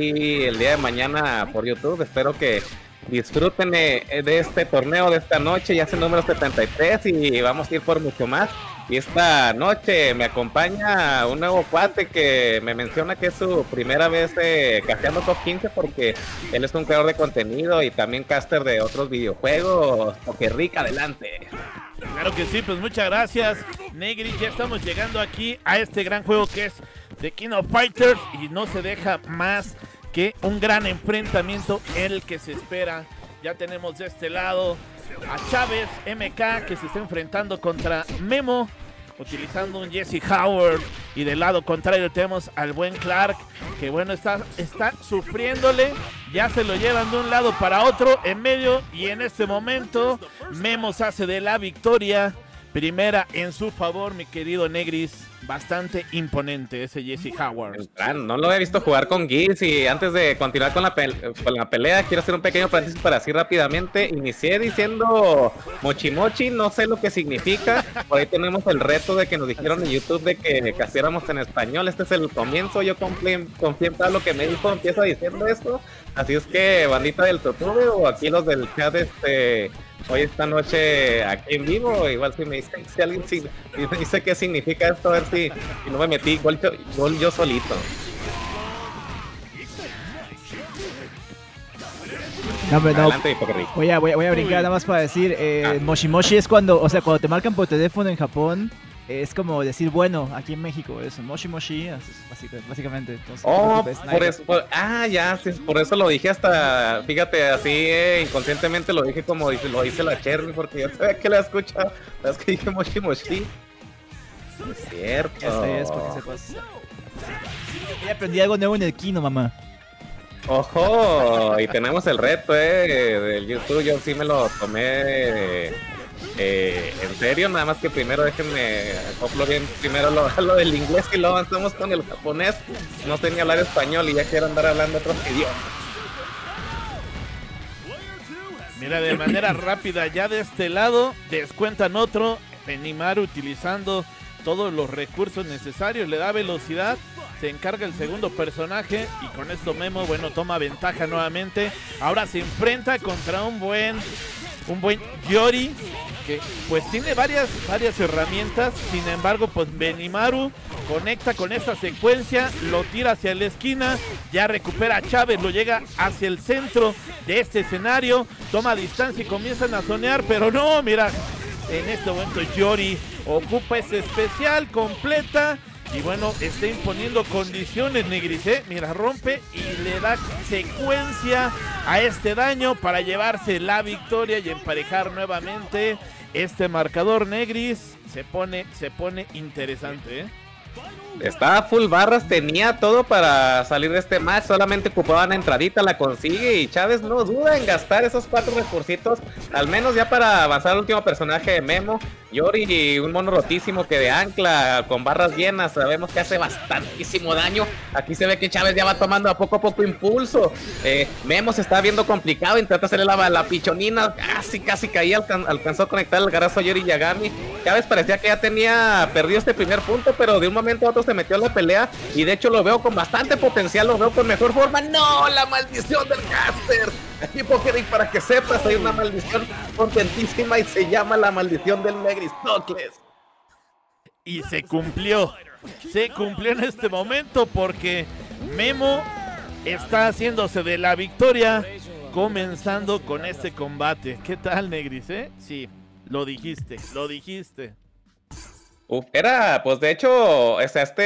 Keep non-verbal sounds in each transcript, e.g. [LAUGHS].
el día de mañana por YouTube. Espero que disfruten de este torneo de esta noche. Ya es el número 73 y vamos a ir por mucho más. Y esta noche me acompaña un nuevo cuate que me menciona que es su primera vez eh, casteando top 15 porque él es un creador de contenido y también caster de otros videojuegos. Porque rica, adelante. Claro que sí, pues muchas gracias, Negri. Ya estamos llegando aquí a este gran juego que es The King of Fighters y no se deja más que un gran enfrentamiento el que se espera. Ya tenemos de este lado a Chávez MK que se está enfrentando contra Memo utilizando un Jesse Howard. Y del lado contrario tenemos al buen Clark que bueno está, está sufriéndole. Ya se lo llevan de un lado para otro en medio. Y en este momento Memo se hace de la victoria. Primera en su favor mi querido Negris bastante imponente ese Jesse Howard. No lo he visto jugar con Giz y antes de continuar con la, con la pelea quiero hacer un pequeño paréntesis para así rápidamente. Inicié diciendo Mochi Mochi, no sé lo que significa. Por ahí tenemos el reto de que nos dijeron en YouTube de que casiéramos en español. Este es el comienzo. Yo confío en todo lo que me dijo. Empieza diciendo esto. Así es que, bandita del Totube o aquí los del chat, este hoy esta noche aquí en vivo. Igual si me dice, si alguien dice qué significa esto, a ver si, no me metí gol, yo solito. No, pero no. Voy a, voy, a, voy a brincar nada más para decir, eh, ah. Moshi Moshi es cuando, o sea, cuando te marcan por teléfono en Japón, es como decir bueno aquí en México, eso, Moshi Moshi, básicamente. oh, por eso, ah, ya, por eso lo dije hasta, fíjate, así eh, inconscientemente lo dije como lo dice la Cherry, porque yo sabía que la escucha, es que dije Moshi Moshi. Es cierto. Ya es porque se pasa. Ya aprendí algo nuevo en el Kino, mamá. Ojo, y tenemos el reto, eh, del YouTube, yo sí me lo tomé eh, en serio, nada más que primero déjenme acoplo bien primero lo, [LAUGHS] del inglés y luego avanzamos con el japonés. No sé ni hablar español y ya quiero andar hablando otros idiomas. Mira, de manera rápida, ya de este lado descuentan otro. Benimar utilizando todos los recursos necesarios, le da velocidad, se encarga el segundo personaje y con esto Memo, bueno, toma ventaja nuevamente. Ahora se enfrenta contra un buen un buen Yori que pues tiene varias, varias herramientas. Sin embargo, pues Benimaru conecta con esta secuencia, lo tira hacia la esquina, ya recupera a Chávez, lo llega hacia el centro de este escenario, toma distancia y comienzan a sonear, pero no, mira, en este momento Yori ocupa ese especial, completa y bueno, está imponiendo condiciones Negrice. Mira, rompe y le da secuencia a este daño para llevarse la victoria y emparejar nuevamente este marcador Negris. Se pone, se pone interesante, ¿eh? Estaba full barras, tenía todo para salir de este match, solamente ocupaban entradita, la consigue y Chávez no duda en gastar esos cuatro recursitos, al menos ya para avanzar al último personaje de Memo. Yori, un mono rotísimo que de ancla, con barras llenas, sabemos que hace bastantísimo daño. Aquí se ve que Chávez ya va tomando a poco a poco impulso. Eh, Memo se está viendo complicado, intenta hacerle la, la pichonina, casi, casi caía, alcanzó a conectar el garazo a Yori Yagami. Chávez parecía que ya tenía perdido este primer punto, pero de un momento a otro se metió en la pelea y de hecho lo veo con bastante potencial, lo veo con mejor forma. ¡No! ¡La maldición del caster! Equipo para que sepas, hay una maldición contentísima y se llama la maldición del Negristocles. Y se cumplió. Se cumplió en este momento porque Memo está haciéndose de la victoria comenzando con este combate. ¿Qué tal, Negris? Eh? Sí, lo dijiste, lo dijiste. Uf, era, pues de hecho, este,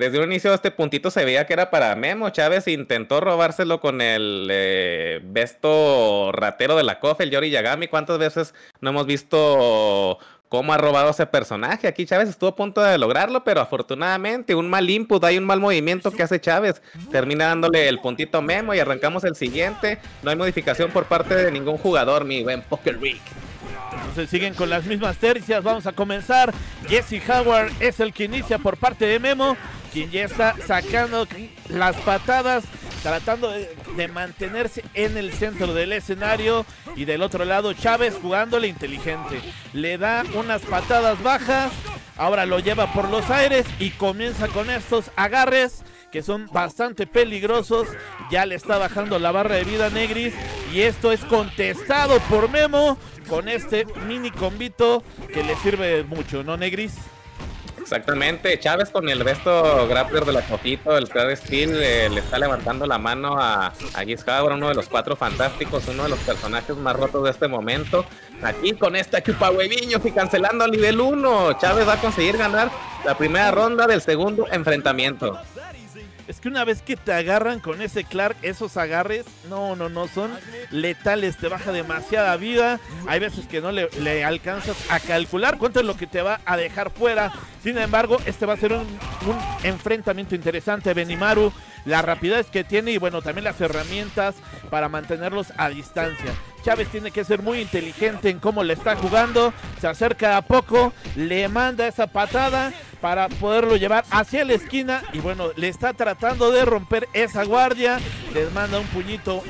desde un inicio este puntito se veía que era para Memo. Chávez intentó robárselo con el eh, besto ratero de la COF, el Yori Yagami. ¿Cuántas veces no hemos visto cómo ha robado ese personaje? Aquí Chávez estuvo a punto de lograrlo, pero afortunadamente un mal input, hay un mal movimiento que hace Chávez. Termina dándole el puntito a Memo y arrancamos el siguiente. No hay modificación por parte de ningún jugador, mi buen Poker Rick. Se siguen con las mismas tercias. Vamos a comenzar. Jesse Howard es el que inicia por parte de Memo, quien ya está sacando las patadas, tratando de, mantenerse en el centro del escenario. Y del otro lado, Chávez jugándole inteligente. Le da unas patadas bajas. Ahora lo lleva por los aires y comienza con estos agarres que son bastante peligrosos. Ya le está bajando la barra de vida Negris. Y esto es contestado por Memo con este mini combito que le sirve mucho, ¿no, Negris? Exactamente, Chávez con el resto grappler de la cojito, el Craig Steel, le está levantando la mano a, a Giz uno de los cuatro fantásticos, uno de los personajes más rotos de este momento. Aquí con esta chupa hueviños y cancelando al nivel 1, Chávez va a conseguir ganar la primera ronda del segundo enfrentamiento. Es que una vez que te agarran con ese Clark, esos agarres, no, no, no, son letales, te baja demasiada vida. Hay veces que no le, alcanzas a calcular cuánto es lo que te va a dejar fuera. Sin embargo, este va a ser un, un enfrentamiento interesante. Benimaru, la rapidez que tiene y bueno, también las herramientas para mantenerlos a distancia. Chávez tiene que ser muy inteligente en cómo le está jugando. Se acerca a poco, le manda esa patada para poderlo llevar hacia la esquina. Y bueno, le está tratando de romper esa guardia. Les manda un puñito.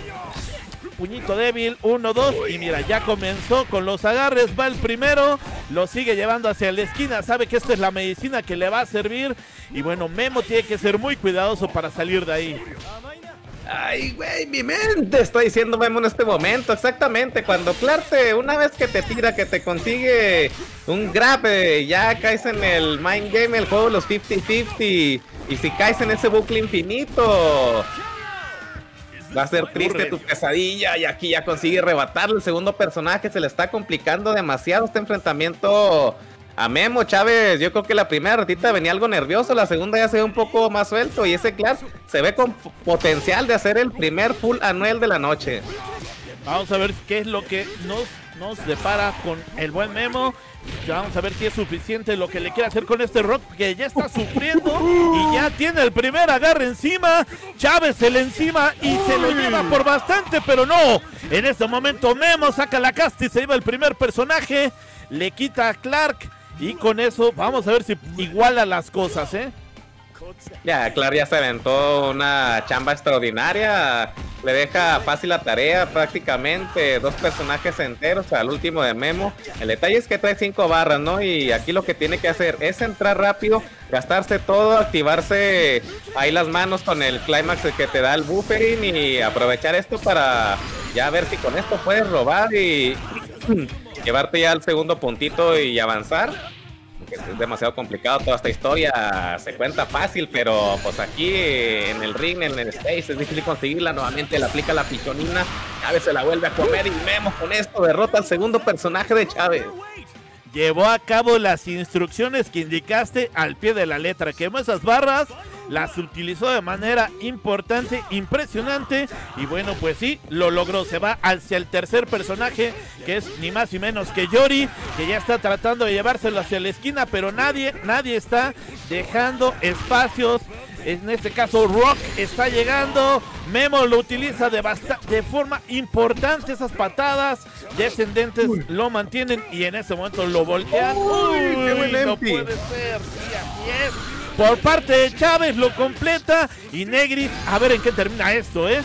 Puñito débil, 1, 2 y mira, ya comenzó con los agarres, va el primero, lo sigue llevando hacia la esquina, sabe que esta es la medicina que le va a servir y bueno, Memo tiene que ser muy cuidadoso para salir de ahí. Ay, güey, mi mente está diciendo Memo en este momento, exactamente. Cuando Claarte, una vez que te tira, que te consigue un grab, eh, ya caes en el mind game, el juego de los 50-50. Y si caes en ese bucle infinito, va a ser triste tu pesadilla. Y aquí ya consigue rebatarle el segundo personaje. Se le está complicando demasiado este enfrentamiento a Memo Chávez, yo creo que la primera ratita venía algo nervioso, la segunda ya se ve un poco más suelto y ese Clash se ve con potencial de hacer el primer full anuel de la noche. Vamos a ver qué es lo que nos, nos depara con el buen Memo. Vamos a ver si es suficiente lo que le quiere hacer con este Rock, que ya está sufriendo y ya tiene el primer agarre encima. Chávez se le encima y se lo lleva por bastante, pero no. En este momento Memo saca la casta y se lleva el primer personaje. Le quita a Clark y con eso vamos a ver si iguala las cosas, ¿eh? Ya, Clark ya se aventó una chamba extraordinaria. Le deja fácil la tarea prácticamente. Dos personajes enteros al último de Memo. El detalle es que trae cinco barras, ¿no? Y aquí lo que tiene que hacer es entrar rápido, gastarse todo, activarse ahí las manos con el climax que te da el buffering y aprovechar esto para ya ver si con esto puedes robar y [CLEARS THROAT] llevarte ya al segundo puntito y avanzar. Es demasiado complicado toda esta historia. Se cuenta fácil, pero pues aquí en el ring, en el stage, es difícil conseguirla. Nuevamente le aplica la pichonina. Chávez se la vuelve a comer y vemos con esto derrota al segundo personaje de Chávez llevó a cabo las instrucciones que indicaste al pie de la letra. Quemó esas barras, las utilizó de manera importante, impresionante. Y bueno, pues sí, lo logró. Se va hacia el tercer personaje, que es ni más ni menos que Yori, que ya está tratando de llevárselo hacia la esquina, pero nadie, nadie está dejando espacios en este caso, Rock está llegando. Memo lo utiliza de, de forma importante. Esas patadas descendentes lo mantienen y en ese momento lo voltean. Uy, no puede ser. Por parte de Chávez lo completa y Negri, a ver en qué termina esto, ¿eh?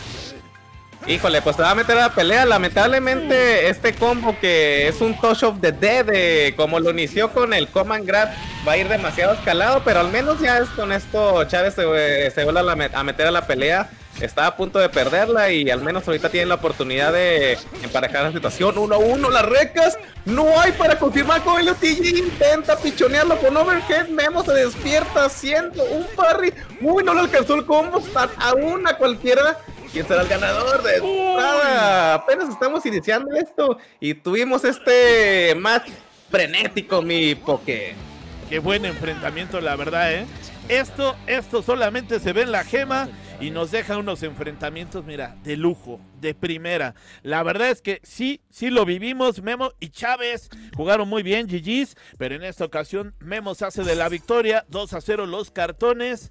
Híjole, pues te va a meter a la pelea. Lamentablemente, este combo que es un Touch of the Dead, como lo inició con el Command Grab, va a ir demasiado escalado, pero al menos ya es con esto Chávez se, eh, vuelve a, meter a la pelea. Está a punto de perderla y al menos ahorita tiene la oportunidad de emparejar la situación. 1-1, las recas. No hay para confirmar con el OTG. Intenta pichonearlo con overhead. Memo se despierta haciendo un parry. Uy, no le alcanzó el combo. A una cualquiera quién será el ganador de. Apenas estamos iniciando esto y tuvimos este match frenético, mi poke. Qué buen enfrentamiento, la verdad, ¿eh? Esto, esto solamente se ve en la gema y nos deja unos enfrentamientos, mira, de lujo, de primera. La verdad es que sí, sí lo vivimos. Memo y Chávez jugaron muy bien, GG's, pero en esta ocasión Memo se hace de la victoria, 2 a 0 los cartones.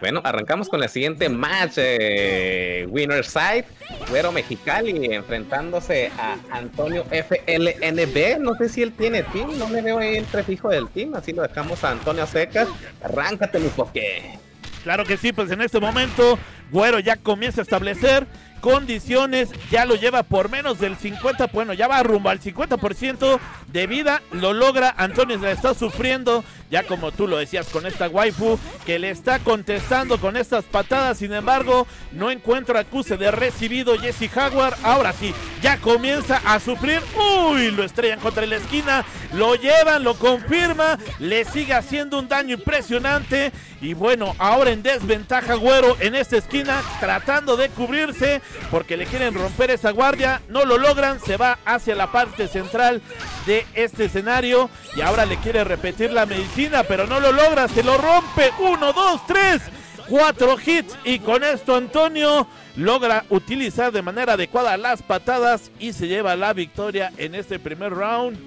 Bueno, arrancamos con el siguiente match. Eh, winner Side, Güero Mexicali enfrentándose a Antonio FLNB. No sé si él tiene team, no me veo ahí el prefijo del team, así lo dejamos a Antonio Secas. Arráncate, mi poke. Claro que sí, pues en este momento Güero ya comienza a establecer condiciones, ya lo lleva por menos del 50, bueno, ya va rumbo al 50% de vida, lo logra, Antonio le está sufriendo, ya como tú lo decías con esta waifu, que le está contestando con estas patadas, sin embargo, no encuentra acuse de recibido Jesse Jaguar, ahora sí, ya comienza a sufrir, uy, lo estrellan contra la esquina, lo llevan, lo confirma, le sigue haciendo un daño impresionante, y bueno, ahora en desventaja Güero en esta esquina, tratando de cubrirse, porque le quieren romper esa guardia, no lo logran, se va hacia la parte central de este escenario y ahora le quiere repetir la medicina, pero no lo logra, se lo rompe, uno, dos, tres, cuatro hits y con esto Antonio logra utilizar de manera adecuada las patadas y se lleva la victoria en este primer round.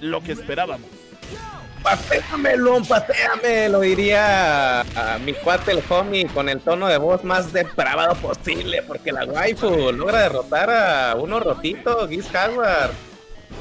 Lo que esperábamos. Pateamelo, pateame, lo diría a mi cuate el homie con el tono de voz más depravado posible, porque la waifu logra derrotar a uno rotito, Giz Howard.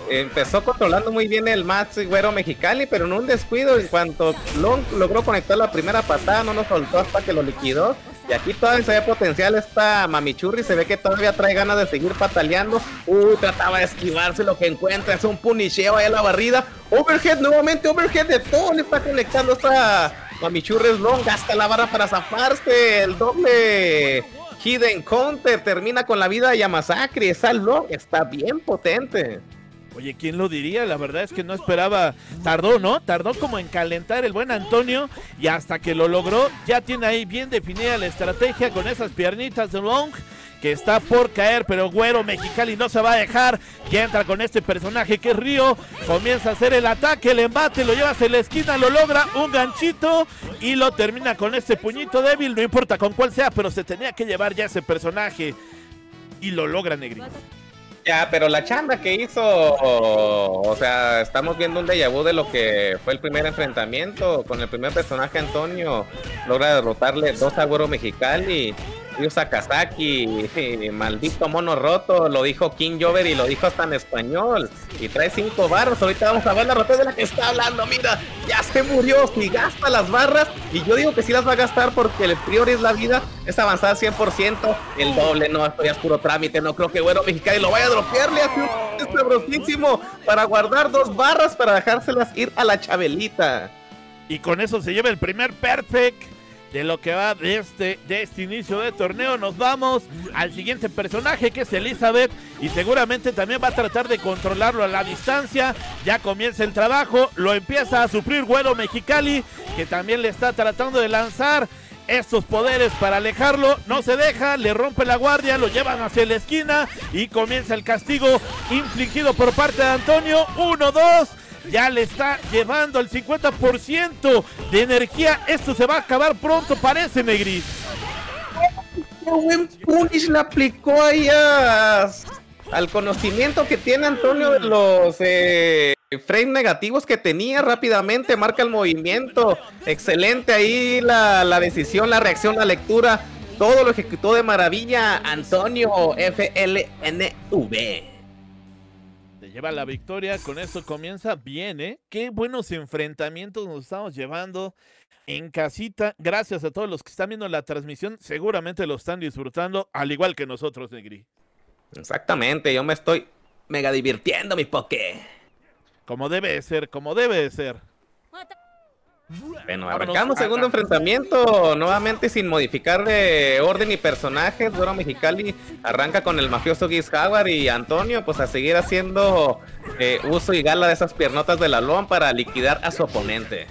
Empezó controlando muy bien el match güero Mexicali, pero en un descuido, en cuanto Long logró conectar la primera patada, no nos soltó hasta que lo liquidó. Y aquí todavía se ve potencial esta Mamichurri, se ve que todavía trae ganas de seguir pataleando. Uy, trataba de esquivarse lo que encuentra, es un punisheo ahí a la barrida. Overhead, nuevamente overhead de todo le está conectando esta Mamichurri long, gasta la barra para zafarse, el doble Hidden Counter termina con la vida de Yamasakri, esa long está bien potente. Oye, ¿quién lo diría? La verdad es que no esperaba. Tardó, ¿no? Tardó como en calentar el buen Antonio y hasta que lo logró, ya tiene ahí bien definida la estrategia con esas piernitas de Long que está por caer, pero Güero Mexicali no se va a dejar. Ya entra con este personaje que es Río. Comienza a hacer el ataque, el embate, lo lleva hacia la esquina, lo logra, un ganchito y lo termina con este puñito débil. No importa con cuál sea, pero se tenía que llevar ya ese personaje y lo logra Negri. Ya, pero la chamba que hizo, o, sea, estamos viendo un déjà vu de lo que fue el primer enfrentamiento con el primer personaje Antonio, logra derrotarle dos Agüero Mexicali Ryu Sakazaki, [LAUGHS] maldito mono roto, lo dijo King Jover y lo dijo hasta en español. Y trae cinco barras, ahorita vamos a ver la rota de la que está hablando, mira, ya se murió, y gasta las barras, y yo digo que sí las va a gastar porque el priori es la vida, es avanzada 100%, el doble, no, esto ya es puro trámite, no creo que bueno Mexicali lo vaya a dropearle a un para guardar dos barras para dejárselas ir a la Chabelita. Y con eso se lleva el primer perfect de lo que va de este, de este inicio de torneo. Nos vamos al siguiente personaje que es Elizabeth y seguramente también va a tratar de controlarlo a la distancia. Ya comienza el trabajo, lo empieza a sufrir Güero Mexicali que también le está tratando de lanzar estos poderes para alejarlo. No se deja, le rompe la guardia, lo llevan hacia la esquina y comienza el castigo infligido por parte de Antonio. 1-2 ya le está llevando el 50% de energía. Esto se va a acabar pronto, parece, Negris. ¡Qué buen punish le aplicó ahí al conocimiento que tiene Antonio de los eh, frames negativos que tenía rápidamente, marca el movimiento. Excelente ahí la, la decisión, la reacción, la lectura. Todo lo ejecutó de maravilla Antonio FLNV lleva la victoria. Con esto comienza bien, ¿eh? Qué buenos enfrentamientos nos estamos llevando en casita. Gracias a todos los que están viendo la transmisión. Seguramente lo están disfrutando, al igual que nosotros, Negri. Exactamente, yo me estoy mega divirtiendo, mi poke. Como debe de ser, como debe de ser. Bueno, arrancamos segundo enfrentamiento, nuevamente sin modificar de orden y personajes. Duro Mexicali arranca con el mafioso Giz Howard y Antonio, pues a seguir haciendo eh, uso y gala de esas piernotas de la LOM para liquidar a su oponente.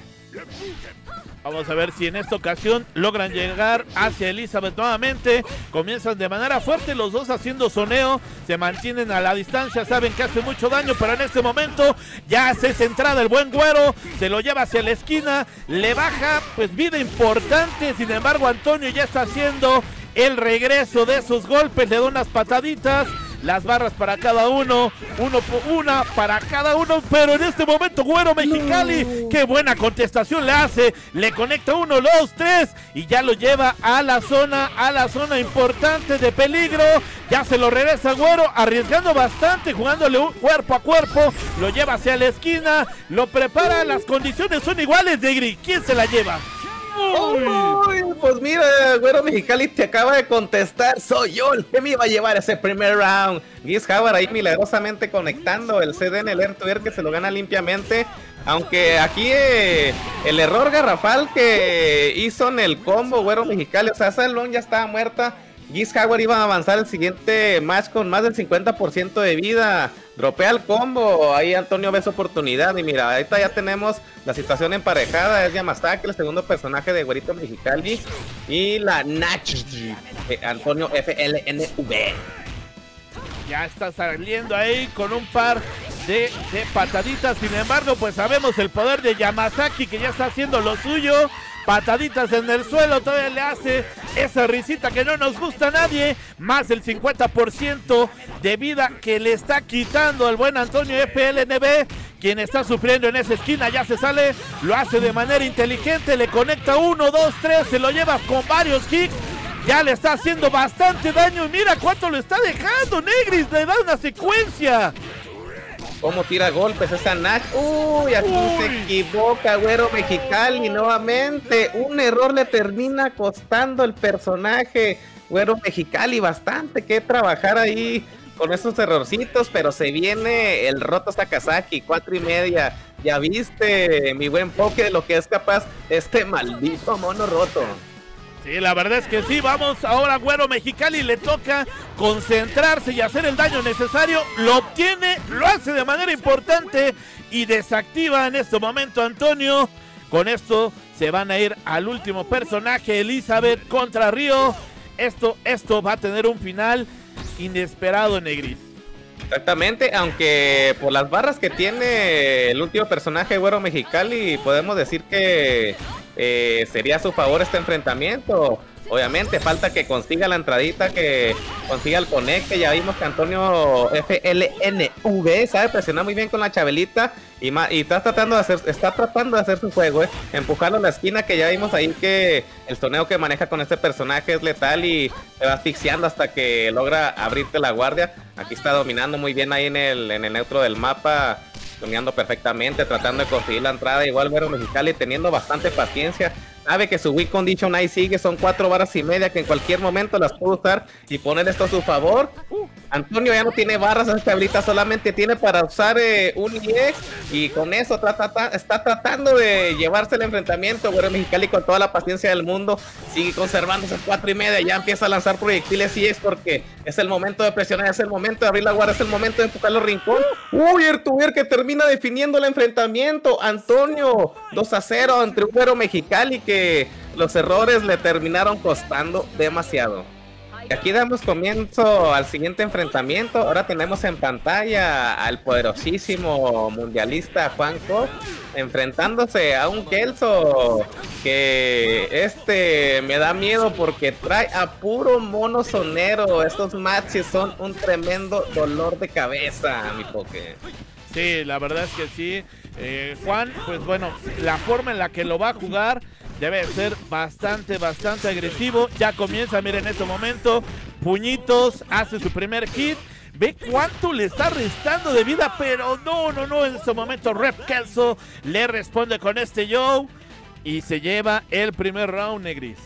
Vamos a ver si en esta ocasión logran llegar hacia Elizabeth nuevamente. Comienzan de manera fuerte los dos haciendo soneo. Se mantienen a la distancia. Saben que hace mucho daño, pero en este momento ya se centrada el buen güero. Se lo lleva hacia la esquina. Le baja pues vida importante. Sin embargo, Antonio ya está haciendo el regreso de sus golpes. Le da unas pataditas las barras para cada uno, uno por una para cada uno, pero en este momento Güero Mexicali, qué buena contestación le hace, le conecta uno, dos, tres y ya lo lleva a la zona, a la zona importante de peligro, ya se lo regresa Güero, arriesgando bastante, jugándole un cuerpo a cuerpo, lo lleva hacia la esquina, lo prepara, las condiciones son iguales de Gris, ¿quién se la lleva? Uy. pues mira, güero Mexicali te acaba de contestar. Soy yo el que me iba a llevar ese primer round. Giz Howard ahí milagrosamente conectando el CD en el Air que se lo gana limpiamente. Aunque aquí eh, el error garrafal que hizo en el combo, güero Mexicali. O sea, Salón ya estaba muerta. Giz Howard iba a avanzar el siguiente match con más del 50% de vida. Dropea el combo. Ahí Antonio ve su oportunidad. Y mira, ahorita ya tenemos la situación emparejada. Es Yamazaki, el segundo personaje de Güerito Mexicali. Y la Nach Antonio FLNV. Ya está saliendo ahí con un par de, de pataditas. Sin embargo, pues sabemos el poder de Yamazaki que ya está haciendo lo suyo pataditas en el suelo, todavía le hace esa risita que no nos gusta a nadie, más del 50% de vida que le está quitando el buen Antonio FLNB, quien está sufriendo en esa esquina, ya se sale, lo hace de manera inteligente, le conecta uno, dos, tres, se lo lleva con varios kicks. Ya le está haciendo bastante daño y mira cuánto lo está dejando. Negris le da una secuencia cómo tira golpes esa Nash. Uy, aquí se equivoca, güero Mexicali nuevamente. Un error le termina costando el personaje, güero Mexicali. Bastante que trabajar ahí con esos errorcitos, pero se viene el roto Sakazaki, cuatro y media. Ya viste, mi buen Poke, de lo que es capaz este maldito mono roto. Sí, la verdad es que sí. Vamos ahora, Güero Mexicali. Le toca concentrarse y hacer el daño necesario. Lo obtiene, lo hace de manera importante y desactiva en este momento Antonio. Con esto se van a ir al último personaje, Elizabeth contra Río. Esto, esto va a tener un final inesperado, Negris. Exactamente, aunque por las barras que tiene el último personaje, Güero Mexicali, podemos decir que eh, sería a su favor este enfrentamiento. Obviamente, falta que consiga la entradita, que consiga el conecte. Ya vimos que Antonio FLNV sabe presionar muy bien con la chabelita y, está tratando de hacer, está tratando de hacer su juego, eh, a la esquina que ya vimos ahí que el torneo que maneja con este personaje es letal y se va asfixiando hasta que logra abrirte la guardia. Aquí está dominando muy bien ahí en el, en el neutro del mapa Tuneando perfectamente, tratando de conseguir la entrada. Igual Vero Mexicali teniendo bastante paciencia. Sabe que su weak condition ahí sigue, son cuatro barras y media que en cualquier momento las puede usar y poner esto a su favor. Antonio ya no tiene barras hasta ahorita, solamente tiene para usar eh, un IE y con eso está tratando de llevarse el enfrentamiento. Güero Mexicali con toda la paciencia del mundo sigue conservando esas cuatro y media, ya empieza a lanzar proyectiles y es porque es el momento de presionar, es el momento de abrir la guardia, es el momento de empujar los rincón. Uy, Ertuvier que termina definiendo el enfrentamiento. Antonio 2 a 0 entre un Mexicali que los errores le terminaron costando demasiado. Aquí damos comienzo al siguiente enfrentamiento. Ahora tenemos en pantalla al poderosísimo mundialista Juan enfrentándose a un Kelso que este me da miedo porque trae a puro mono sonero. Estos matches son un tremendo dolor de cabeza, mi poke. Sí, la verdad es que sí. Eh, Juan, pues bueno, la forma en la que lo va a jugar debe ser bastante, bastante agresivo. Ya comienza, miren, en este momento, puñitos, hace su primer hit. Ve cuánto le está restando de vida, pero no, no, no. En este momento, Rep Kelso le responde con este Joe y se lleva el primer round, Negris.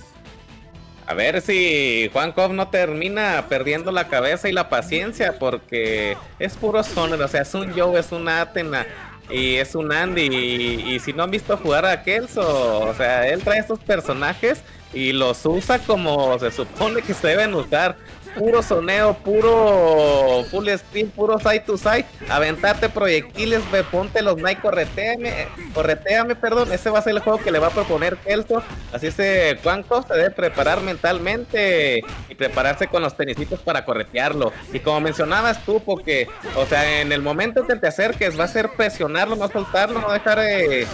A ver si Juan Kov no termina perdiendo la cabeza y la paciencia, porque es puro son, o sea, es un Joe, es una Atena y es un Andy. Y, si no han visto jugar a Kelso, o sea, él trae estos personajes y los usa como se supone que se deben usar puro soneo, puro full stream, puro side to side, aventarte proyectiles, ponte los Nike, correteame, correteame, perdón, ese va a ser el juego que le va a proponer Kelso, así se Juan se debe preparar mentalmente y prepararse con los tenisitos para corretearlo, y como mencionabas tú, porque, o sea, en el momento que te acerques va a ser presionarlo, no soltarlo, no dejar de,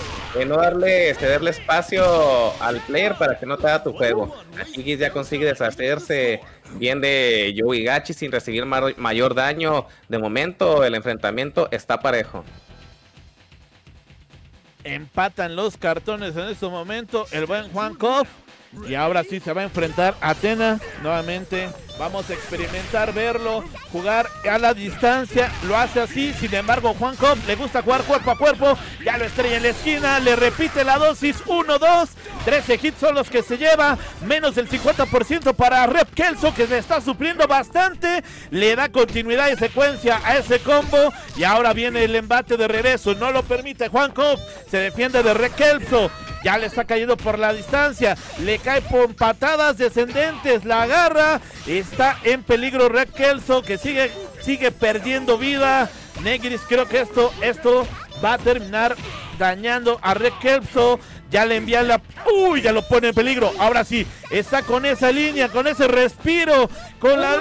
no darle, cederle espacio al player para que no te haga tu juego, aquí ya consigue deshacerse bien de Joey Gachi sin recibir mayor daño. De momento, el enfrentamiento está parejo. Empatan los cartones en este momento. El buen Juan Koff. Y ahora sí se va a enfrentar Atena nuevamente Vamos a experimentar, verlo, jugar a la distancia. Lo hace así. Sin embargo, Juan Cop le gusta jugar cuerpo a cuerpo. Ya lo estrella en la esquina. Le repite la dosis. 1, 2. 13 hits son los que se lleva. Menos del 50% para Rep Kelso, que le está supliendo bastante. Le da continuidad y secuencia a ese combo. Y ahora viene el embate de regreso. No lo permite Juan Cop. Se defiende de Rep Kelso. Ya le está cayendo por la distancia. Le cae por patadas descendentes. La agarra. Está en peligro Red Kelso que sigue, sigue perdiendo vida. Negris, creo que esto, esto va a terminar dañando a Red Kelso. Ya le envía la... ¡Uy! Ya lo pone en peligro. Ahora sí, está con esa línea, con ese respiro, con la...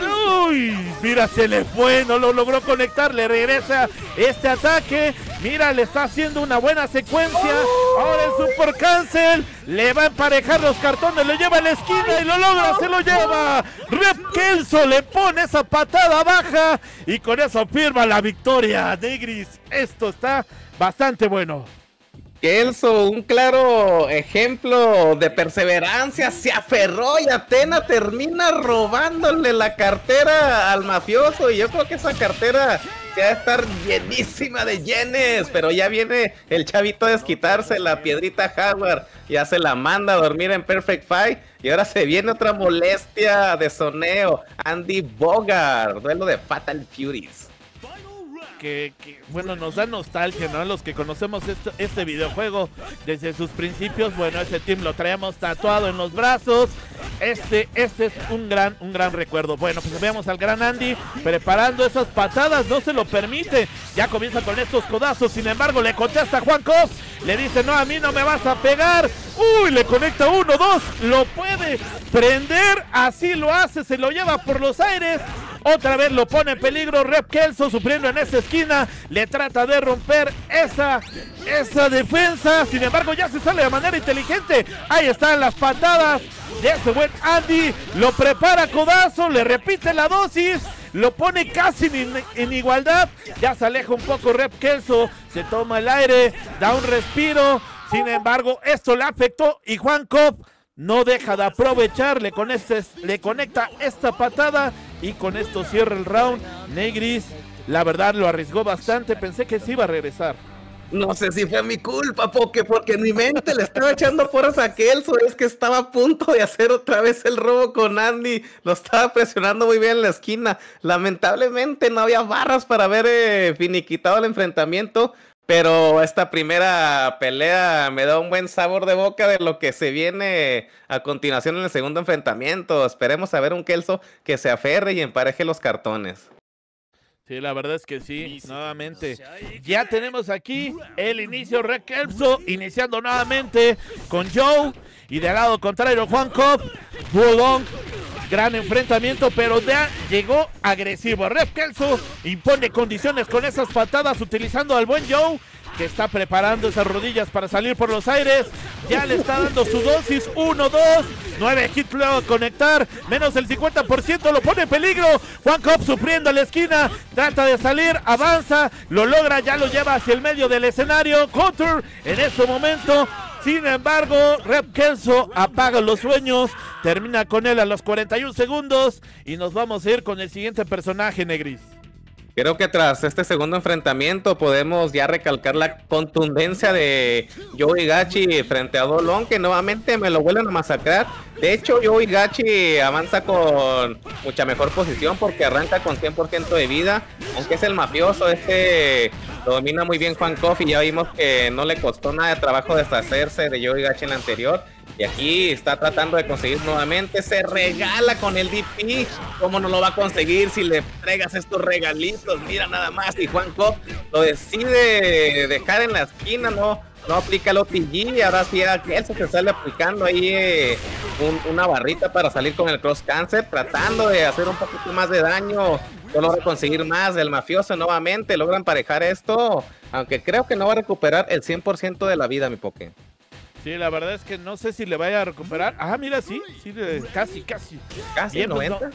¡Uy! Mira, se le fue, no lo logró conectar. Le regresa este ataque. Mira, le está haciendo una buena secuencia. Ahora el Super Cancel. Le va a emparejar los cartones, le lleva a la esquina y lo logra, se lo lleva. Rep Kelso le pone esa patada baja y con eso firma la victoria. Negris, esto está bastante bueno. Kelso, un claro ejemplo de perseverancia, se aferró y Atena termina robándole la cartera al mafioso. Y yo creo que esa cartera va a estar llenísima de yenes, pero ya viene el chavito a desquitarse, la piedrita Howard, ya se la manda a dormir en Perfect Fight y ahora se viene otra molestia de soneo, Andy Bogart, duelo de Fatal Furies que, bueno, nos da nostalgia, ¿no? Los que conocemos este videojuego desde sus principios, bueno, ese team lo traemos tatuado en los brazos. Este, este es un gran, un gran recuerdo. Bueno, pues veamos al gran Andy preparando esas patadas, no se lo permite. Ya comienza con estos codazos, sin embargo, le contesta Juan Cos, le dice, no, a mí no me vas a pegar. Uy, le conecta uno, dos, lo puede prender, así lo hace, se lo lleva por los aires. Otra vez lo pone en peligro Rep Kelso sufriendo en esa esquina. Le trata de romper esa, esa defensa. Sin embargo, ya se sale de manera inteligente. Ahí están las patadas de ese buen Andy. Lo prepara codazo, le repite la dosis. Lo pone casi en, igualdad. Ya se aleja un poco Rep Kelso. Se toma el aire, da un respiro. Sin embargo, esto le afectó y Juan Cop no deja de aprovecharle con este, le conecta esta patada y con esto cierra el round. Negris, la verdad lo arriesgó bastante, pensé que sí iba a regresar. No sé si fue mi culpa, porque, porque en mi mente le estaba echando fuerzas a Kelso. Es que estaba a punto de hacer otra vez el robo con Andy. Lo estaba presionando muy bien en la esquina. Lamentablemente no había barras para haber eh, finiquitado el enfrentamiento. Pero esta primera pelea me da un buen sabor de boca de lo que se viene a continuación en el segundo enfrentamiento. Esperemos a ver un Kelso que se aferre y empareje los cartones. Sí, la verdad es que sí, nuevamente. Ya tenemos aquí el inicio, Red Kelso, iniciando nuevamente con Joe. Y de lado contrario, Juan Cop, Bulong Gran enfrentamiento, pero ya llegó agresivo. Rep Kelso impone condiciones con esas patadas utilizando al buen Joe que está preparando esas rodillas para salir por los aires. Ya le está dando su dosis. 1, 2, 9 hits luego conectar. Menos el 50% lo pone en peligro. Juan Cop sufriendo a la esquina. Trata de salir, avanza, lo logra, ya lo lleva hacia el medio del escenario. Couture en este momento sin embargo, Rep Kelso apaga los sueños, termina con él a los 41 segundos y nos vamos a ir con el siguiente personaje, Negris. Creo que tras este segundo enfrentamiento podemos ya recalcar la contundencia de Joey Gachi frente a Dolón, que nuevamente me lo vuelven a masacrar. De hecho, Joey Gachi avanza con mucha mejor posición porque arranca con 100% de vida, aunque es el mafioso, este domina muy bien Juan Koff y ya vimos que no le costó nada de trabajo deshacerse de Joey Gachi en el anterior. Y aquí está tratando de conseguir nuevamente. Se regala con el DP. ¿Cómo no lo va a conseguir si le entregas estos regalitos? Mira nada más. Y Juan Koff lo decide dejar en la esquina, ¿no? No aplica el OTG. Ahora sí a Kelso se sale aplicando ahí eh, una barrita para salir con el cross cancer. Tratando de hacer un poquito más de daño. No logra conseguir más. El mafioso nuevamente logra emparejar esto. Aunque creo que no va a recuperar el 100% de la vida, mi Poké. Sí, la verdad es que no sé si le vaya a recuperar. Ah, mira, sí, sí, casi, casi. Casi 90. Pues,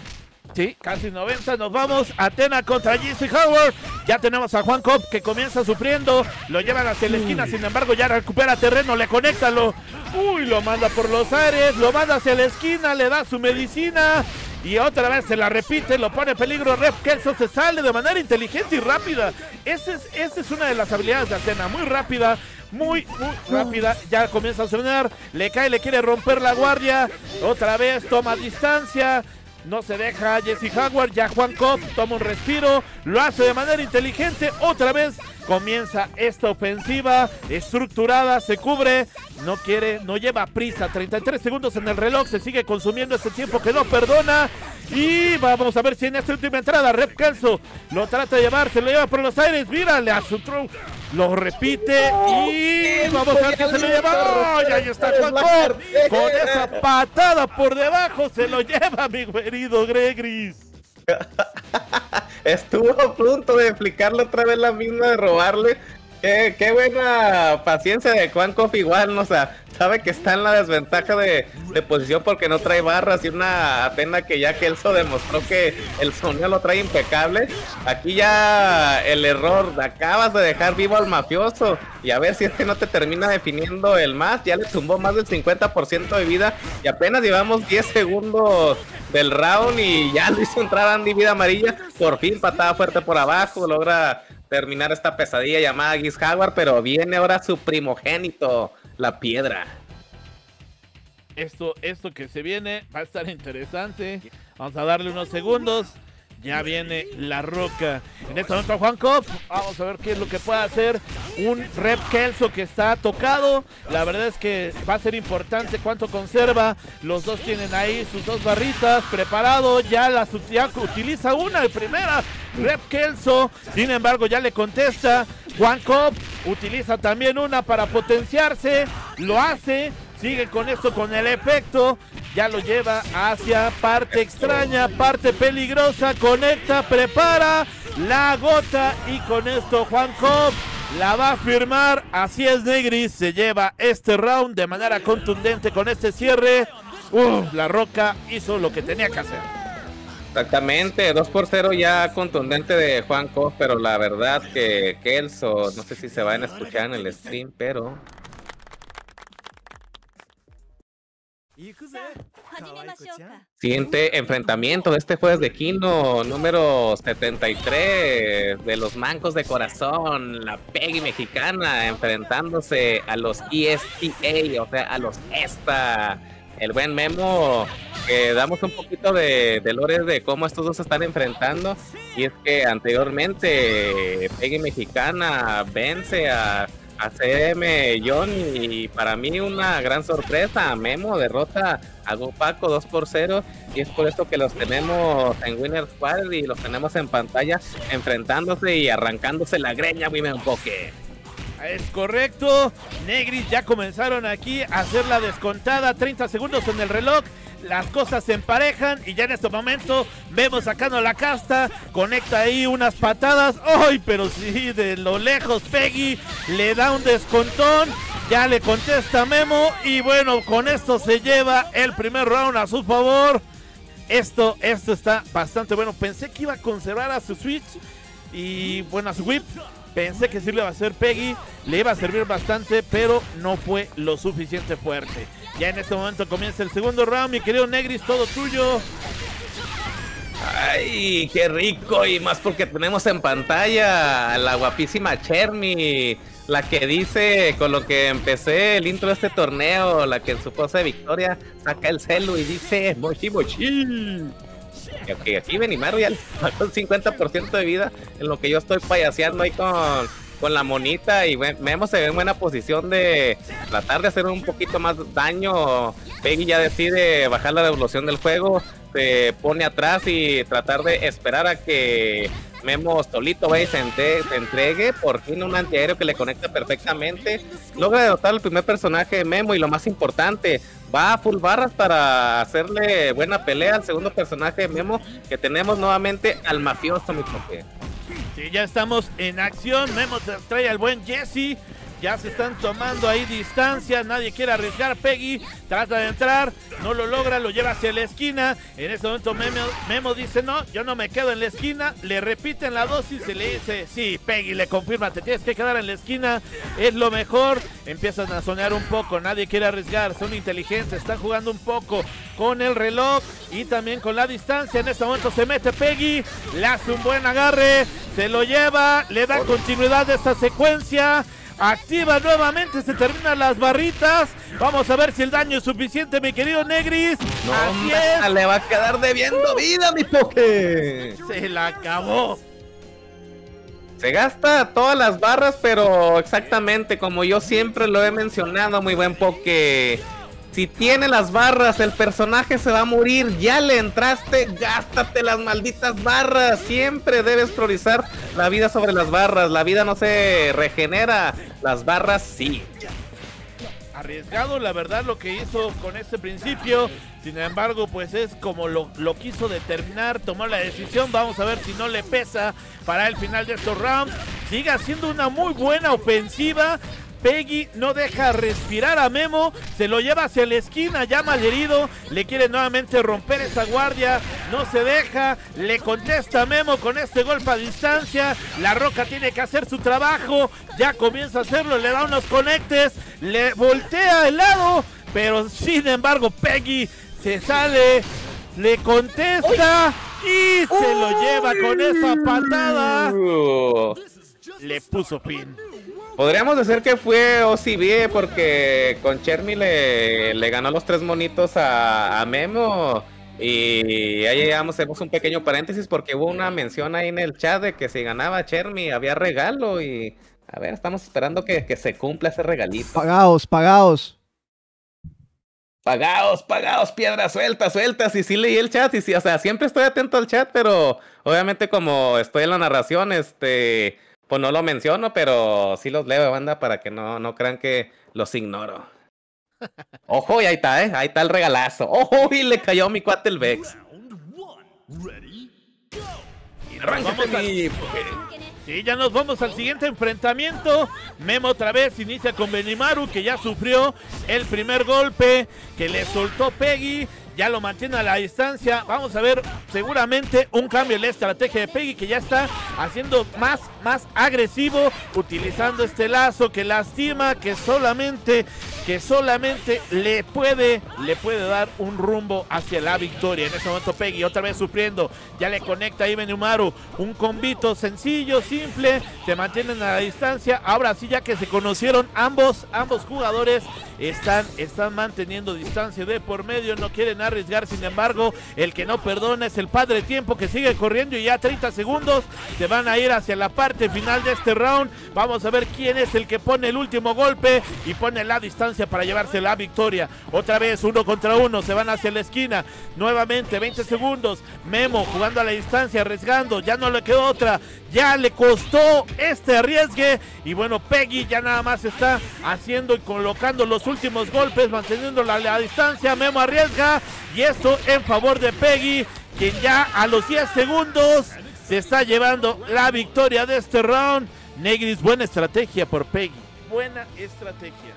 sí, casi 90. Nos vamos. Atena contra JC Howard. Ya tenemos a Juan Cop que comienza sufriendo. Lo llevan hacia la esquina. Sin embargo, ya recupera terreno. Le conecta. Lo, uy, lo manda por los aires. Lo manda hacia la esquina. Le da su medicina. y otra vez se la repite, lo pone en peligro. Rep Kelso se sale de manera inteligente y rápida. Esa es, esa es una de las habilidades de Atena, muy rápida, muy, muy rápida. Ya comienza a sonar, le cae, le quiere romper la guardia. Otra vez toma distancia. No se deja Jesse Howard, ya Juan Cop toma un respiro, lo hace de manera inteligente, otra vez comienza esta ofensiva estructurada, se cubre, no quiere, no lleva prisa, 33 segundos en el reloj, se sigue consumiendo este tiempo que no perdona y vamos a ver si en esta última entrada Rep Kelso lo trata de llevar, se lo lleva por los aires, mírale a su throw, lo repite y vamos a ver que se lo lleva. Y ahí está Juan con esa patada por debajo se lo lleva mi querido Gregris. [LAUGHS] Estuvo a punto de explicarle otra vez la misma de robarle. Qué, buena paciencia de Juan Koff igual, ¿no? o sea, sabe que está en la desventaja de, posición porque no trae barras y una pena que ya Kelso demostró que el sonido lo trae impecable. Aquí ya el error, acabas de dejar vivo al mafioso y a ver si es que no te termina definiendo el más, ya le tumbó más del 50% de vida y apenas llevamos 10 segundos del round y ya lo hizo entrar Andy vida amarilla, por fin patada fuerte por abajo, logra terminar esta pesadilla llamada Giz Howard, pero viene ahora su primogénito, la piedra. Esto, esto que se viene va a estar interesante. Vamos a darle unos segundos. Ya viene la roca. En este momento Juan Cop. Vamos a ver qué es lo que puede hacer. Un Rep Kelso que está tocado. La verdad es que va a ser importante cuánto conserva. Los dos tienen ahí sus dos barritas. Preparado. Ya la ya utiliza una de primera. Rep Kelso. Sin embargo, ya le contesta. Juan Cop utiliza también una para potenciarse. Lo hace. Sigue con esto, con el efecto. Ya lo lleva hacia parte extraña, parte peligrosa. Conecta, prepara la gota. Y con esto Juan Cop la va a firmar. Así es, Negris. Se lleva este round de manera contundente con este cierre. la Roca hizo lo que tenía que hacer. Exactamente, 2 por 0 ya contundente de Juan Cop, pero la verdad que Kelso, no sé si se van a escuchar en el stream, pero Siguiente enfrentamiento este jueves de Kino, número 73 de los mancos de corazón, la Peggy mexicana enfrentándose a los ESTA, o sea, a los ESTA. El buen Memo, que damos un poquito de, de lore de cómo estos dos se están enfrentando. Y es que anteriormente Peggy mexicana vence a a CM John y para mí una gran sorpresa. Memo derrota a Gopaco 2 por 0 y es por esto que los tenemos en Winner Squad y los tenemos en pantalla enfrentándose y arrancándose la greña muy enfoque. Es correcto, Negris ya comenzaron aquí a hacer la descontada, 30 segundos en el reloj las cosas se emparejan y ya en este momento vemos sacando la casta, conecta ahí unas patadas, ¡ay! pero sí, de lo lejos Peggy le da un descontón, ya le contesta Memo y bueno, con esto se lleva el primer round a su favor. Esto, esto está bastante bueno. Pensé que iba a conservar a su switch y bueno, a su whip. Pensé que sí le va a hacer Peggy, le iba a servir bastante, pero no fue lo suficiente fuerte. Ya en este momento comienza el segundo round, mi querido Negris, todo tuyo. Ay, qué rico y más porque tenemos en pantalla a la guapísima Chermi, la que dice con lo que empecé el intro de este torneo, la que en su pose de victoria saca el celu y dice mochi mochi. Ok, aquí Benimaru ya le falta 50% de vida en lo que yo estoy payaseando ahí con con la monita y Memo se ve en buena posición de tratar de hacer un poquito más daño. Peggy ya decide bajar la devolución del juego, se pone atrás y tratar de esperar a que Memo solito vaya y se, entregue. Por fin un antiaéreo que le conecta perfectamente. Logra derrotar al primer personaje de Memo y lo más importante, va a full barras para hacerle buena pelea al segundo personaje de Memo que tenemos nuevamente al mafioso, mi profe. Sí, ya estamos en acción. Memo trae al buen Jesse. Ya se están tomando ahí distancia, nadie quiere arriesgar, Peggy trata de entrar, no lo logra, lo lleva hacia la esquina, en este momento Memo, dice no, yo no me quedo en la esquina, le repiten la dosis, se le dice, sí, Peggy le confirma, te tienes que quedar en la esquina, es lo mejor, empiezan a soñar un poco, nadie quiere arriesgar, son inteligentes, están jugando un poco con el reloj y también con la distancia, en este momento se mete Peggy, le hace un buen agarre, se lo lleva, le da continuidad a esta secuencia, activa nuevamente, se terminan las barritas. Vamos a ver si el daño es suficiente, mi querido Negris. No, Así es. [LAUGHS] Le va a quedar debiendo vida, mi Poke. Se la acabó. Se gasta todas las barras, pero exactamente como yo siempre lo he mencionado, muy buen Poke. Si tiene las barras, el personaje se va a morir. Ya le entraste, gástate las malditas barras. Siempre debes priorizar la vida sobre las barras. La vida no se regenera, las barras sí. Arriesgado, la verdad, lo que hizo con este principio. Sin embargo, pues es como lo, quiso determinar, tomó la decisión. Vamos a ver si no le pesa para el final de estos rounds. Sigue haciendo una muy buena ofensiva. Peggy no deja respirar a Memo, se lo lleva hacia la esquina, llama al herido, le quiere nuevamente romper esa guardia, no se deja, le contesta a Memo con este golpe a distancia, la Roca tiene que hacer su trabajo, ya comienza a hacerlo, le da unos conectes, le voltea el lado, pero sin embargo Peggy se sale, le contesta y se lo lleva con esa patada. Le puso fin. Podríamos decir que fue OCB porque con Chermi le, le ganó los tres monitos a, Memo. Y ahí llegamos, hacemos un pequeño paréntesis porque hubo una mención ahí en el chat de que si ganaba Chermi había regalo y a ver, estamos esperando que, que se cumpla ese regalito. Pagaos, pagaos. Pagaos, pagaos, piedras sueltas, sueltas. Y sí leí el chat y sí, o sea, siempre estoy atento al chat, pero obviamente como estoy en la narración, este pues no lo menciono, pero sí los leo, banda, para que no, no crean que los ignoro. [LAUGHS] Ojo, y ahí está, ¿eh? Ahí está el regalazo. Ojo, y le cayó a mi cuate el Vex. Sí, ya nos vamos al siguiente enfrentamiento. Memo otra vez inicia con Benimaru, que ya sufrió el primer golpe que le soltó Peggy ya lo mantiene a la distancia. Vamos a ver seguramente un cambio en la estrategia de Peggy que ya está haciendo más, más agresivo, utilizando este lazo que lastima, que solamente, que solamente le puede, le puede dar un rumbo hacia la victoria. En este momento Peggy otra vez sufriendo, ya le conecta a Iben Umaru, un combito sencillo, simple, se mantienen a la distancia. Ahora sí, ya que se conocieron ambos, ambos jugadores están, están manteniendo distancia de por medio, no quieren arriesgar, sin embargo, el que no perdona es el padre tiempo que sigue corriendo y ya 30 segundos se van a ir hacia la parte final de este round. Vamos a ver quién es el que pone el último golpe y pone la para llevarse la victoria. Otra vez uno contra uno, se van hacia la esquina. Nuevamente 20 segundos. Memo jugando a la distancia, arriesgando, ya no le quedó otra. Ya le costó este arriesgue y bueno, Peggy ya nada más está haciendo y colocando los últimos golpes, manteniendo la, la distancia. Memo arriesga y esto en favor de Peggy, quien ya a los 10 segundos se está llevando la victoria de este round. Negris, buena estrategia por Peggy. Buena estrategia.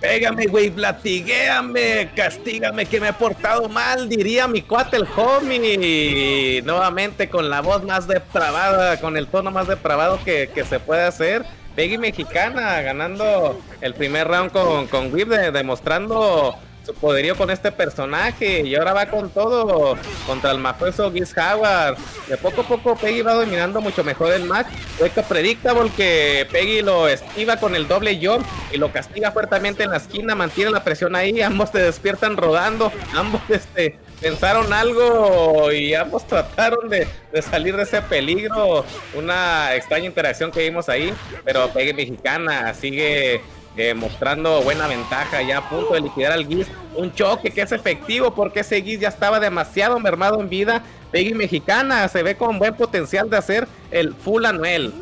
Pégame, güey, platiguéame, castígame que me he portado mal, diría mi cuate el homie. Nuevamente con la voz más depravada, con el tono más depravado que, que se puede hacer. Peggy mexicana ganando el primer round con, con Whip, demostrando su poderío con este personaje y ahora va con todo contra el mafueso Giz Howard. De poco a poco Peggy va dominando mucho mejor el match. que predicta porque Peggy lo esquiva con el doble jump y lo castiga fuertemente en la esquina, mantiene la presión ahí, [LAUGHS] ambos se despiertan rodando, ambos este pensaron algo y ambos trataron de, de, salir de ese peligro. Una extraña interacción que vimos ahí, pero Peggy mexicana sigue mostrando buena ventaja ya a punto de liquidar al Giz. Un choque que es efectivo porque ese Giz ya estaba demasiado mermado en vida. Peggy mexicana se ve con buen potencial de hacer el full Anuel.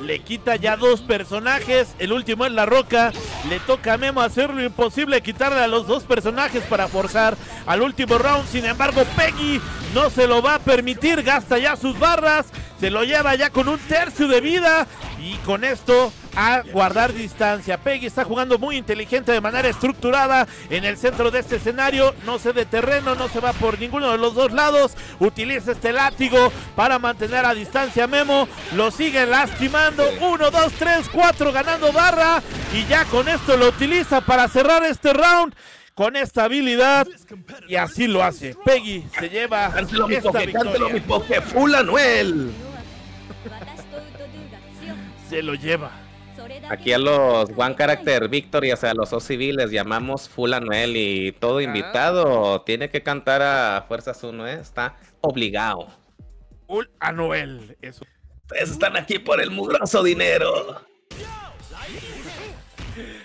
Le quita ya dos personajes. El último es La Roca. Le toca a Memo hacer lo imposible, quitarle a los dos personajes para forzar al último round. Sin embargo, Peggy no se lo va a permitir. Gasta ya sus barras. Se lo lleva ya con un tercio de vida. Y con esto a guardar distancia. Peggy está jugando muy inteligente de manera estructurada en el centro de este escenario. No se de terreno, no se va por ninguno de los dos lados. Utiliza este látigo para mantener a distancia Memo. Lo sigue lastimando. 1, 2, 3, 4 ganando barra. Y ya con esto lo utiliza para cerrar este round con esta habilidad y así lo hace. Peggy se lleva cántelo, esta mi victoria. mi poke, full Anuel. Se lo lleva. Aquí a los One Character Victory, o sea, a los O civiles llamamos Full Anuel y todo ah. invitado tiene que cantar a Fuerzas 1, ¿eh? está obligado. Full Anuel, eso. Ustedes están aquí por el mugroso dinero.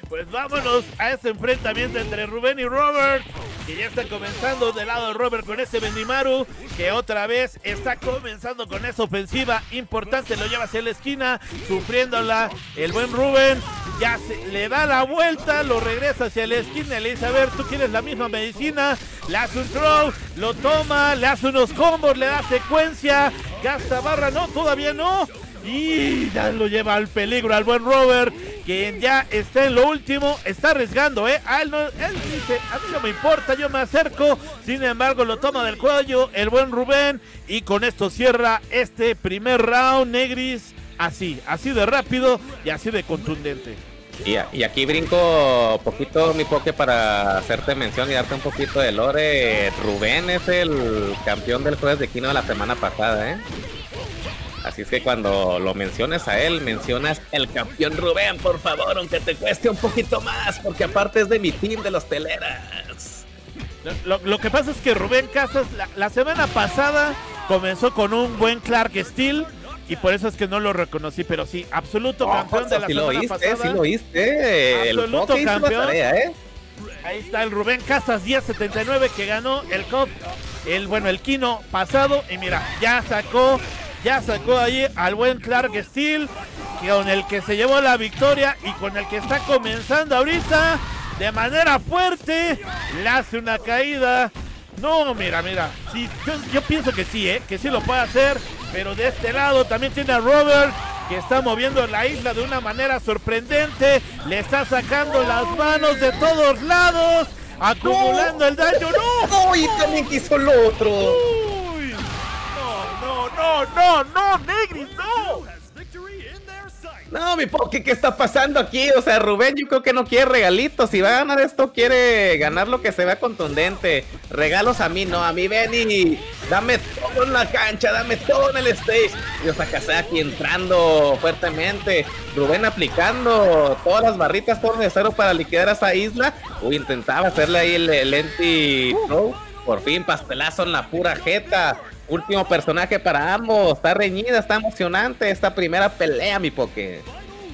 Pues vámonos a ese enfrentamiento entre Rubén y Robert. Que ya está comenzando del lado de Robert con ese Bendimaru. Que otra vez está comenzando con esa ofensiva importante. Lo lleva hacia la esquina. Sufriéndola. El buen Rubén ya se, le da la vuelta. Lo regresa hacia la esquina. Le dice: A ver, tú quieres la misma medicina. Le hace un throw. Lo toma. Le hace unos combos. Le da secuencia. Gasta barra. No, todavía no. Y ya lo lleva al peligro al buen Robert quien ya está en lo último, está arriesgando, ¿eh? él, dice, a mí no me importa, yo me acerco, sin embargo lo toma del cuello el buen Rubén y con esto cierra este primer round, Negris, así, así de rápido y así de contundente. Y, y, aquí brinco poquito mi poke para hacerte mención y darte un poquito de lore. Rubén es el campeón del jueves de Kino de la semana pasada, ¿eh? Así es que cuando lo menciones a él, mencionas el campeón Rubén, por favor, aunque te cueste un poquito más, porque aparte es de mi team de los teleras. Lo, que pasa es que Rubén Casas la, semana pasada comenzó con un buen Clark Steel y por eso es que no lo reconocí, pero sí, absoluto campeón de la semana lo pasada. Sí lo oíste, absoluto campeón. ¿eh? Ahí está el Rubén Casas 1079 que ganó el COP, el bueno, el Kino pasado y mira, ya sacó ya sacó ahí al buen Clark Steel, con el que se llevó la victoria y con el que está comenzando ahorita de manera fuerte. Le hace una caída. No, mira, mira. Sí, yo, pienso que sí, ¿eh? que sí lo puede hacer. Pero de este lado también tiene a Robert que está moviendo la isla de una manera sorprendente. Le está sacando las manos de todos lados. Acumulando el daño. ¡No! ¡Uy! También quiso lo otro no, no, no, Negris, no. No, mi Poké, ¿qué está pasando aquí? O sea, Rubén yo creo que no quiere regalitos. Si va a ganar esto, quiere ganar lo que se vea contundente. Regalos a mí, no. A mí ven y dame todo en la cancha, dame todo en el stage. Y aquí entrando fuertemente. Rubén aplicando todas las barritas, todo necesario para liquidar a esa isla. Uy, intentaba hacerle ahí el, el Por fin, pastelazo en la pura jeta. Último personaje para ambos. Está reñida, está emocionante esta primera pelea, mi poke.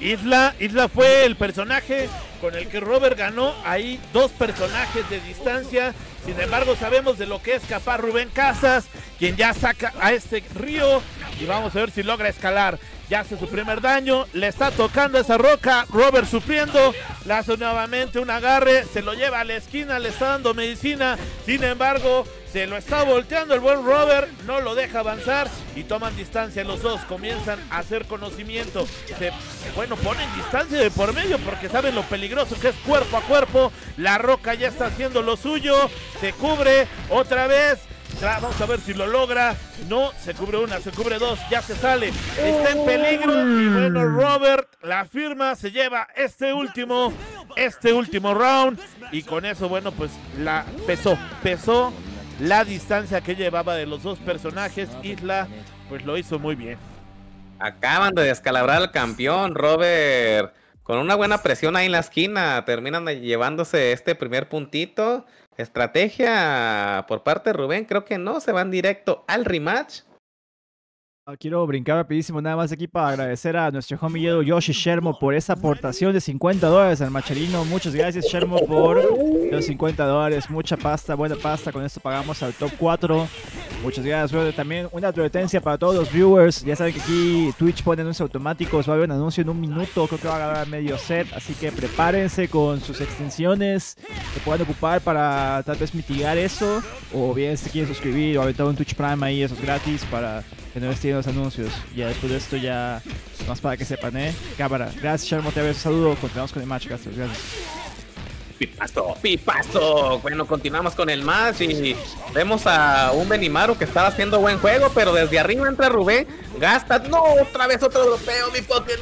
Isla, Isla fue el personaje con el que Robert ganó. Ahí dos personajes de distancia. Sin embargo, sabemos de lo que es capaz Rubén Casas, quien ya saca a este río. Y vamos a ver si logra escalar. Ya hace su primer daño. Le está tocando esa roca. Robert sufriendo. Le hace nuevamente un agarre. Se lo lleva a la esquina. Le está dando medicina. Sin embargo, se lo está volteando el buen Robert, no lo deja avanzar y toman distancia los dos, comienzan a hacer conocimiento. Se, bueno, ponen distancia de por medio porque saben lo peligroso que es cuerpo a cuerpo. La roca ya está haciendo lo suyo, se cubre otra vez. Vamos a ver si lo logra. No, se cubre una, se cubre dos, ya se sale. Está en peligro. Y bueno, Robert la firma, se lleva este último, este último round. Y con eso, bueno, pues la pesó, pesó la distancia que llevaba de los dos personajes, Isla, pues lo hizo muy bien. Acaban de descalabrar al campeón, Robert. Con una buena presión ahí en la esquina, terminan llevándose este primer puntito. Estrategia por parte de Rubén, creo que no, se van directo al rematch. Ah, quiero brincar rapidísimo nada más aquí para agradecer a nuestro homie Yoshi Shermo por esa aportación de 50 dólares al Macharino. Muchas gracias Shermo por los 50 dólares. Mucha pasta, buena pasta. Con esto pagamos al top 4. Muchas gracias, brother. También una advertencia para todos los viewers. Ya saben que aquí Twitch pone anuncios automáticos. Va a haber un anuncio en un minuto. Creo que va a agarrar medio set. Así que prepárense con sus extensiones que puedan ocupar para tal vez mitigar eso. O bien si quieren suscribir o aventar un Twitch Prime ahí, eso es gratis para que no estén los anuncios. Ya después de esto ya Más para que sepan, ¿eh? Cámara. Gracias, Sharmo TV. Un saludo. Continuamos con el match, Gracias. Pipazo, pipazo. Bueno, continuamos con el match y vemos a un Benimaru que estaba haciendo buen juego, pero desde arriba entra Rubén, gasta, no, otra vez otro europeo, mi Poké,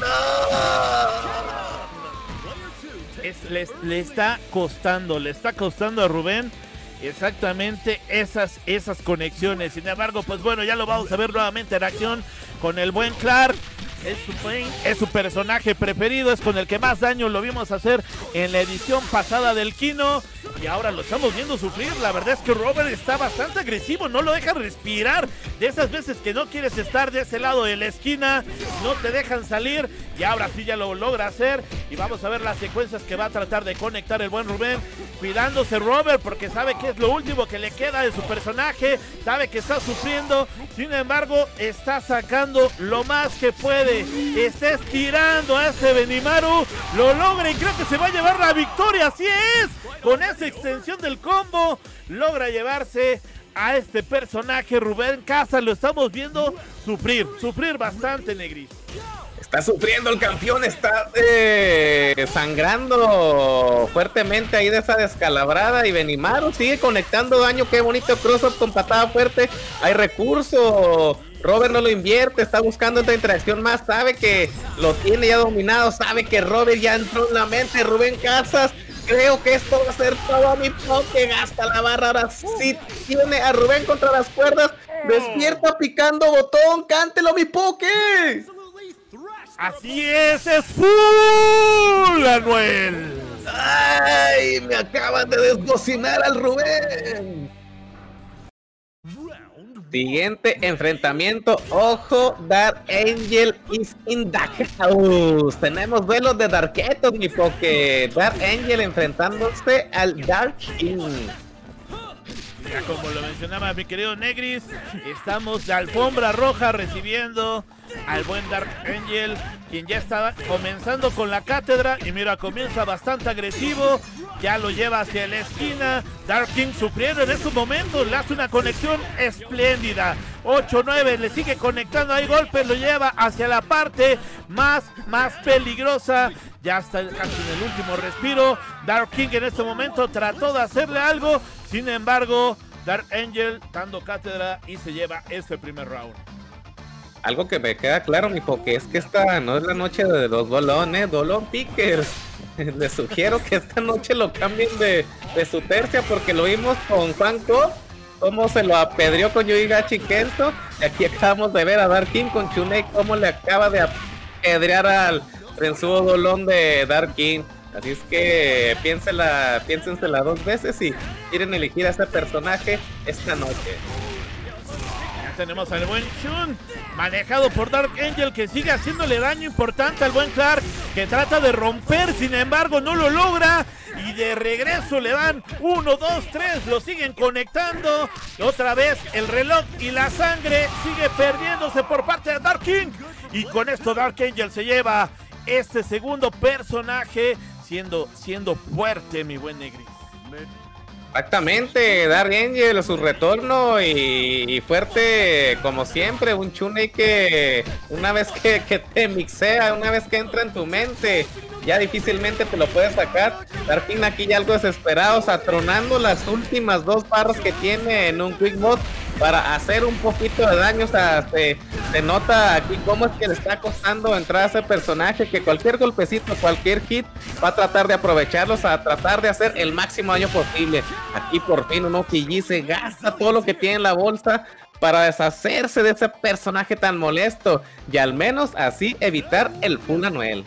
le, le, está costando, le está costando a Rubén exactamente esas, esas conexiones. Sin embargo, pues bueno, ya lo vamos a ver nuevamente en acción con el buen Clark. Es su, es su personaje preferido, es con el que más daño lo vimos hacer en la edición pasada del Kino. Y ahora lo estamos viendo sufrir. La verdad es que Robert está bastante agresivo, no lo deja respirar. De esas veces que no quieres estar de ese lado de la esquina, no te dejan salir. Y ahora sí ya lo logra hacer. Y vamos a ver las secuencias que va a tratar de conectar el buen Rubén. Cuidándose Robert porque sabe que es lo último que le queda de su personaje. Sabe que está sufriendo. Sin embargo, está sacando lo más que puede Está estirando a ese Benimaru. Lo logra y creo que se va a llevar la victoria. Así es. Con extensión del combo. Logra llevarse a este personaje Rubén Casa. Lo estamos viendo sufrir. Sufrir bastante, Negris. Está sufriendo el campeón, está eh, sangrando fuertemente ahí de esa descalabrada y Benimaru sigue conectando daño, qué bonito cross con patada fuerte, hay recurso, Robert no lo invierte, está buscando otra interacción más, sabe que lo tiene ya dominado, sabe que Robert ya entró en la mente, Rubén Casas, creo que esto va a ser todo a mi poke, gasta la barra, ahora sí tiene a Rubén contra las cuerdas, despierta picando botón, cántelo mi poke. Así es, es full, Anuel. Ay, me acaban de desbocinar al Rubén. Siguiente enfrentamiento. Ojo, Dark Angel is in the house. Tenemos duelos de Darketos, mi poke. Dark Angel enfrentándose al Dark King. Como lo mencionaba mi querido Negris, estamos de alfombra roja recibiendo al buen Dark Angel, quien ya estaba comenzando con la cátedra. Y mira, comienza bastante agresivo, ya lo lleva hacia la esquina, Dark King sufriendo en estos momentos, le hace una conexión espléndida, 8-9, le sigue conectando, hay golpes, lo lleva hacia la parte más, más peligrosa, ya está casi en el último respiro, Dark King en este momento trató de hacerle algo, sin embargo, Dark Angel dando cátedra y se lleva este primer round algo que me queda claro, mijo, que es que esta no es la noche de los bolones, Dolon Pickers. [LAUGHS] Les sugiero que esta noche lo cambien de, su tercia porque lo vimos con Juanco, cómo se lo apedreó con Yuigachi Kento. Y aquí acabamos de ver a Dark King con Chunei, cómo le acaba de apedrear al Rensudo Dolón de Dark. Así es que piénsela, piénsensela dos veces si quieren elegir a este personaje esta noche tenemos al buen Shun, manejado por Dark Angel, que sigue haciéndole daño importante al buen Clark, que trata de romper, sin embargo no lo logra. Y de regreso le dan 1, 2, 3, lo siguen conectando. Otra vez el reloj y la sangre sigue perdiéndose por parte de Dark King. Y con esto Dark Angel se lleva este segundo personaje siendo, siendo fuerte, mi buen Negri. Exactamente, Dark Angel, su retorno y, fuerte como siempre, un Chunei que una vez que, te mixea, una vez que entra en tu mente, ya difícilmente te lo puedes sacar. Darkin aquí ya algo desesperado, atronando las últimas dos barras que tiene en un Quick Mod para hacer un poquito de daño. O sea, se, nota aquí cómo es que le está costando entrar a ese personaje, que cualquier golpecito, cualquier hit va a tratar de aprovecharlos, a tratar de hacer el máximo daño posible. Aquí por fin uno que se gasta todo lo que tiene en la bolsa para deshacerse de ese personaje tan molesto y al menos así evitar el full anuel.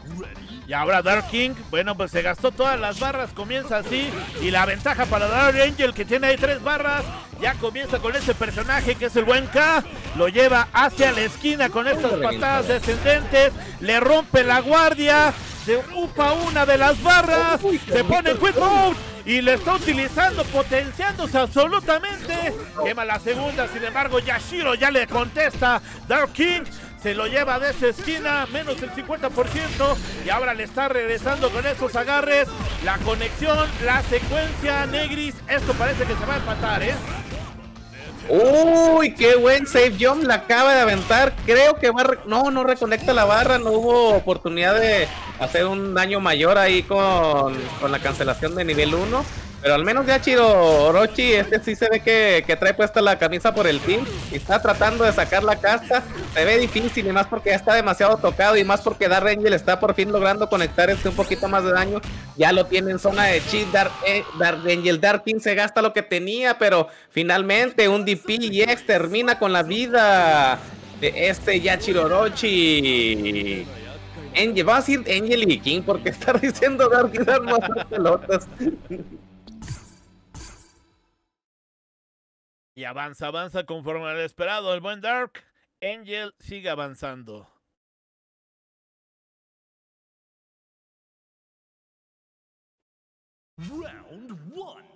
Y ahora Dark King, bueno, pues se gastó todas las barras, comienza así. Y la ventaja para Dark Angel, que tiene ahí tres barras, ya comienza con ese personaje que es el buen K. Lo lleva hacia la esquina con estas patadas descendentes. Le rompe la guardia. Se ocupa una de las barras. Se pone en quick mode y le está utilizando, potenciándose absolutamente. Quema la segunda, sin embargo, Yashiro ya le contesta. Dark King se lo lleva de esa esquina, menos el 50%, y ahora le está regresando con esos agarres. La conexión, la secuencia, Negris, esto parece que se va a empatar, ¿eh? Uy, qué buen save jump la acaba de aventar. Creo que va No, no reconecta la barra. No hubo oportunidad de hacer un daño mayor ahí con, con la cancelación de nivel 1. Pero al menos ya Chiro Orochi, este sí se ve que, trae puesta la camisa por el team y está tratando de sacar la casta. Se ve difícil y más porque ya está demasiado tocado y más porque Dark Angel está por fin logrando conectar este un poquito más de daño. Ya lo tiene en zona de cheat. Dark, eh, Angel Dark King se gasta lo que tenía, pero finalmente un DP y termina con la vida de este Yachiro Orochi. Angel, va a decir Angel y King porque está [LAUGHS] diciendo Dark Dark más pelotas. Y avanza, avanza conforme al esperado. El buen Dark Angel sigue avanzando.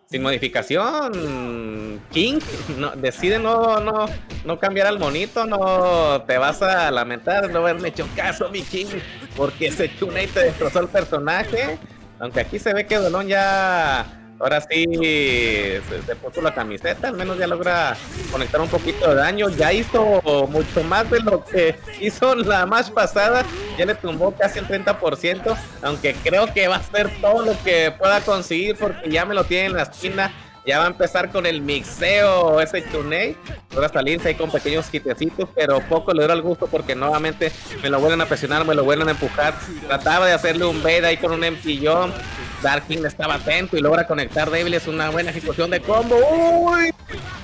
Sin modificación, King no, decide no, no, no cambiar al monito, no te vas a lamentar de no haberme hecho caso, mi King, porque ese Chunei te destrozó el personaje. Aunque aquí se ve que Dolón ya Ahora sí se, puso la camiseta, al menos ya logra conectar un poquito de daño. Ya hizo mucho más de lo que [LAUGHS] hizo la más pasada. Ya le tumbó casi el 30%, aunque creo que va a ser todo lo que pueda conseguir porque ya me lo tiene en la esquina. Ya va a empezar con el mixeo ese Chunei. Logra salirse con pequeños quitecitos, pero poco le dio el gusto porque nuevamente me lo vuelven a presionar, me lo vuelven a empujar. Trataba de hacerle un bait ahí con un empillón Darkin estaba atento y logra conectar débil. Es una buena ejecución de combo. ¡Uy!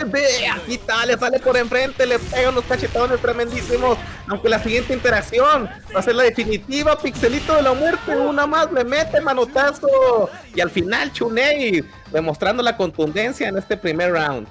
Ve, aquí está, le sale por enfrente, le pega unos cachetones tremendísimos. Aunque la siguiente interacción va a ser la definitiva. Pixelito de la muerte, una más, le mete manotazo. Y al final, Chunei demostrando la contundencia en este primer round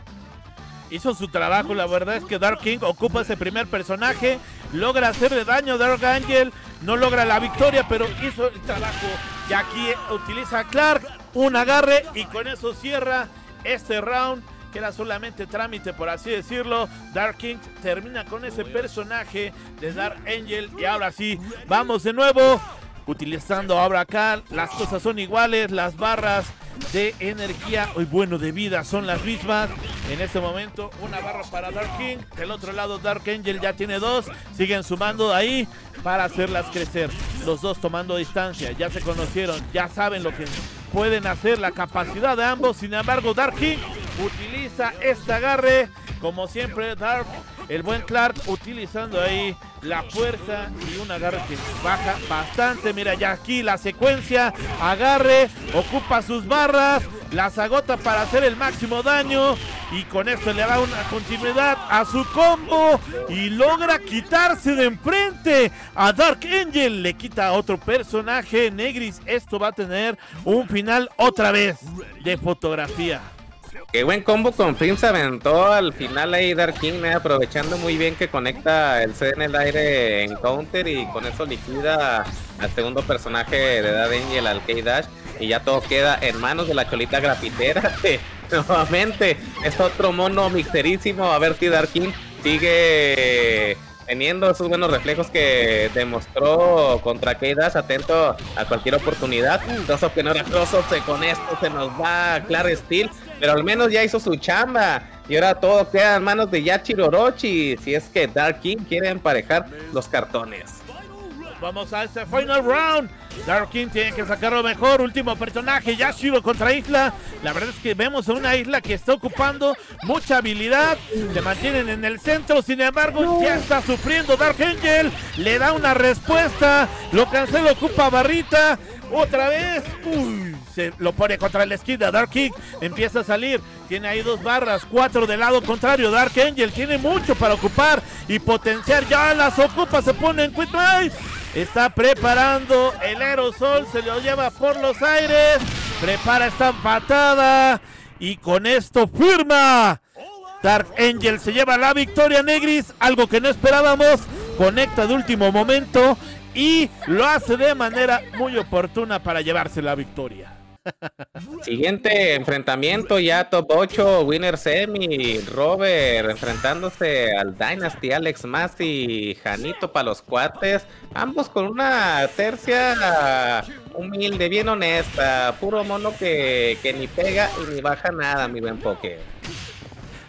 hizo su trabajo. La verdad es que Dark King ocupa ese primer personaje, logra hacerle daño a Dark Angel, no logra la victoria, pero hizo el trabajo. Y aquí utiliza a Clark un agarre y con eso cierra este round. Que era solamente trámite, por así decirlo. Dark King termina con ese personaje de Dark Angel. Y ahora sí, vamos de nuevo. Utilizando ahora acá, las cosas son iguales, las barras de energía y bueno de vida son las mismas. En este momento una barra para Dark King, del otro lado Dark Angel ya tiene dos, siguen sumando ahí para hacerlas crecer. Los dos tomando distancia, ya se conocieron, ya saben lo que pueden hacer, la capacidad de ambos. Sin embargo, Dark King utiliza este agarre, como siempre Dark, el buen Clark utilizando ahí la fuerza y un agarre que baja bastante. Mira, ya aquí la secuencia, agarre, ocupa sus barras, las agota para hacer el máximo daño y con esto le da una continuidad a su combo y logra quitarse de enfrente a Dark Angel. Le quita a otro personaje, Negris. Esto va a tener un final otra vez de fotografía. Qué buen combo con Film se aventó al final ahí Dark King, eh, aprovechando muy bien que conecta el C en el aire en counter y con eso liquida al segundo personaje de Dark Angel, al K-Dash, y ya todo queda en manos de la cholita grafitera. [LAUGHS] nuevamente es otro mono mixerísimo, a ver si Dark King sigue teniendo esos buenos reflejos que demostró contra K-Dash, atento a cualquier oportunidad. Era cross con esto se nos va Clar Steel pero al menos ya hizo su chamba. Y ahora todo queda en manos de Yachiro Orochi. Si es que Dark King quiere emparejar los cartones. Vamos a ese final round. Dark King tiene que sacarlo mejor. Último personaje, Yashiro contra Isla. La verdad es que vemos a una isla que está ocupando mucha habilidad. Se mantienen en el centro. Sin embargo, ya está sufriendo Dark Angel. Le da una respuesta. Lo cancela, ocupa Barrita. Otra vez. Uy, se lo pone contra la esquina. Dark King empieza a salir. Tiene ahí dos barras, cuatro del lado contrario. Dark Angel tiene mucho para ocupar y potenciar. Ya las ocupa, se pone en quick Está preparando el aerosol, se lo lleva por los aires. Prepara esta patada y con esto firma. Dark Angel se lleva la victoria Negris, algo que no esperábamos. Conecta de último momento y lo hace de manera muy oportuna para llevarse la victoria. Siguiente enfrentamiento ya top 8, Winner Semi, Robert enfrentándose al Dynasty, Alex y Janito para los cuates, ambos con una tercia humilde, bien honesta, puro mono que, que ni pega y ni baja nada, mi buen Poké.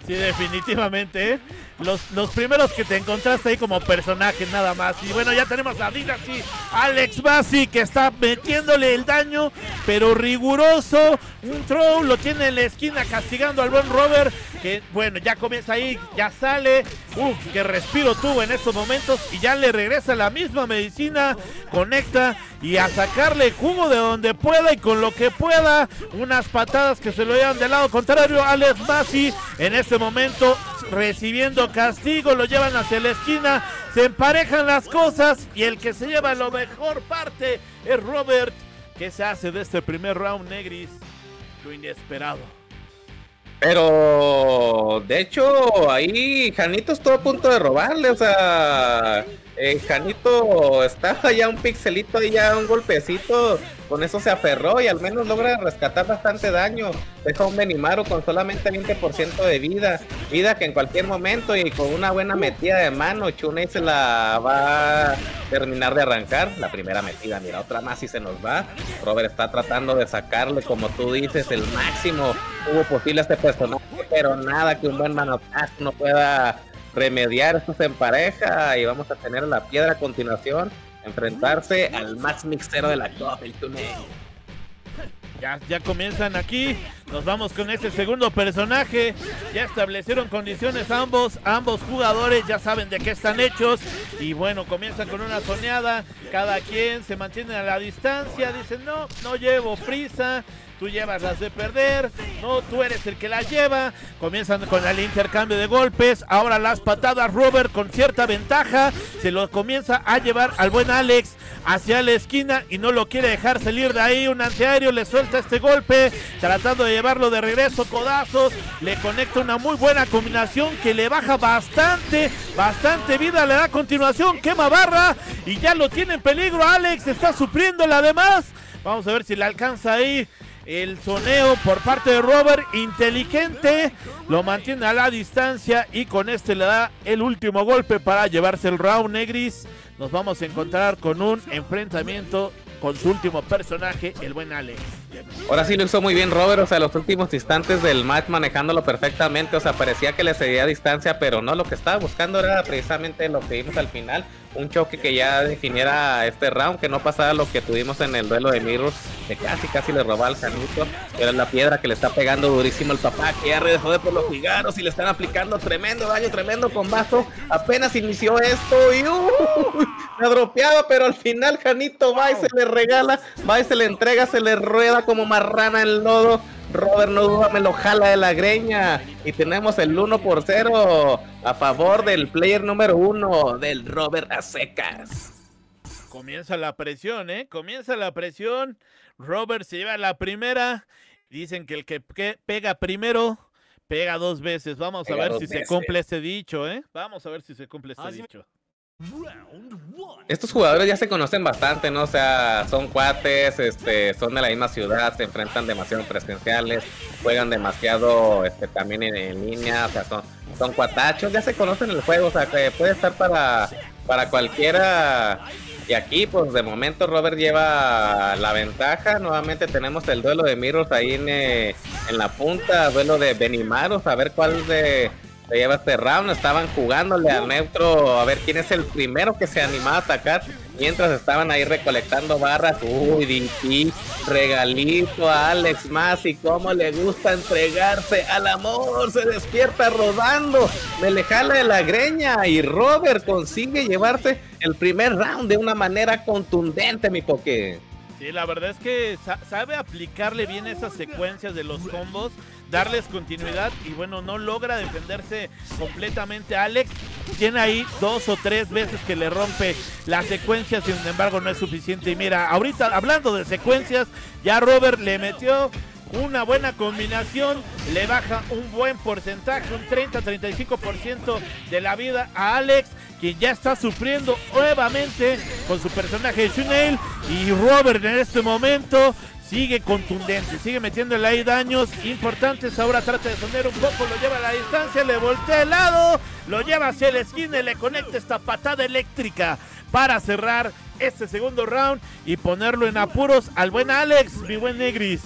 Sí, definitivamente. ¿eh? Los, primeros que te encontraste ahí como personaje nada más. Y bueno, ya tenemos a Dynasty, Alex Bassi que está metiéndole el daño, pero riguroso. Un throw lo tiene en la esquina castigando al buen Robert. Que bueno, ya comienza ahí, ya sale. Uf, qué respiro tuvo en estos momentos. Y ya le regresa la misma medicina. Conecta y a sacarle jugo de donde pueda y con lo que pueda. Unas patadas que se lo llevan del lado contrario. Alex Bassi en este momento recibiendo castigo, lo llevan hacia la esquina, se emparejan las cosas y el que se lleva lo mejor parte es Robert, que se hace de este primer round negris lo inesperado. Pero, de hecho, ahí Janito estuvo a punto de robarle, o sea, eh, Janito estaba ya un pixelito y ya un golpecito, con eso se aferró y al menos logra rescatar bastante daño. Deja un Benimaru con solamente 20% de vida, vida que en cualquier momento y con una buena metida de mano, Chunei se la va a terminar de arrancar. La primera metida, mira, otra más y se nos va. Robert está tratando de sacarle, como tú dices, el máximo hubo posible a este personaje, pero nada que un buen manotazo no pueda remediar estos en pareja y vamos a tener la piedra a continuación enfrentarse al Max Mixero de la Copa, el Ya, ya comienzan aquí. Nos vamos con este segundo personaje. Ya establecieron condiciones ambos. Ambos jugadores ya saben de qué están hechos. Y bueno, comienzan con una soñada. Cada quien se mantiene a la distancia. Dicen, no, no llevo prisa tú llevas las de perder, no, tú eres el que las lleva. Comienzan con el intercambio de golpes, ahora las patadas, Robert con cierta ventaja, se lo comienza a llevar al buen Alex hacia la esquina y no lo quiere dejar salir de ahí. Un antiaéreo le suelta este golpe, tratando de llevarlo de regreso, codazos, le conecta una muy buena combinación que le baja bastante, bastante vida, le da continuación, quema barra y ya lo tiene en peligro. Alex está sufriendo la demás. Vamos a ver si le alcanza ahí el soneo por parte de Robert, inteligente, lo mantiene a la distancia y con este le da el último golpe para llevarse el round negris. Nos vamos a encontrar con un enfrentamiento con su último personaje, el buen Alex. Ahora sí lo hizo muy bien Robert, o sea, los últimos instantes del match manejándolo perfectamente, o sea, parecía que le cedía distancia, pero no, lo que estaba buscando era precisamente lo que vimos al final, un choque que ya definiera este round, que no pasara lo que tuvimos en el duelo de Mirror, que casi casi le robaba al Canuto, era la piedra que le está pegando durísimo el papá, que ya redejó de por los gigaros y le están aplicando tremendo daño, tremendo combazo, apenas inició esto y uh, me dropeaba, pero al final Janito va y se le regala, va y se le entrega, se le rueda como marrana el lodo, Robert no duda, me lo jala de la greña. Y tenemos el 1 por 0 a favor del player número 1, del Robert Acecas. Comienza la presión, ¿eh? Comienza la presión. Robert se lleva la primera. Dicen que el que pega primero pega dos veces. Vamos a ver si se cumple este dicho, ¿eh? Vamos a ver si se cumple este dicho. Estos jugadores ya se conocen bastante, ¿no? O sea, son cuates, este, son de la misma ciudad, se enfrentan demasiado presenciales, juegan demasiado este, también en, línea, o sea, son, son cuatachos, ya se conocen el juego, o sea, que puede estar para, para cualquiera. Y aquí, pues de momento Robert lleva la ventaja. Nuevamente tenemos el duelo de Miros ahí en, eh, la punta, duelo de Benimaros, a ver cuál de se lleva este round. Estaban jugándole al neutro a ver quién es el primero que se animaba a atacar. Mientras estaban ahí recolectando barras. Uy, DP, regalito a Alex más y cómo le gusta entregarse al amor. Se despierta rodando. Me le jala de la greña y Robert consigue llevarse el primer round de una manera contundente, mi poke. Sí, la verdad es que sabe aplicarle bien esas secuencias de los combos darles continuidad y bueno, no logra defenderse completamente. Alex tiene ahí dos o tres veces que le rompe la secuencia, sin embargo no es suficiente. Y mira, ahorita hablando de secuencias, ya Robert le metió una buena combinación, le baja un buen porcentaje, un 30-35% de la vida a Alex, quien ya está sufriendo nuevamente con su personaje Shunail y Robert en este momento sigue contundente, sigue metiéndole ahí daños importantes. Ahora trata de sonar un poco, lo lleva a la distancia, le voltea el lado, lo lleva hacia la esquina y le conecta esta patada eléctrica para cerrar este segundo round y ponerlo en apuros al buen Alex, mi buen Negris.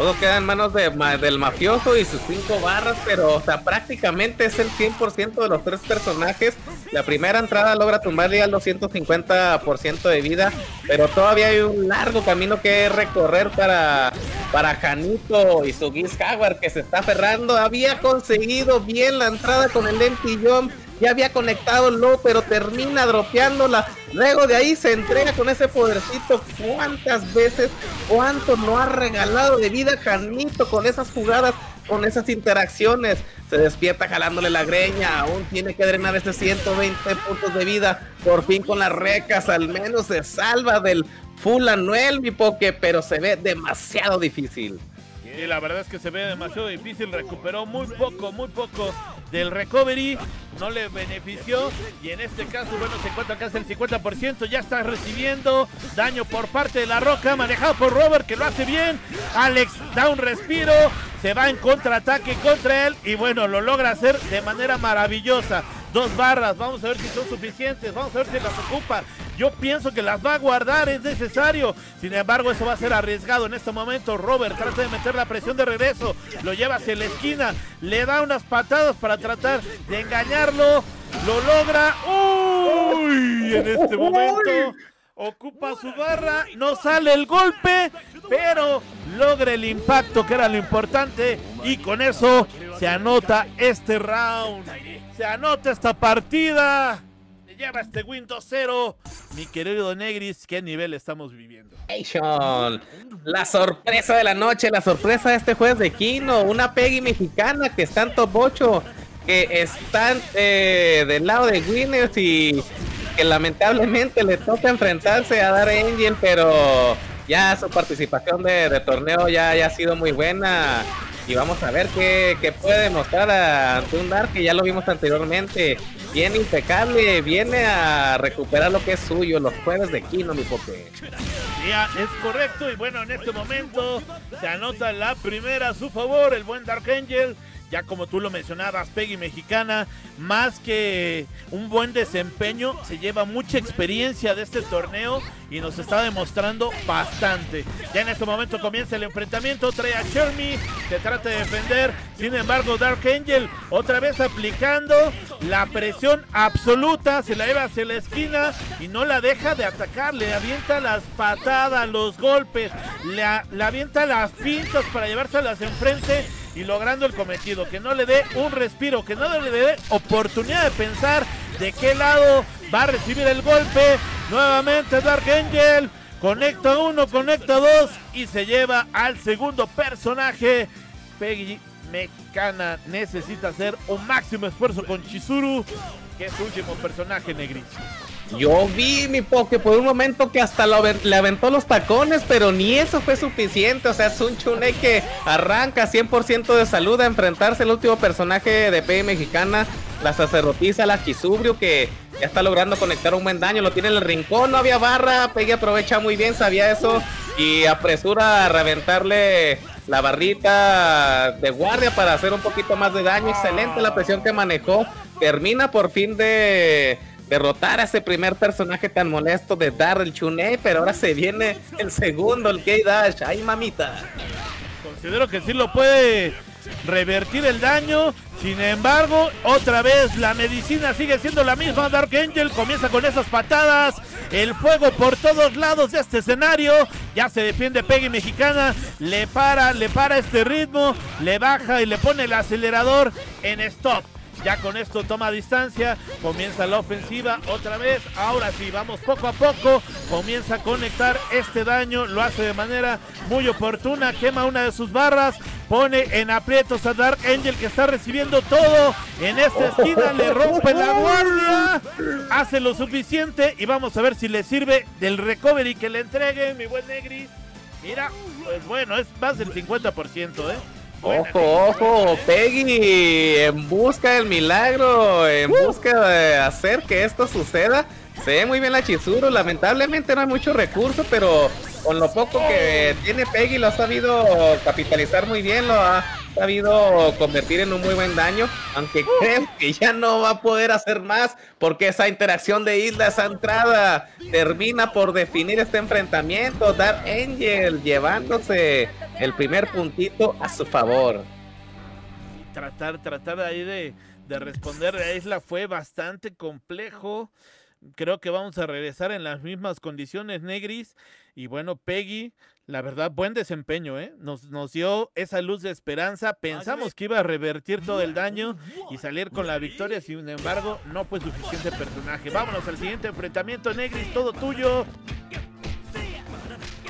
Todo queda en manos de, del mafioso y sus cinco barras, pero o sea, prácticamente es el 100% de los tres personajes. La primera entrada logra tumbarle al 250% de vida, pero todavía hay un largo camino que recorrer para, para Janito y su Giz que se está aferrando. Había conseguido bien la entrada con el Jump ya había conectado el low, pero termina dropeándola. Luego de ahí se entrega con ese podercito. ¿Cuántas veces, cuánto no ha regalado de vida Janito con esas jugadas, con esas interacciones? Se despierta jalándole la greña, aún tiene que drenar ese 120 puntos de vida. Por fin con las recas, al menos se salva del full anuel, mi poke, pero se ve demasiado difícil. Y la verdad es que se ve demasiado difícil. Recuperó muy poco, muy poco del recovery. No le benefició. Y en este caso, bueno, se encuentra casi el 50%. Ya está recibiendo daño por parte de la roca. Manejado por Robert, que lo hace bien. Alex da un respiro. Se va en contraataque contra él. Y bueno, lo logra hacer de manera maravillosa dos barras, vamos a ver si son suficientes, vamos a ver si las ocupa. Yo pienso que las va a guardar, es necesario. Sin embargo, eso va a ser arriesgado en este momento. Robert trata de meter la presión de regreso, lo lleva hacia la esquina, le da unas patadas para tratar de engañarlo, lo logra. ¡Uy! En este momento ocupa su barra, no sale el golpe, pero logra el impacto que era lo importante y con eso se anota este round. Se anota esta partida. Se lleva este Windows 0. Mi querido Negris, ¿qué nivel estamos viviendo? La sorpresa de la noche, la sorpresa de este jueves de Kino. Una Peggy mexicana que está en top 8. Que están eh, del lado de Winners y lamentablemente le toca enfrentarse a Dar Angel, pero ya su participación de, torneo ya, ya, ha sido muy buena y vamos a ver qué, puede demostrar a un Dark que ya lo vimos anteriormente. Bien impecable, viene a recuperar lo que es suyo, los jueves de Kino, mi. Ya, es correcto, y bueno, en este momento se anota la primera a su favor, el buen Dark Angel ya como tú lo mencionabas, Peggy mexicana, más que un buen desempeño, se lleva mucha experiencia de este torneo y nos está demostrando bastante. Ya en este momento comienza el enfrentamiento, trae a Chermy, se trata de defender, sin embargo Dark Angel otra vez aplicando la presión absoluta, se la lleva hacia la esquina y no la deja de atacar, le avienta las patadas, los golpes, le, le avienta las pintas para llevárselas enfrente y logrando el cometido, que no le dé un respiro, que no le dé oportunidad de pensar de qué lado va a recibir el golpe. Nuevamente Dark Angel conecta uno, conecta dos y se lleva al segundo personaje. Peggy Mecana necesita hacer un máximo esfuerzo con Chizuru, que es su último personaje negrito. Yo vi mi Poke por un momento que hasta le aventó los tacones, pero ni eso fue suficiente. O sea, es un Chune que arranca 100% de salud a enfrentarse al último personaje de P mexicana, la sacerdotisa, la Chizubrio, que ya está logrando conectar un buen daño. Lo tiene en el rincón, no había barra. Peggy aprovecha muy bien, sabía eso y apresura a reventarle la barrita de guardia para hacer un poquito más de daño. Excelente la presión que manejó. Termina por fin de derrotar a ese primer personaje tan molesto de Darrell Chune, pero ahora se viene el segundo, el Gay Dash. ¡Ay, mamita! Considero que sí lo puede revertir el daño. Sin embargo, otra vez la medicina sigue siendo la misma. Dark Angel comienza con esas patadas. El fuego por todos lados de este escenario. Ya se defiende Peggy Mexicana. Le para, le para este ritmo. Le baja y le pone el acelerador en stop. Ya con esto toma distancia, comienza la ofensiva otra vez. Ahora sí, vamos poco a poco. Comienza a conectar este daño, lo hace de manera muy oportuna. Quema una de sus barras, pone en aprietos a Dark Angel que está recibiendo todo. En esta esquina le rompe la guardia, hace lo suficiente y vamos a ver si le sirve del recovery que le entreguen, mi buen Negri. Mira, pues bueno, es más del 50%, ¿eh? Ojo, ojo, Peggy en busca del milagro, en uh. busca de hacer que esto suceda. Se ve muy bien la Chizuru, lamentablemente no hay mucho recurso, pero con lo poco que tiene Peggy lo ha sabido capitalizar muy bien, lo ha sabido convertir en un muy buen daño, aunque uh. creo que ya no va a poder hacer más porque esa interacción de isla, esa entrada termina por definir este enfrentamiento. Dark Angel llevándose el primer puntito a su favor. Tratar, tratar ahí de, de responder a Isla fue bastante complejo. Creo que vamos a regresar en las mismas condiciones, Negris. Y bueno, Peggy, la verdad, buen desempeño, ¿eh? Nos, nos dio esa luz de esperanza. Pensamos que iba a revertir todo el daño y salir con la victoria. Sin embargo, no fue suficiente personaje. Vámonos al siguiente enfrentamiento, Negris, todo tuyo.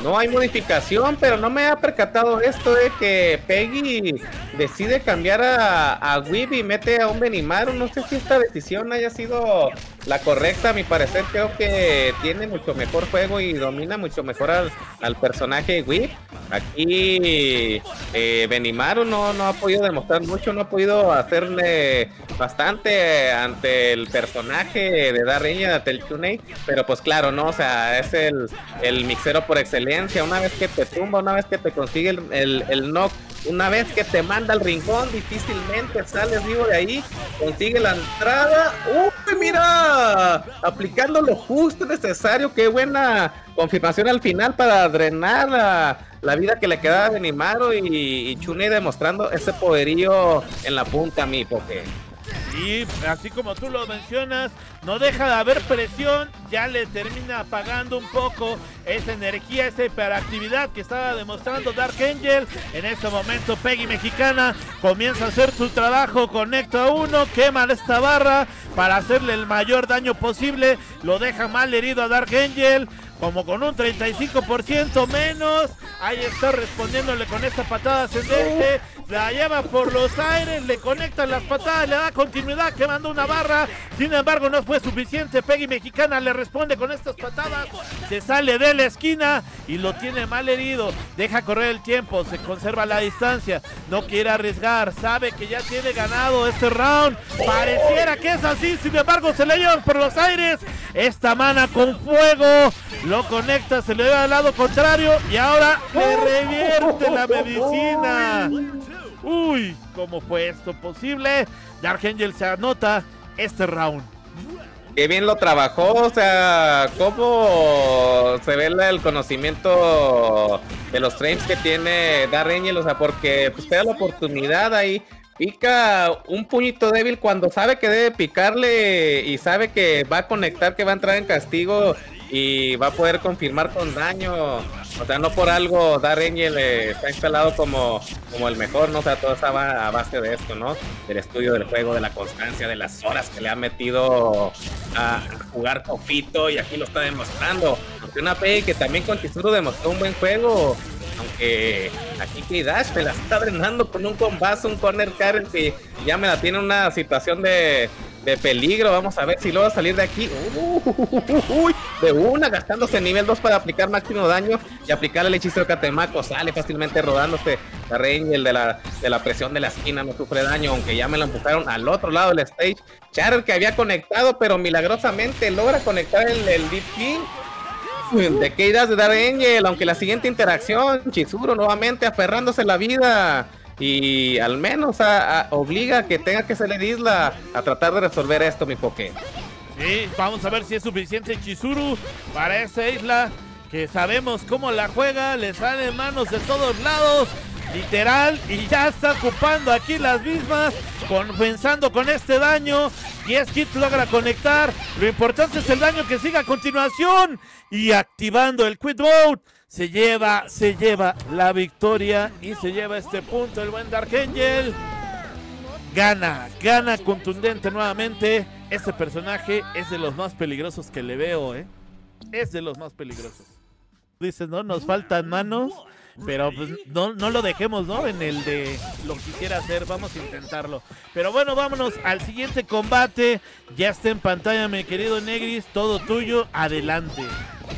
No hay modificación, pero no me ha percatado esto de que Peggy decide cambiar a, a y mete a un Benimaru. No sé si esta decisión haya sido la correcta. A mi parecer, creo que tiene mucho mejor juego y domina mucho mejor al, al personaje Whip. Aquí eh, Benimaru no, no ha podido demostrar mucho, no ha podido hacerle bastante ante el personaje de Darreña, de Telchunei. Pero pues claro, no, o sea, es el, el mixero por excelencia una vez que te tumba, una vez que te consigue el, el, knock, una vez que te manda al rincón, difícilmente sales vivo de ahí, consigue la entrada. ¡Uy, mira! Aplicando lo justo necesario, qué buena confirmación al final para drenar la, vida que le quedaba a Benimaro y, y demostrando ese poderío en la punta, mi porque y así como tú lo mencionas, no deja de haber presión, ya le termina apagando un poco esa energía, esa hiperactividad que estaba demostrando Dark Angel. En este momento Peggy Mexicana comienza a hacer su trabajo, conecta a uno, quema esta barra para hacerle el mayor daño posible, lo deja mal herido a Dark Angel como con un 35% menos. Ahí está respondiéndole con esta patada ascendente. La lleva por los aires, le conecta las patadas, le da continuidad, quemando una barra. Sin embargo, no fue suficiente. Peggy Mexicana le responde con estas patadas. Se sale de la esquina y lo tiene mal herido. Deja correr el tiempo, se conserva la distancia. No quiere arriesgar, sabe que ya tiene ganado este round. Pareciera que es así, sin embargo, se le llevan por los aires. Esta mana con fuego lo conecta, se le da al lado contrario y ahora le revierte la medicina. Uy, ¿cómo fue esto posible? Dark Angel se anota este round. Qué bien lo trabajó, o sea, cómo se ve el conocimiento de los frames que tiene Dark Angel, o sea, porque pues te da la oportunidad ahí pica un puñito débil cuando sabe que debe picarle y sabe que va a conectar, que va a entrar en castigo y va a poder confirmar con daño. O sea, no por algo Dar Angel está instalado como, como el mejor, ¿no? O sea, todo estaba a base de esto, ¿no? Del estudio del juego, de la constancia, de las horas que le ha metido a jugar Cofito y aquí lo está demostrando. Una P que también con Chizuru demostró un buen juego, aunque aquí que Dash me la está drenando con un combazo, un corner Karen que ya me la tiene una situación de de peligro. Vamos a ver si logra salir de aquí. de una, gastándose nivel 2 para aplicar máximo daño y aplicar el hechizo de Catemaco. Sale fácilmente rodándose la el de la, de la presión de la esquina. No sufre daño, aunque ya me lo empujaron al otro lado del stage. Char que había conectado, pero milagrosamente logra conectar el, el Deep King. De qué de dar Angel, aunque la siguiente interacción, Chizuru nuevamente aferrándose la vida y al menos obliga a que tenga que salir Isla a tratar de resolver esto, mi Poké. Sí, vamos a ver si es suficiente Chizuru para esa isla que sabemos cómo la juega, le sale manos de todos lados, literal, y ya está ocupando aquí las mismas, compensando con este daño. 10 kits logra conectar, lo importante es el daño que siga a continuación y activando el Quit Mode se lleva, se lleva la victoria y se lleva este punto el buen Dark Angel. Gana, gana contundente nuevamente. Este personaje es de los más peligrosos que le veo, ¿eh? Es de los más peligrosos. Dices, ¿no? Nos faltan manos. Pero pues, no, no lo dejemos, ¿no? En el de lo que quisiera hacer, vamos a intentarlo. Pero bueno, vámonos al siguiente combate. Ya está en pantalla, mi querido Negris, todo tuyo, adelante.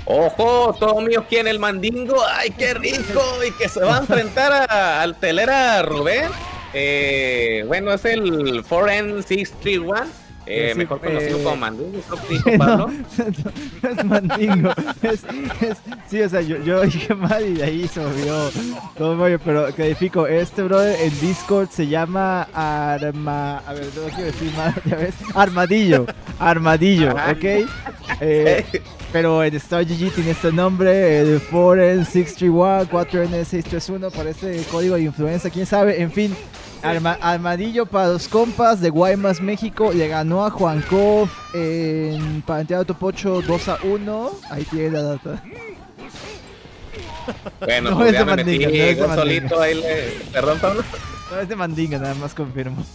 Ojo, todo mío, ¿quién? El mandingo, ay, qué rico. Y que se va a enfrentar a, al telera Rubén. Eh, bueno, es el 4N631. Eh, sí, mejor eh, conocido eh... como mandingo, dijo [LAUGHS] Pablo? No, no, no, es mandingo. es, es, sí, o sea, yo, yo, dije mal y de ahí se movió todo Mario, pero clarifico, este brother en Discord se llama Arma... A ver, no quiero decir mal [LAUGHS] otra vez. Armadillo, Armadillo, Ajá. ¿ok? Eh, pero en StarGG tiene este nombre, el 4N631, 4N631, parece código de influenza, quién sabe, en fin. Armadillo para los compas de Guaymas, México. Le ganó a Juan Kov en Parenteado Topocho 2 a 1. Ahí tiene la data. Bueno, no pues es de Mandinga, no es de Mandinga. solito ahí le... Perdón, Pablo. No es de Mandinga, nada más confirmo. [LAUGHS]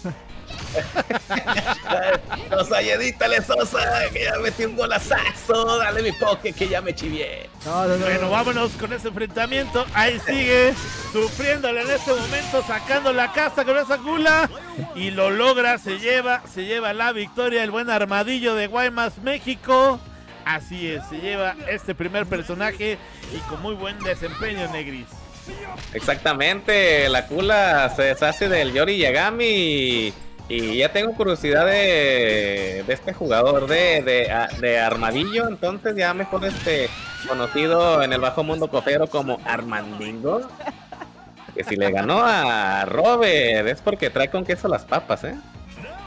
Sosa, edítale, Sosa, que ya metí un golazazo. Dale mi poke, que ya me chivié. bueno, vámonos con ese enfrentamiento. Ahí sigue, sufriéndole en este momento, sacando la casa con esa gula. Y lo logra, se lleva, se lleva la victoria el buen armadillo de Guaymas, México. Así es, se lleva este primer personaje y con muy buen desempeño, Negris. Exactamente, la Kula se deshace del Yori Yagami y ya tengo curiosidad de, este jugador de, de, Armadillo, entonces ya mejor este conocido en el bajo mundo cofero como Armandingo. Que si le ganó a Robert es porque trae con queso las papas, ¿eh?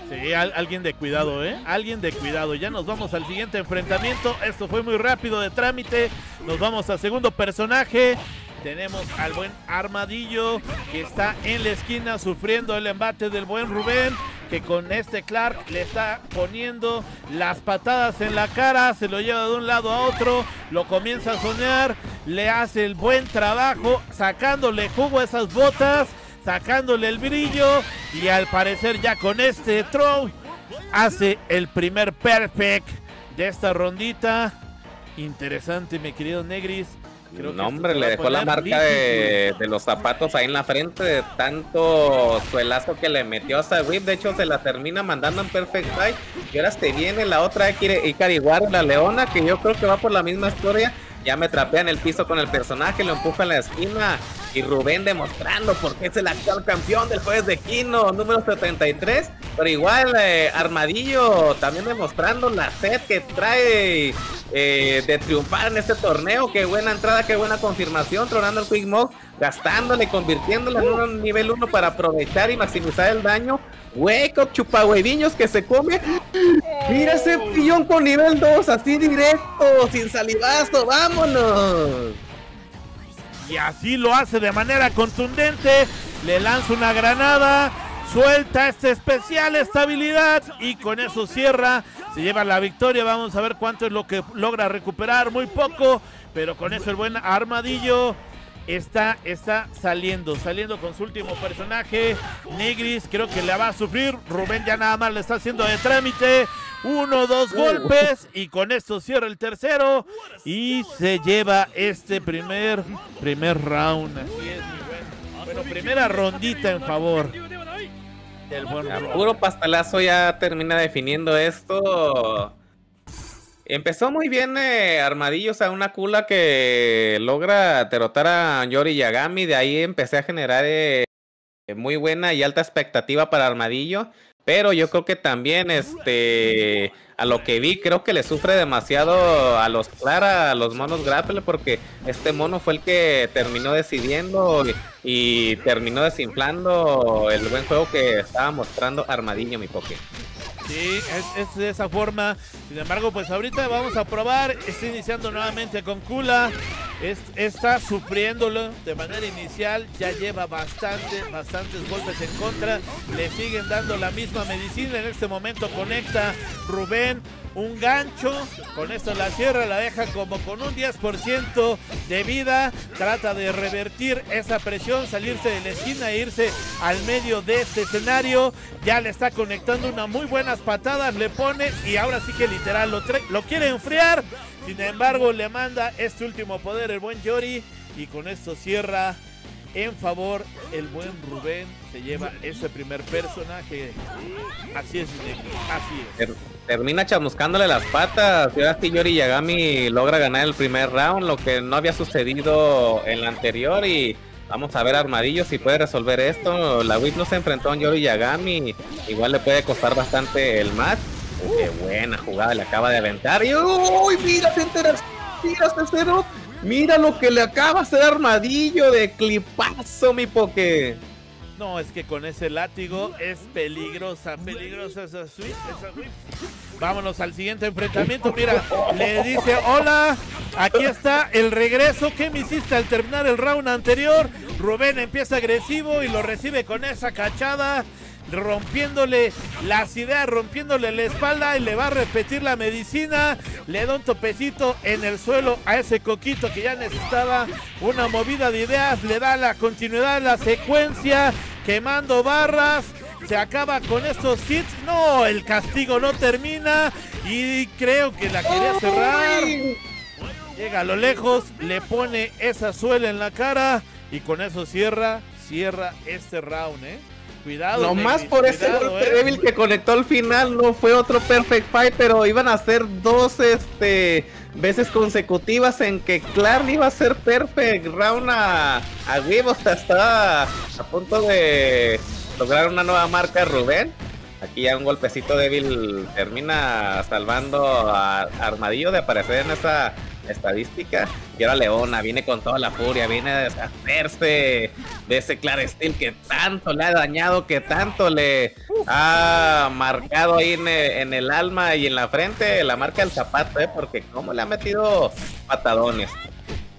Sí, alguien de cuidado, ¿eh? Alguien de cuidado. Ya nos vamos al siguiente enfrentamiento. Esto fue muy rápido de trámite. Nos vamos al segundo personaje. Tenemos al buen Armadillo que está en la esquina sufriendo el embate del buen Rubén. Que con este Clark le está poniendo las patadas en la cara. Se lo lleva de un lado a otro. Lo comienza a soñar. Le hace el buen trabajo. Sacándole jugo a esas botas. Sacándole el brillo. Y al parecer ya con este throw. Hace el primer perfect de esta rondita. Interesante mi querido Negris no, hombre, le dejó la marca de, los zapatos ahí en la frente de tanto suelazo que le metió a esa whip. De hecho, se la termina mandando en Perfect Fight. Y ahora te viene la otra Ikari la leona, que yo creo que va por la misma historia. Ya me trapea en el piso con el personaje, lo empuja en la esquina. Y Rubén demostrando por qué es el actual campeón del jueves de Kino, número 73. Pero igual, eh, Armadillo también demostrando la sed que trae eh, de triunfar en este torneo. Qué buena entrada, qué buena confirmación. Tronando el Quick Mode, gastándole, convirtiéndole en un nivel 1 para aprovechar y maximizar el daño. Wake up, chupahueviños que se come. Mira ese pillón con nivel 2, así directo, sin salivazo, vámonos. Y así lo hace de manera contundente. Le lanza una granada. Suelta este especial estabilidad y con eso cierra. Se lleva la victoria. Vamos a ver cuánto es lo que logra recuperar. Muy poco, pero con eso el buen armadillo está, está saliendo, saliendo con su último personaje. Negris creo que le va a sufrir. Rubén ya nada más le está haciendo de trámite. Uno, dos uh. golpes y con esto cierra el tercero y se lleva este primer, primer round. Así es, bueno. primera rondita en favor del buen Puro pastalazo ya termina definiendo esto. Empezó muy bien eh, Armadillo, o sea, una cula que logra derrotar a Yori Yagami. De ahí empecé a generar eh, muy buena y alta expectativa para Armadillo. Pero yo creo que también, este, a lo que vi, creo que le sufre demasiado a los Clara, a los monos Grapple, porque este mono fue el que terminó decidiendo y, terminó desinflando el buen juego que estaba mostrando Armadillo, mi poke. Sí, es, de esa forma. Sin embargo, pues ahorita vamos a probar. Está iniciando nuevamente con Kula. está sufriéndolo de manera inicial. Ya lleva bastante, bastantes golpes en contra. Le siguen dando la misma medicina. En este momento conecta Rubén un gancho. Con esto la cierra, la deja como con un 10% de vida. Trata de revertir esa presión, salirse de la esquina e irse al medio de este escenario. Ya le está conectando unas muy buenas patadas, le pone y ahora sí que literal lo, lo quiere enfriar. Sin embargo, le manda este último poder el buen Yori y con esto cierra en favor el buen Rubén se lleva ese primer personaje. Así es, así es. Termina chamuscándole las patas. Y ahora sí Yori Yagami logra ganar el primer round, lo que no había sucedido en la anterior. Y vamos a ver Armadillo si puede resolver esto. La WIP no se enfrentó a Yori Yagami. Igual le puede costar bastante el match. qué buena jugada le acaba de aventar. Y uy, mira, se entera. Mira, cero. Mira lo que le acaba de hacer Armadillo de clipazo, mi poke. No, es que con ese látigo es peligrosa, peligrosa esa switch, esa Vámonos al siguiente enfrentamiento. Mira, le dice, hola, aquí está el regreso que me hiciste al terminar el round anterior. Rubén empieza agresivo y lo recibe con esa cachada rompiéndole las ideas, rompiéndole la espalda y le va a repetir la medicina. Le da un topecito en el suelo a ese coquito que ya necesitaba una movida de ideas. Le da la continuidad, la secuencia, quemando barras. Se acaba con estos hits. No, el castigo no termina. Y creo que la quería cerrar. Llega a lo lejos, le pone esa suela en la cara y con eso cierra, cierra este round, ¿eh? Cuidado. Nomás por ese golpe eh. débil que conectó al final, no fue otro Perfect Fight, pero iban a ser dos este veces consecutivas en que Clark iba a ser Perfect Round a, a Vivo. Hasta a punto de lograr una nueva marca Rubén. Aquí ya un golpecito débil termina salvando a Armadillo de aparecer en esa estadística. Y ahora Leona viene con toda la furia, viene a deshacerse de ese Clar Steel que tanto le ha dañado, que tanto le ha marcado ahí en el, alma y en la frente la marca del zapato, ¿eh? porque como le ha metido patadones.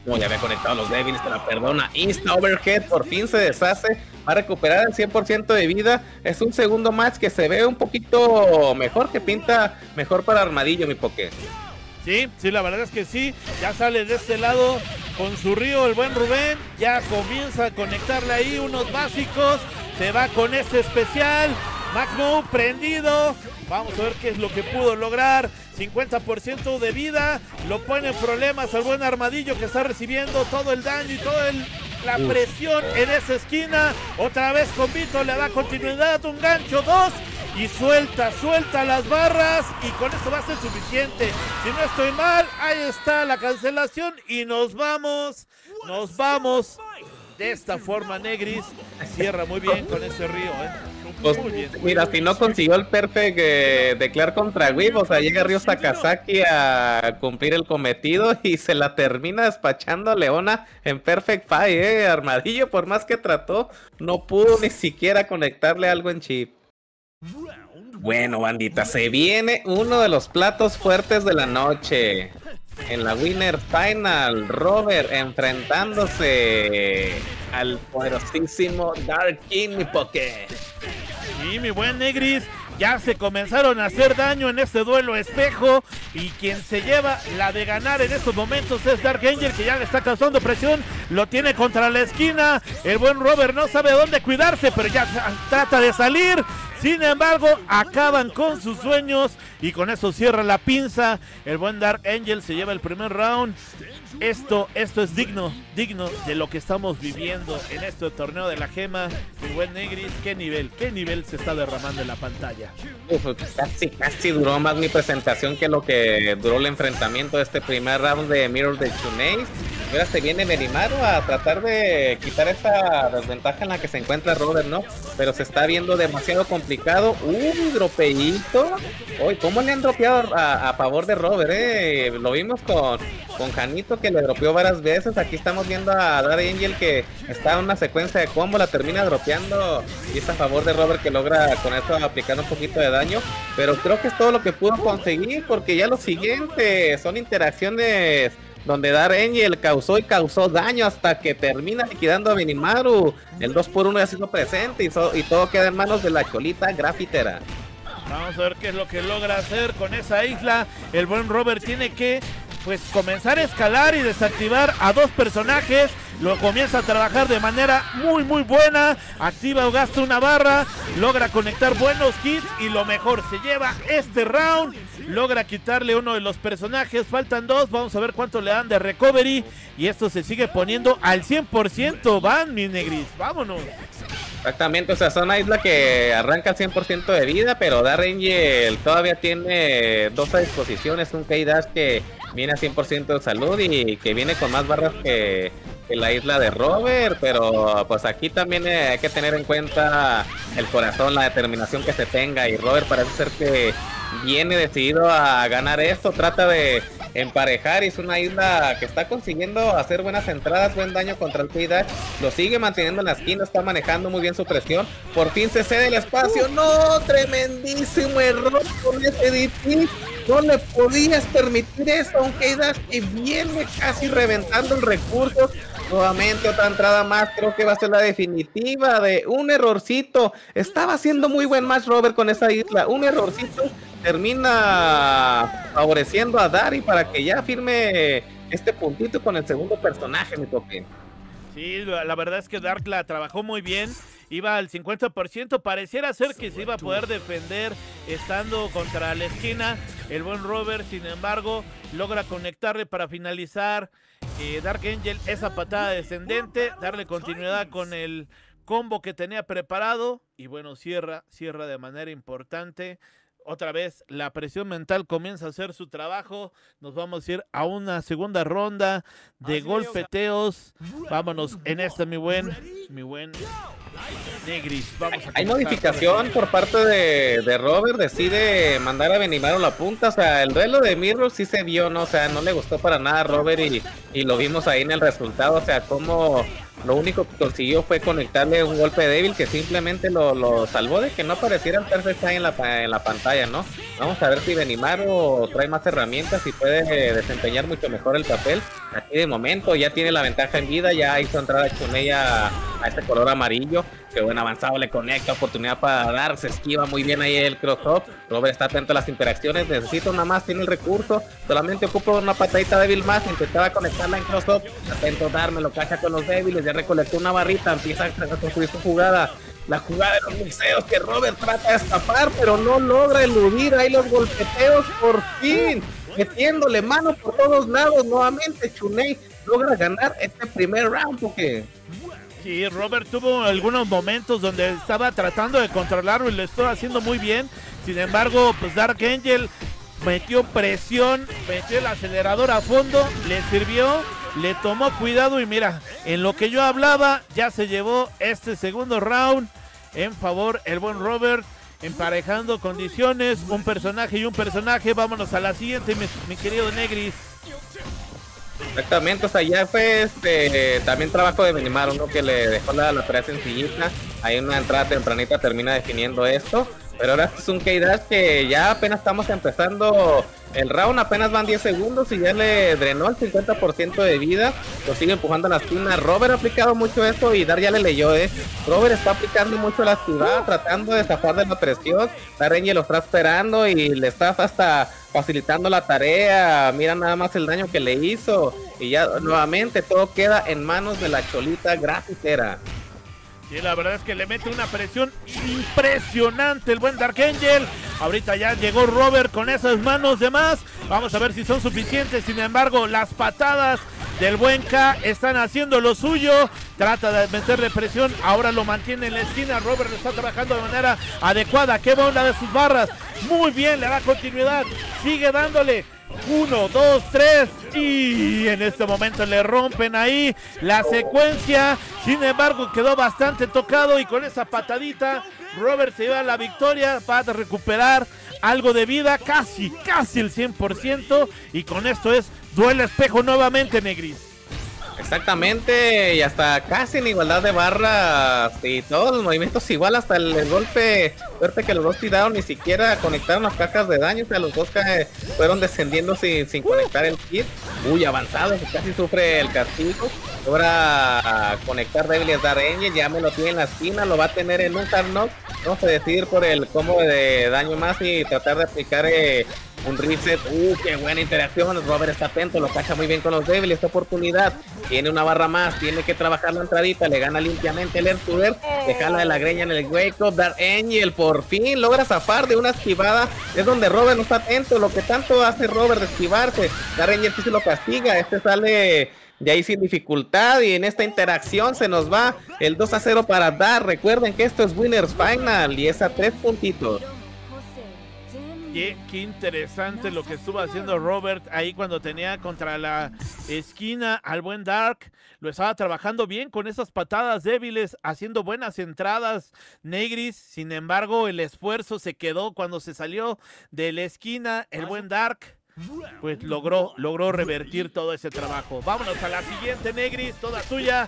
Como ya había conectado a los débiles, te la perdona. Insta Overhead por fin se deshace. Va a recuperar el 100% de vida. Es un segundo match que se ve un poquito mejor, que pinta mejor para Armadillo, mi Poké. Sí, sí, la verdad es que sí. Ya sale de este lado con su río el buen Rubén. Ya comienza a conectarle ahí unos básicos. Se va con este especial. Maxmo prendido. Vamos a ver qué es lo que pudo lograr. 50% de vida. Lo pone en problemas al buen armadillo que está recibiendo todo el daño y toda la presión en esa esquina. Otra vez con Vito le da continuidad. Un gancho, dos y suelta, suelta las barras y con eso va a ser suficiente. Si no estoy mal, ahí está la cancelación y nos vamos, nos vamos de esta forma Negris. Cierra muy bien con ese río, ¿eh? Pues, mira, si no consiguió el perfect eh, declar contra Wib, o sea, llega Ryo Sakazaki a cumplir el cometido [LAUGHS] y se la termina despachando a Leona en Perfect Five, eh. Armadillo, por más que trató, no pudo ni siquiera conectarle algo en chip. Bueno, bandita, se viene uno de los platos fuertes de la noche. En la Winner Final, Robert enfrentándose al poderosísimo Dark King, poke. Sí, mi buen Negris, ya se comenzaron a hacer daño en este duelo espejo y quien se lleva la de ganar en estos momentos es Dark Angel que ya le está causando presión, lo tiene contra la esquina, el buen Robert no sabe dónde cuidarse pero ya trata de salir, sin embargo, acaban con sus sueños y con eso cierra la pinza. El buen Dark Angel se lleva el primer round. Esto, esto es digno, digno de lo que estamos viviendo en este torneo de la gema. Mi buen Negris, qué nivel, qué nivel se está derramando en la pantalla. casi, casi duró más mi presentación que lo que duró el enfrentamiento de este primer round de Mirror de Chunace. Ahora se viene Merimaru a tratar de quitar esa desventaja en la que se encuentra Robert, ¿no? Pero se está viendo demasiado complicado. Un dropeíto. Uy, ¿cómo le han dropeado a, favor de Robert, eh? Lo vimos con, con Janito que le dropeó varias veces. Aquí estamos viendo a Dar Angel que está en una secuencia de combo, la termina dropeando. Y es a favor de Robert que logra con eso aplicar un poquito de daño. Pero creo que es todo lo que pudo conseguir porque ya lo siguiente son interacciones donde Dar Angel causó y causó daño hasta que termina liquidando a Minimaru. El 2 por 1 ya ha sido presente y, y todo queda en manos de la cholita grafitera. Vamos a ver qué es lo que logra hacer con esa isla. El buen Robert tiene que pues comenzar a escalar y desactivar a dos personajes. Lo comienza a trabajar de manera muy muy buena. Activa o gasta una barra. Logra conectar buenos hits. Y lo mejor, se lleva este round. Logra quitarle uno de los personajes. Faltan dos. Vamos a ver cuánto le dan de recovery. Y esto se sigue poniendo al 100%. Van, mi negris. Vámonos. Exactamente, o sea, son una isla que arranca al 100% de vida, pero Darrangel todavía tiene dos a disposición. Es un K-Dash que viene a 100% de salud y que viene con más barras que, la isla de Robert, pero pues aquí también hay que tener en cuenta el corazón, la determinación que se tenga y Robert parece ser que viene decidido a ganar esto, trata de emparejar y es una isla que está consiguiendo hacer buenas entradas, buen daño contra el K-Dash, lo sigue manteniendo en la esquina, está manejando muy bien su presión, por fin se cede el espacio, no, tremendísimo error con ese DP, no le podías permitir eso a un K-Dash que viene casi reventando el recurso, nuevamente otra entrada más, creo que va a ser la definitiva de un errorcito, estaba haciendo muy buen match Robert con esa isla, un errorcito termina favoreciendo a Dari para que ya firme este puntito con el segundo personaje, mi toque. Sí, la verdad es que Dark la trabajó muy bien. Iba al 50%. Pareciera ser que se iba a poder defender estando contra la esquina. El buen Robert, sin embargo, logra conectarle para finalizar. Dark Angel esa patada descendente. Darle continuidad con el combo que tenía preparado. Y bueno, cierra, cierra de manera importante otra vez la presión mental comienza a hacer su trabajo. Nos vamos a ir a una segunda ronda de golpeteos. Vámonos en esta, mi buen, mi buen Negris. Vamos Hay modificación por parte de, Robert. Decide mandar a Benimaro la punta. O sea, el duelo de Mirror sí se vio, ¿no? O sea, no le gustó para nada a Robert y, y lo vimos ahí en el resultado. O sea, cómo lo único que consiguió fue conectarle un golpe débil que simplemente lo, salvó de que no apareciera el Perfect en la, en la pantalla, ¿no? Vamos a ver si Benimaro trae más herramientas y puede desempeñar mucho mejor el papel. Aquí de momento ya tiene la ventaja en vida, ya hizo entrar a ella a este color amarillo. Que buen avanzado le conecta, oportunidad para dar, se esquiva muy bien ahí el cross Robert está atento a las interacciones, necesito nada más, tiene el recurso, solamente ocupa una patadita débil más, intentaba conectarla en cross atento a dar, me lo cacha con los débiles, ya recolectó una barrita, empieza a construir su jugada. La jugada de los museos que Robert trata de escapar, pero no logra eludir ahí los golpeteos por fin, metiéndole mano por todos lados. Nuevamente Chunei logra ganar este primer round porque Sí, Robert tuvo algunos momentos donde estaba tratando de controlarlo y lo estaba haciendo muy bien. Sin embargo, pues Dark Angel metió presión, metió el acelerador a fondo, le sirvió, le tomó cuidado y mira, en lo que yo hablaba, ya se llevó este segundo round en favor el buen Robert. Emparejando condiciones, un personaje y un personaje. Vámonos a la siguiente, mi, mi querido Negris. Exactamente, o sea, ya fue este, también trabajo de Benimar, uno que le dejó la, la tarea sencillita, ahí una entrada tempranita termina definiendo esto, pero ahora es un K-Dash que ya apenas estamos empezando el round, apenas van 10 segundos y ya le drenó el 50% de vida, lo sigue empujando a la esquina, Robert ha aplicado mucho esto y Dar ya le leyó, eh, Robert está aplicando mucho la actividad, tratando de zafar de la presión, Dar lo está esperando y le está hasta facilitando la tarea. Mira nada más el daño que le hizo. Y ya nuevamente todo queda en manos de la cholita grafitera. Y la verdad es que le mete una presión impresionante el buen Dark Angel. Ahorita ya llegó Robert con esas manos de más. Vamos a ver si son suficientes. Sin embargo, las patadas del buen K están haciendo lo suyo. Trata de meterle presión. Ahora lo mantiene en la esquina. Robert lo está trabajando de manera adecuada. Qué onda de sus barras. Muy bien, le da continuidad. Sigue dándole. Uno, dos, tres. Y en este momento le rompen ahí la secuencia. Sin embargo, quedó bastante tocado y con esa patadita, Robert se lleva la victoria para recuperar algo de vida, casi, casi el 100%. Y con esto es duele espejo nuevamente, Negris. Exactamente, y hasta casi en igualdad de barras y todos los movimientos igual, hasta el, golpe fuerte que los dos tiraron, ni siquiera conectaron las cajas de daño, o sea, los dos fueron descendiendo sin, sin conectar el kit, muy avanzado, casi sufre el castigo, logra conectar débiles Dar Angel, ya me lo tiene en la esquina, lo va a tener en un turn vamos a decidir por el combo de daño más y tratar de aplicar eh, un reset. Uh, qué buena interacción. Robert está atento, lo cacha muy bien con los débiles. Esta oportunidad tiene una barra más, tiene que trabajar la entradita. Le gana limpiamente el Ertuber. Le jala de la greña en el wake up. Dark Angel por fin logra zafar de una esquivada. Es donde Robert no está atento. Lo que tanto hace Robert de esquivarse. Dark Angel sí se lo castiga. Este sale de ahí sin dificultad y en esta interacción se nos va el 2 a 0 para dar. Recuerden que esto es Winners Final y es a tres puntitos. Qué, interesante lo que estuvo haciendo Robert ahí cuando tenía contra la esquina al buen Dark. Lo estaba trabajando bien con esas patadas débiles, haciendo buenas entradas Negris. Sin embargo, el esfuerzo se quedó cuando se salió de la esquina el buen Dark. Pues logró, logró revertir todo ese trabajo. Vámonos a la siguiente, Negris, toda tuya.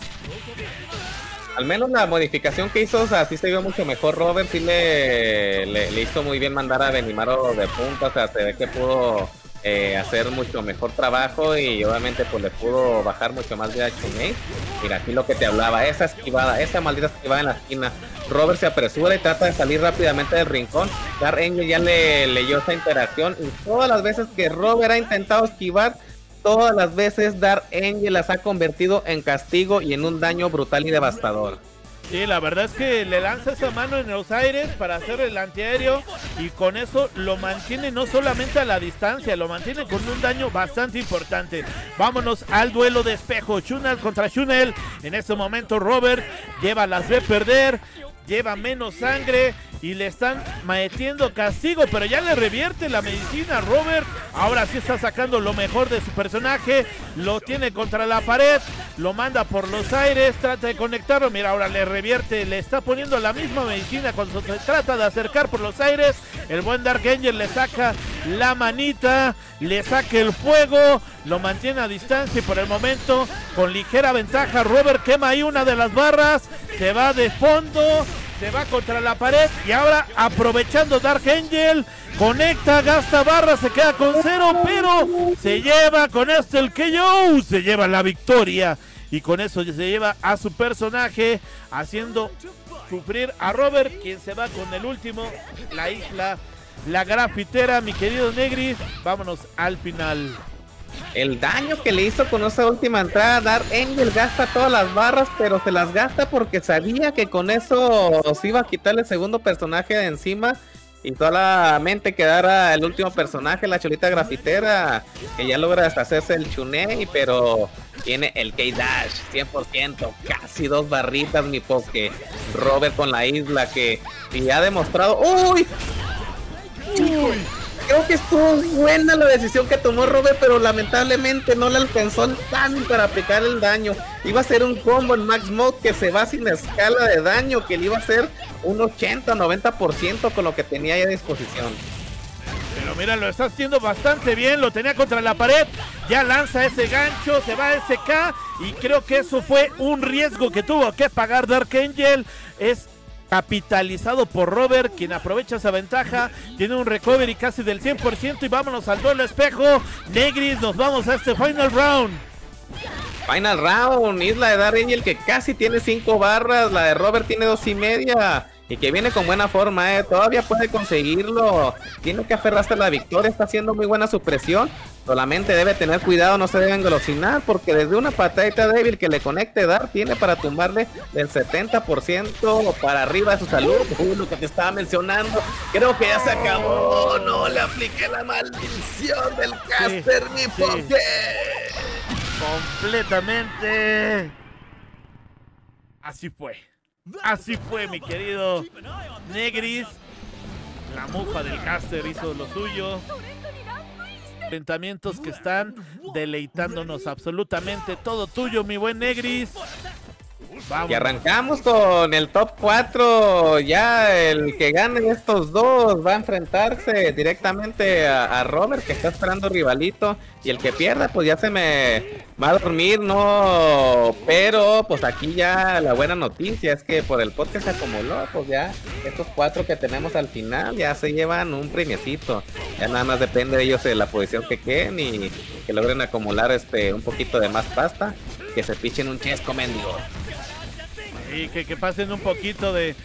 Al menos la modificación que hizo, o sí se vio mucho mejor. Robert sí le, le, hizo muy bien mandar a Benimaro de punta, o se ve que pudo eh, hacer mucho mejor trabajo y obviamente pues le pudo bajar mucho más de Chunei. Mira, aquí lo que te hablaba, esa esquivada, esa maldita esquivada en la esquina. Robert se apresura y trata de salir rápidamente del rincón. Dar Angel ya le leyó esa interacción y todas las veces que Robert ha intentado esquivar, todas las veces Dark Angel las ha convertido en castigo y en un daño brutal y devastador. Sí, la verdad es que le lanza esa mano en los aires para hacer el antiaéreo y con eso lo mantiene no solamente a la distancia, lo mantiene con un daño bastante importante. Vámonos al duelo de espejo, Chunel contra Chunel. En este momento Robert lleva las de perder, lleva menos sangre y le están metiendo castigo, pero ya le revierte la medicina Robert. Ahora sí está sacando lo mejor de su personaje, lo tiene contra la pared, lo manda por los aires, trata de conectarlo, mira, ahora le revierte, le está poniendo la misma medicina cuando se trata de acercar por los aires. El buen Dark Angel le saca la manita, le saca el fuego, lo mantiene a distancia y por el momento con ligera ventaja Robert quema ahí una de las barras, se va de fondo se va contra la pared y ahora aprovechando Dark Angel, conecta, gasta barra, se queda con cero, pero se lleva con esto el KO, se lleva la victoria. Y con eso se lleva a su personaje haciendo sufrir a Robert, quien se va con el último, la isla, la grafitera, mi querido Negris, vámonos al final el daño que le hizo con esa última entrada. Dar Angel gasta todas las barras, pero se las gasta porque sabía que con eso se iba a quitar el segundo personaje de encima. Y solamente quedara el último personaje, la cholita grafitera, que ya logra deshacerse el Chunei, pero tiene el K-Dash 100%, casi dos barritas, mi poke. Robert con la isla que y ha demostrado. ¡Uy! ¡Uy! Creo que estuvo buena la decisión que tomó Robert, pero lamentablemente no le alcanzó el timing para aplicar el daño. Iba a ser un combo en Max Mode que se va sin escala de daño, que le iba a ser un 80-90% con lo que tenía ahí a disposición. Pero mira, lo está haciendo bastante bien, lo tenía contra la pared, ya lanza ese gancho, se va a SK y creo que eso fue un riesgo que tuvo que pagar Dark Angel. Capitalizado por Robert, quien aprovecha esa ventaja, tiene un recovery casi del 100% y vámonos al duelo espejo. Negris, nos vamos a este final round. Final round, Isla de Dark Angel que casi tiene 5 barras, la de Robert tiene dos y media y que viene con buena forma, ¿eh? todavía puede conseguirlo. Tiene que aferrarse a la victoria, está haciendo muy buena su presión. Solamente debe tener cuidado, no se debe engolosinar, porque desde una patadita débil que le conecte dar, tiene para tumbarle del 70% para arriba de su salud. Uy, lo que te estaba mencionando, creo que ya se acabó. No le apliqué la maldición del caster, mi sí. Completamente. Así fue. Así fue, mi querido Negris. La mufa del caster hizo lo suyo. Enfrentamientos que están deleitándonos absolutamente todo tuyo, mi buen Negris. Y arrancamos con el top 4. Ya el que gane estos dos va a enfrentarse directamente a, Robert, que está esperando rivalito. Y el que pierda, pues ya se me va a dormir, no. Pero pues aquí ya la buena noticia es que por el podcast se acumuló. Pues ya estos cuatro que tenemos al final ya se llevan un premiecito. Ya nada más depende de ellos de la posición que queden y que logren acumular este un poquito de más pasta. Que se pichen un chesco mendigo y que, pasen un poquito de,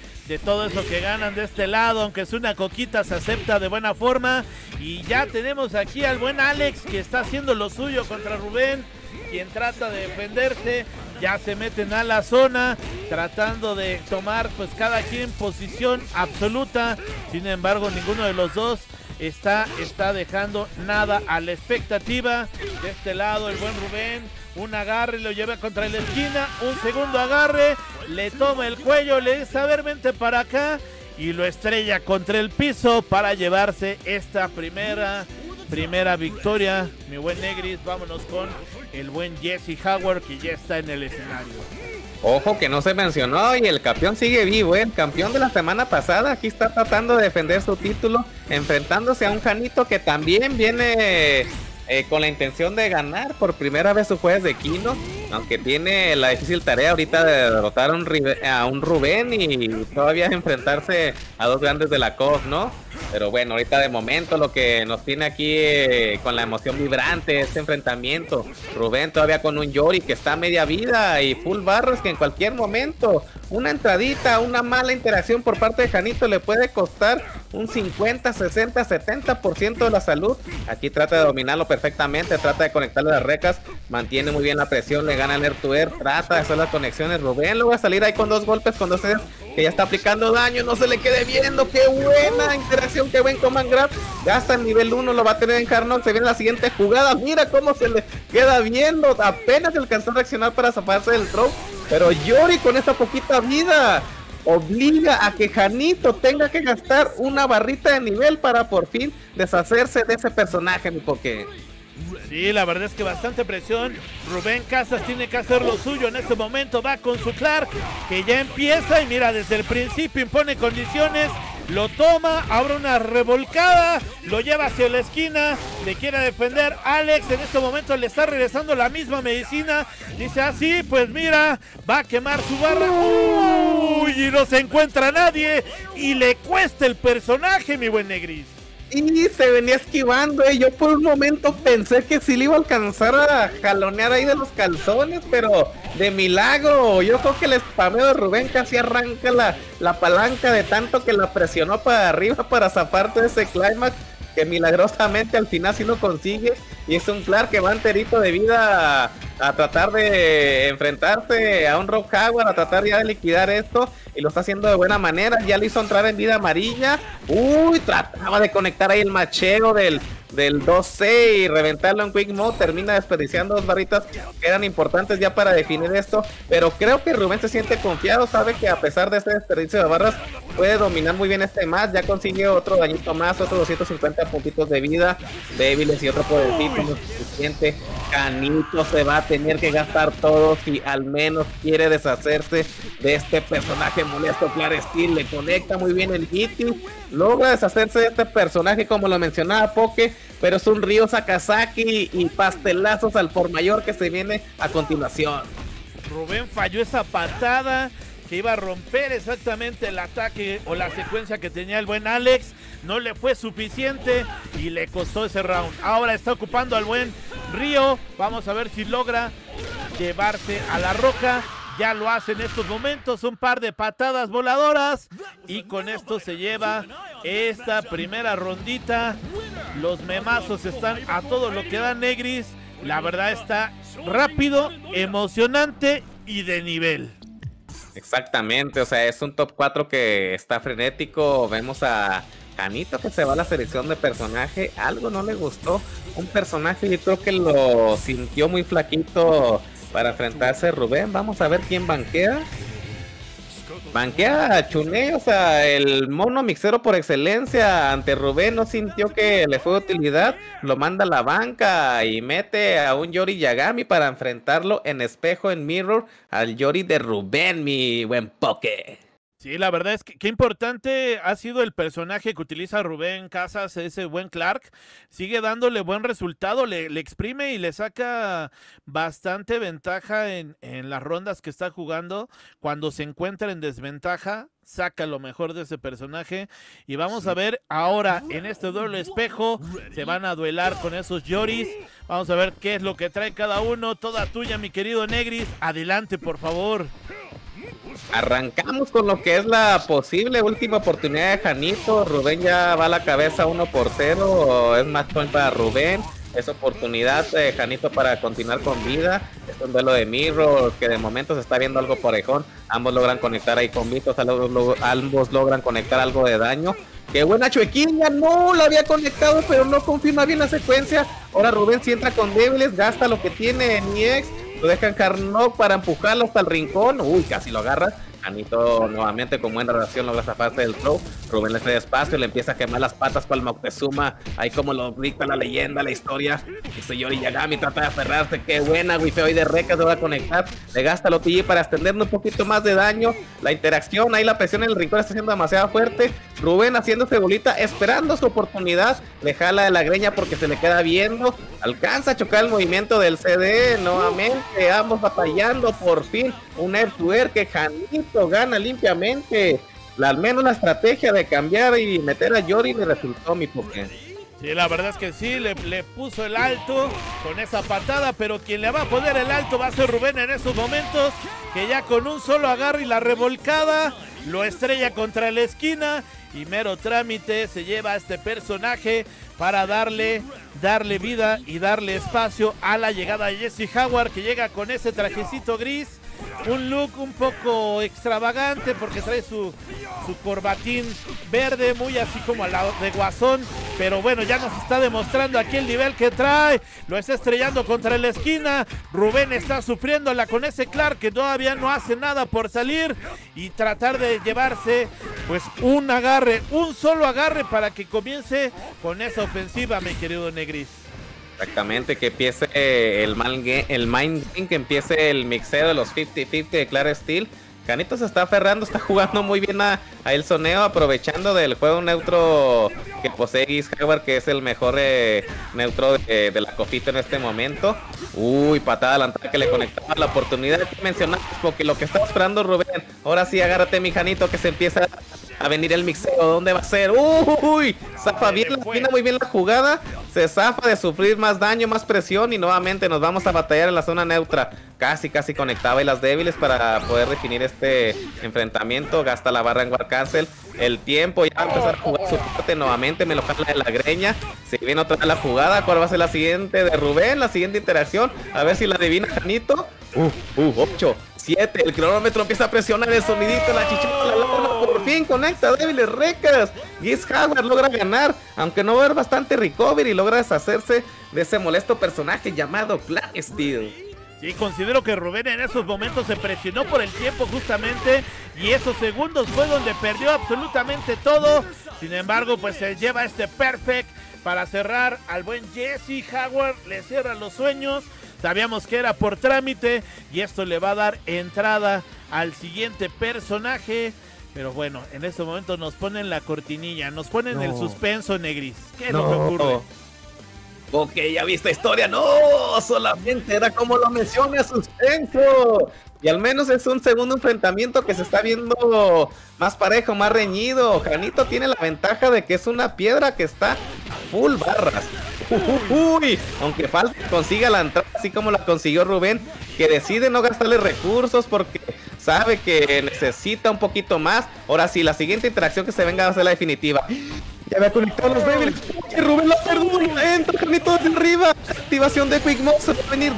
todo eso que ganan de este lado, aunque es una coquita, se acepta de buena forma. Y ya tenemos aquí al buen Alex que está haciendo lo suyo contra Rubén, quien trata de defenderse. Ya se meten a la zona, tratando de tomar pues cada quien posición absoluta. Sin embargo, ninguno de los dos está, está dejando nada a la expectativa. De este lado, el buen Rubén un agarre, lo lleva contra la esquina. Un segundo agarre. Le toma el cuello. Le dice, a ver, vente para acá. y lo estrella contra el piso para llevarse esta primera primera victoria. Mi buen Negris, vámonos con el buen Jesse Howard que ya está en el escenario. Ojo que no se mencionó y el campeón sigue vivo, ¿eh? el campeón de la semana pasada aquí está tratando de defender su título, enfrentándose a un Janito que también viene eh, con la intención de ganar por primera vez su jueves de Kino, aunque tiene la difícil tarea ahorita de derrotar a un, Rubén y todavía enfrentarse a dos grandes de la COF, ¿no? Pero bueno, ahorita de momento lo que nos tiene aquí eh, con la emoción vibrante, este enfrentamiento. Rubén todavía con un Yori que está a media vida y full barros que en cualquier momento una entradita, una mala interacción por parte de Janito le puede costar un 50, 60, 70% de la salud. Aquí trata de dominarlo perfectamente, trata de conectarle las recas, mantiene muy bien la presión, le gana el air to air, trata de hacer las conexiones. Rubén lo va a salir ahí con dos golpes, con dos que ya está aplicando daño, no se le quede viendo, qué buena interacción, qué buen command grab, gasta el nivel 1, lo va a tener en Carnot, se viene la siguiente jugada, mira cómo se le queda viendo, apenas alcanzó a reaccionar para zafarse del throw, pero Yori con esta poquita vida obliga a que Janito tenga que gastar una barrita de nivel para por fin deshacerse de ese personaje, porque Sí, la verdad es que bastante presión. Rubén Casas tiene que hacer lo suyo en este momento. Va con su Clark, que ya empieza y mira, desde el principio impone condiciones. Lo toma, abre una revolcada, lo lleva hacia la esquina, le quiere defender. Alex en este momento le está regresando la misma medicina. Dice así, ah, pues mira, va a quemar su barra. Uy, y no se encuentra nadie. Y le cuesta el personaje, mi buen Negris. Y se venía esquivando, eh. Yo por un momento pensé que sí le iba a alcanzar a jalonear ahí de los calzones, pero de milagro. Yo creo que el spameo de Rubén casi arranca la, la palanca de tanto que la presionó para arriba para zafarte ese climax que milagrosamente al final sí lo consigue. Y es un Clark que va enterito de vida a, tratar de enfrentarse a un Rock Howard, a tratar ya de liquidar esto. Y lo está haciendo de buena manera. Ya le hizo entrar en vida amarilla. Uy, trataba de conectar ahí el macheo del, del 2C y reventarlo en Quick Mode. Termina desperdiciando dos barritas que eran importantes ya para definir esto. Pero creo que Rubén se siente confiado. Sabe que a pesar de este desperdicio de barras, puede dominar muy bien este match. Ya consigue otro dañito más, otros 250 puntitos de vida débiles y otro podercito no suficiente. Canito se va a tener que gastar todo si al menos quiere deshacerse de este personaje molesto. Claro Steel le conecta muy bien el hit logra deshacerse de este personaje como lo mencionaba Poke, pero es un Río Sakazaki y pastelazos al por mayor que se viene a continuación. Rubén falló esa patada que iba a romper exactamente el ataque o la secuencia que tenía el buen Alex. No le fue suficiente y le costó ese round. Ahora está ocupando al buen Río. Vamos a ver si logra llevarse a la roca ya lo hace en estos momentos, un par de patadas voladoras y con esto se lleva esta primera rondita. Los memazos están a todo lo que da Negris. La verdad está rápido, emocionante y de nivel. Exactamente, o sea, es un top 4 que está frenético. Vemos a Janito que se va a la selección de personaje. Algo no le gustó. Un personaje yo creo que lo sintió muy flaquito para enfrentarse a Rubén. Vamos a ver quién banquea. Banquea a o sea, el mono mixero por excelencia ante Rubén no sintió que le fue utilidad, lo manda a la banca y mete a un Yori Yagami para enfrentarlo en espejo en mirror al Yori de Rubén, mi buen poke. Sí, la verdad es que qué importante ha sido el personaje que utiliza Rubén Casas, ese buen Clark. Sigue dándole buen resultado, le, exprime y le saca bastante ventaja en, en, las rondas que está jugando. Cuando se encuentra en desventaja, saca lo mejor de ese personaje. Y vamos a ver ahora en este doble espejo, se van a duelar con esos Yoris. Vamos a ver qué es lo que trae cada uno. Toda tuya, mi querido Negris. Adelante, por favor. Arrancamos con lo que es la posible última oportunidad de Janito. Rubén ya va a la cabeza uno por cero. Es más point para Rubén. Es oportunidad de Janito para continuar con vida. Es un duelo de Mirror que de momento se está viendo algo porejón. Ambos logran conectar ahí con Vitos. Ambos logran conectar algo de daño. Qué buena chuequilla, no la había conectado, pero no confirma bien la secuencia. Ahora Rubén si entra con débiles, gasta lo que tiene en EX lo dejan Carnot para empujarlo hasta el rincón. Uy, casi lo agarra. Anito nuevamente con buena relación logra zafarse del throw. Rubén le hace despacio, le empieza a quemar las patas el Moctezuma. Ahí como lo dicta la leyenda, la historia. Y señor Yagami trata de aferrarse. Qué buena, wifi hoy de Reca se va a conectar. Le gasta lo TG para extenderle un poquito más de daño. La interacción, ahí la presión en el rincón está siendo demasiado fuerte. Rubén haciéndose bolita, esperando su oportunidad. Le jala de la greña porque se le queda viendo. Alcanza a chocar el movimiento del CD nuevamente. Ambos batallando por fin. Un air to que Janito gana limpiamente. Al menos la estrategia de cambiar y meter a Yori le resultó mi Pokémon. Sí, la verdad es que sí, le, le, puso el alto con esa patada, pero quien le va a poner el alto va a ser Rubén en esos momentos, que ya con un solo agarre y la revolcada lo estrella contra la esquina y mero trámite se lleva a este personaje para darle, darle vida y darle espacio a la llegada de Jesse Howard que llega con ese trajecito gris un look un poco extravagante porque trae su, su corbatín verde, muy así como al lado de Guasón. Pero bueno, ya nos está demostrando aquí el nivel que trae. Lo está estrellando contra la esquina. Rubén está sufriéndola con ese Clark que todavía no hace nada por salir y tratar de llevarse pues un agarre, un solo agarre para que comience con esa ofensiva, mi querido Negris. Exactamente, que empiece el, el mind game, que empiece el mixeo de los 50-50 de Clara Steel. Canito se está aferrando, está jugando muy bien a, el soneo, aprovechando del juego neutro que posee Giz Howard, que es el mejor eh, neutro de, la cofita en este momento. Uy, patada adelantada que le conectaba la oportunidad que mencionamos, porque lo que está esperando Rubén. Ahora sí, agárrate, mi Janito, que se empieza a venir el mixeo. ¿Dónde va a ser? Uy, zafa bien, la, muy bien la jugada. Se zafa de sufrir más daño, más presión y nuevamente nos vamos a batallar en la zona neutra. Casi, casi conectaba y las débiles para poder definir este enfrentamiento. Gasta la barra en War El tiempo ya va a empezar a jugar su parte nuevamente. Me lo jala de la greña. Se viene otra la jugada. ¿Cuál va a ser la siguiente de Rubén? La siguiente interacción. A ver si la adivina Janito. Uh, uh, 8, 7. El cronómetro empieza a presionar el sonidito. La chichota, la por fin conecta débiles recas. Giz Howard logra ganar, aunque no ver bastante recovery, logra deshacerse de ese molesto personaje llamado Clark Steel. Sí, considero que Rubén en esos momentos se presionó por el tiempo justamente y esos segundos fue donde perdió absolutamente todo. Sin embargo, pues se lleva este perfect para cerrar al buen Jesse Howard, le cierra los sueños. Sabíamos que era por trámite y esto le va a dar entrada al siguiente personaje. Pero bueno, en este momento nos ponen la cortinilla, nos ponen el suspenso negris. ¿Qué es lo que ocurre? Ok, ya viste historia. No, solamente era como lo menciona suspenso. Y al menos es un segundo enfrentamiento que se está viendo más parejo, más reñido. Janito tiene la ventaja de que es una piedra que está full barras. Uy, aunque falta consiga la entrada así como la consiguió Rubén, que decide no gastarle recursos porque sabe que necesita un poquito más. Ahora sí, la siguiente interacción que se venga va a ser la definitiva. Ya había conectado los débiles. Rubén la perdona. Entra, Janito desde arriba. Activación de Quick Mode. Se va a venir.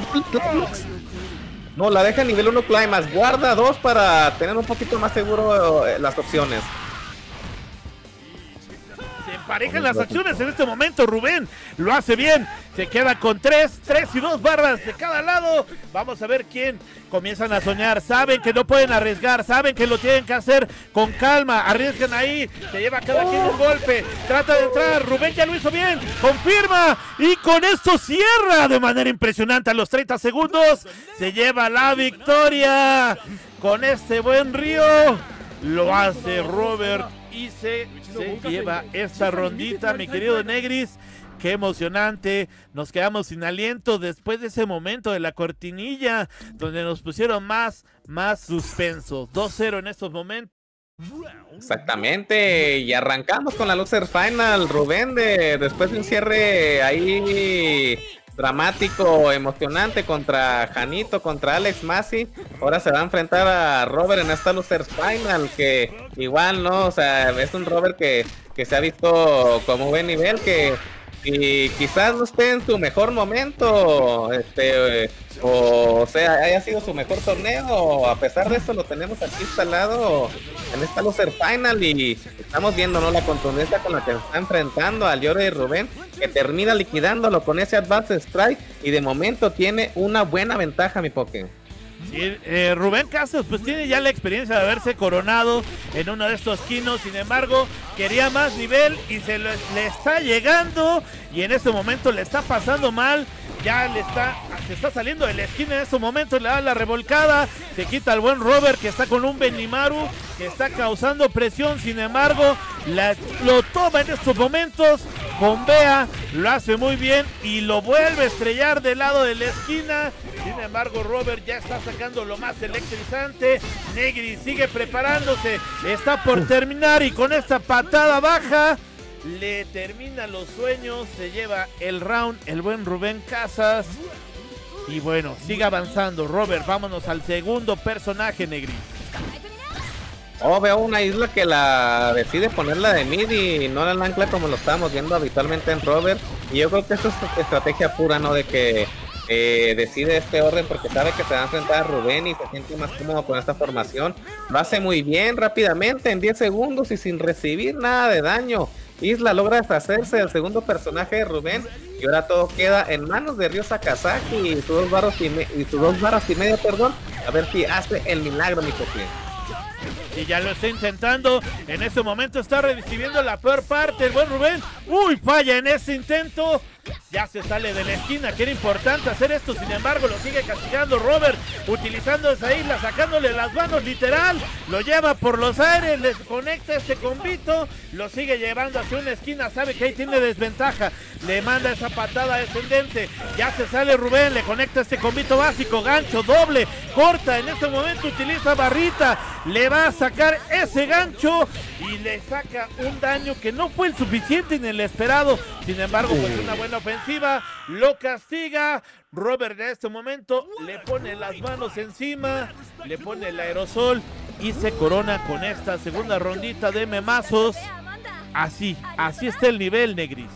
No, la deja nivel 1 Climax. Guarda dos para tener un poquito más seguro eh, las opciones. Se emparejan las acciones en este momento. Rubén lo hace bien. Se queda con tres, tres y dos barras de cada lado. Vamos a ver quién comienzan a soñar. Saben que no pueden arriesgar, saben que lo tienen que hacer con calma. Arriesgan ahí, se lleva cada quien un golpe. Trata de entrar. Rubén ya lo hizo bien. Confirma. Y con esto cierra de manera impresionante a los 30 segundos. Se lleva la victoria. Con este buen río. Lo hace Robert y se, lleva esta rondita, mi querido Negris. Qué emocionante. Nos quedamos sin aliento después de ese momento de la cortinilla, donde nos pusieron más, más suspenso. 2-0 en estos momentos. Exactamente, y arrancamos con la Loser Final, Rubén, de, después de un cierre ahí dramático, emocionante contra Janito, contra Alex Masi. Ahora se va a enfrentar a Robert en esta Losers Final, que igual, ¿no? O sea, es un Robert que, que se ha visto como buen nivel, que y quizás no esté en su mejor momento, este, o, sea, haya sido su mejor torneo, a pesar de eso lo tenemos aquí instalado en esta Loser Final y estamos viendo ¿no? la contundencia con la que está enfrentando a Llore y Rubén, que termina liquidándolo con ese Advanced Strike y de momento tiene una buena ventaja mi Pokémon. Eh, Rubén Casas pues tiene ya la experiencia de haberse coronado en uno de estos quinos, sin embargo quería más nivel y se le está llegando y en este momento le está pasando mal. Ya le está, se está saliendo de la esquina en estos momentos, le da la revolcada, se quita el buen Robert que está con un Benimaru, que está causando presión, sin embargo, lo toma en estos momentos, bombea, lo hace muy bien y lo vuelve a estrellar del lado de la esquina. Sin embargo, Robert ya está sacando lo más electrizante. Negri sigue preparándose, está por terminar y con esta patada baja le termina los sueños, se lleva el round el buen Rubén Casas. Y bueno, sigue avanzando. Robert, vámonos al segundo personaje, Negri. Oh, veo una isla que la decide ponerla de mid y no la ancla como lo estamos viendo habitualmente en Robert. Y yo creo que esto es estrategia pura, ¿no? De que eh, decide este orden porque sabe que se va a enfrentar Rubén y se siente más cómodo con esta formación. Lo hace muy bien, rápidamente, en 10 segundos y sin recibir nada de daño. Isla logra deshacerse del segundo personaje de Rubén y ahora todo queda en manos de Ryo Sakazaki y sus dos barras y, y sus dos barras y medio, perdón, a ver si hace el milagro, mi copión. Y ya lo está intentando. En este momento está recibiendo la peor parte el buen Rubén. Uy, falla en ese intento. Ya se sale de la esquina, que era importante hacer esto, sin embargo lo sigue castigando Robert, utilizando esa isla, sacándole las manos literal, lo lleva por los aires, les conecta este convito, lo sigue llevando hacia una esquina, sabe que ahí tiene desventaja, le manda esa patada descendente, ya se sale Rubén, le conecta este convito básico, gancho doble, corta, en este momento utiliza barrita, le va a sacar ese gancho y le saca un daño que no fue el suficiente ni el esperado, sin embargo pues una buena ofensiva, lo castiga. Robert en este momento le pone las manos encima, le pone el aerosol y se corona con esta segunda rondita de memazos. Así, así está el nivel, Negris.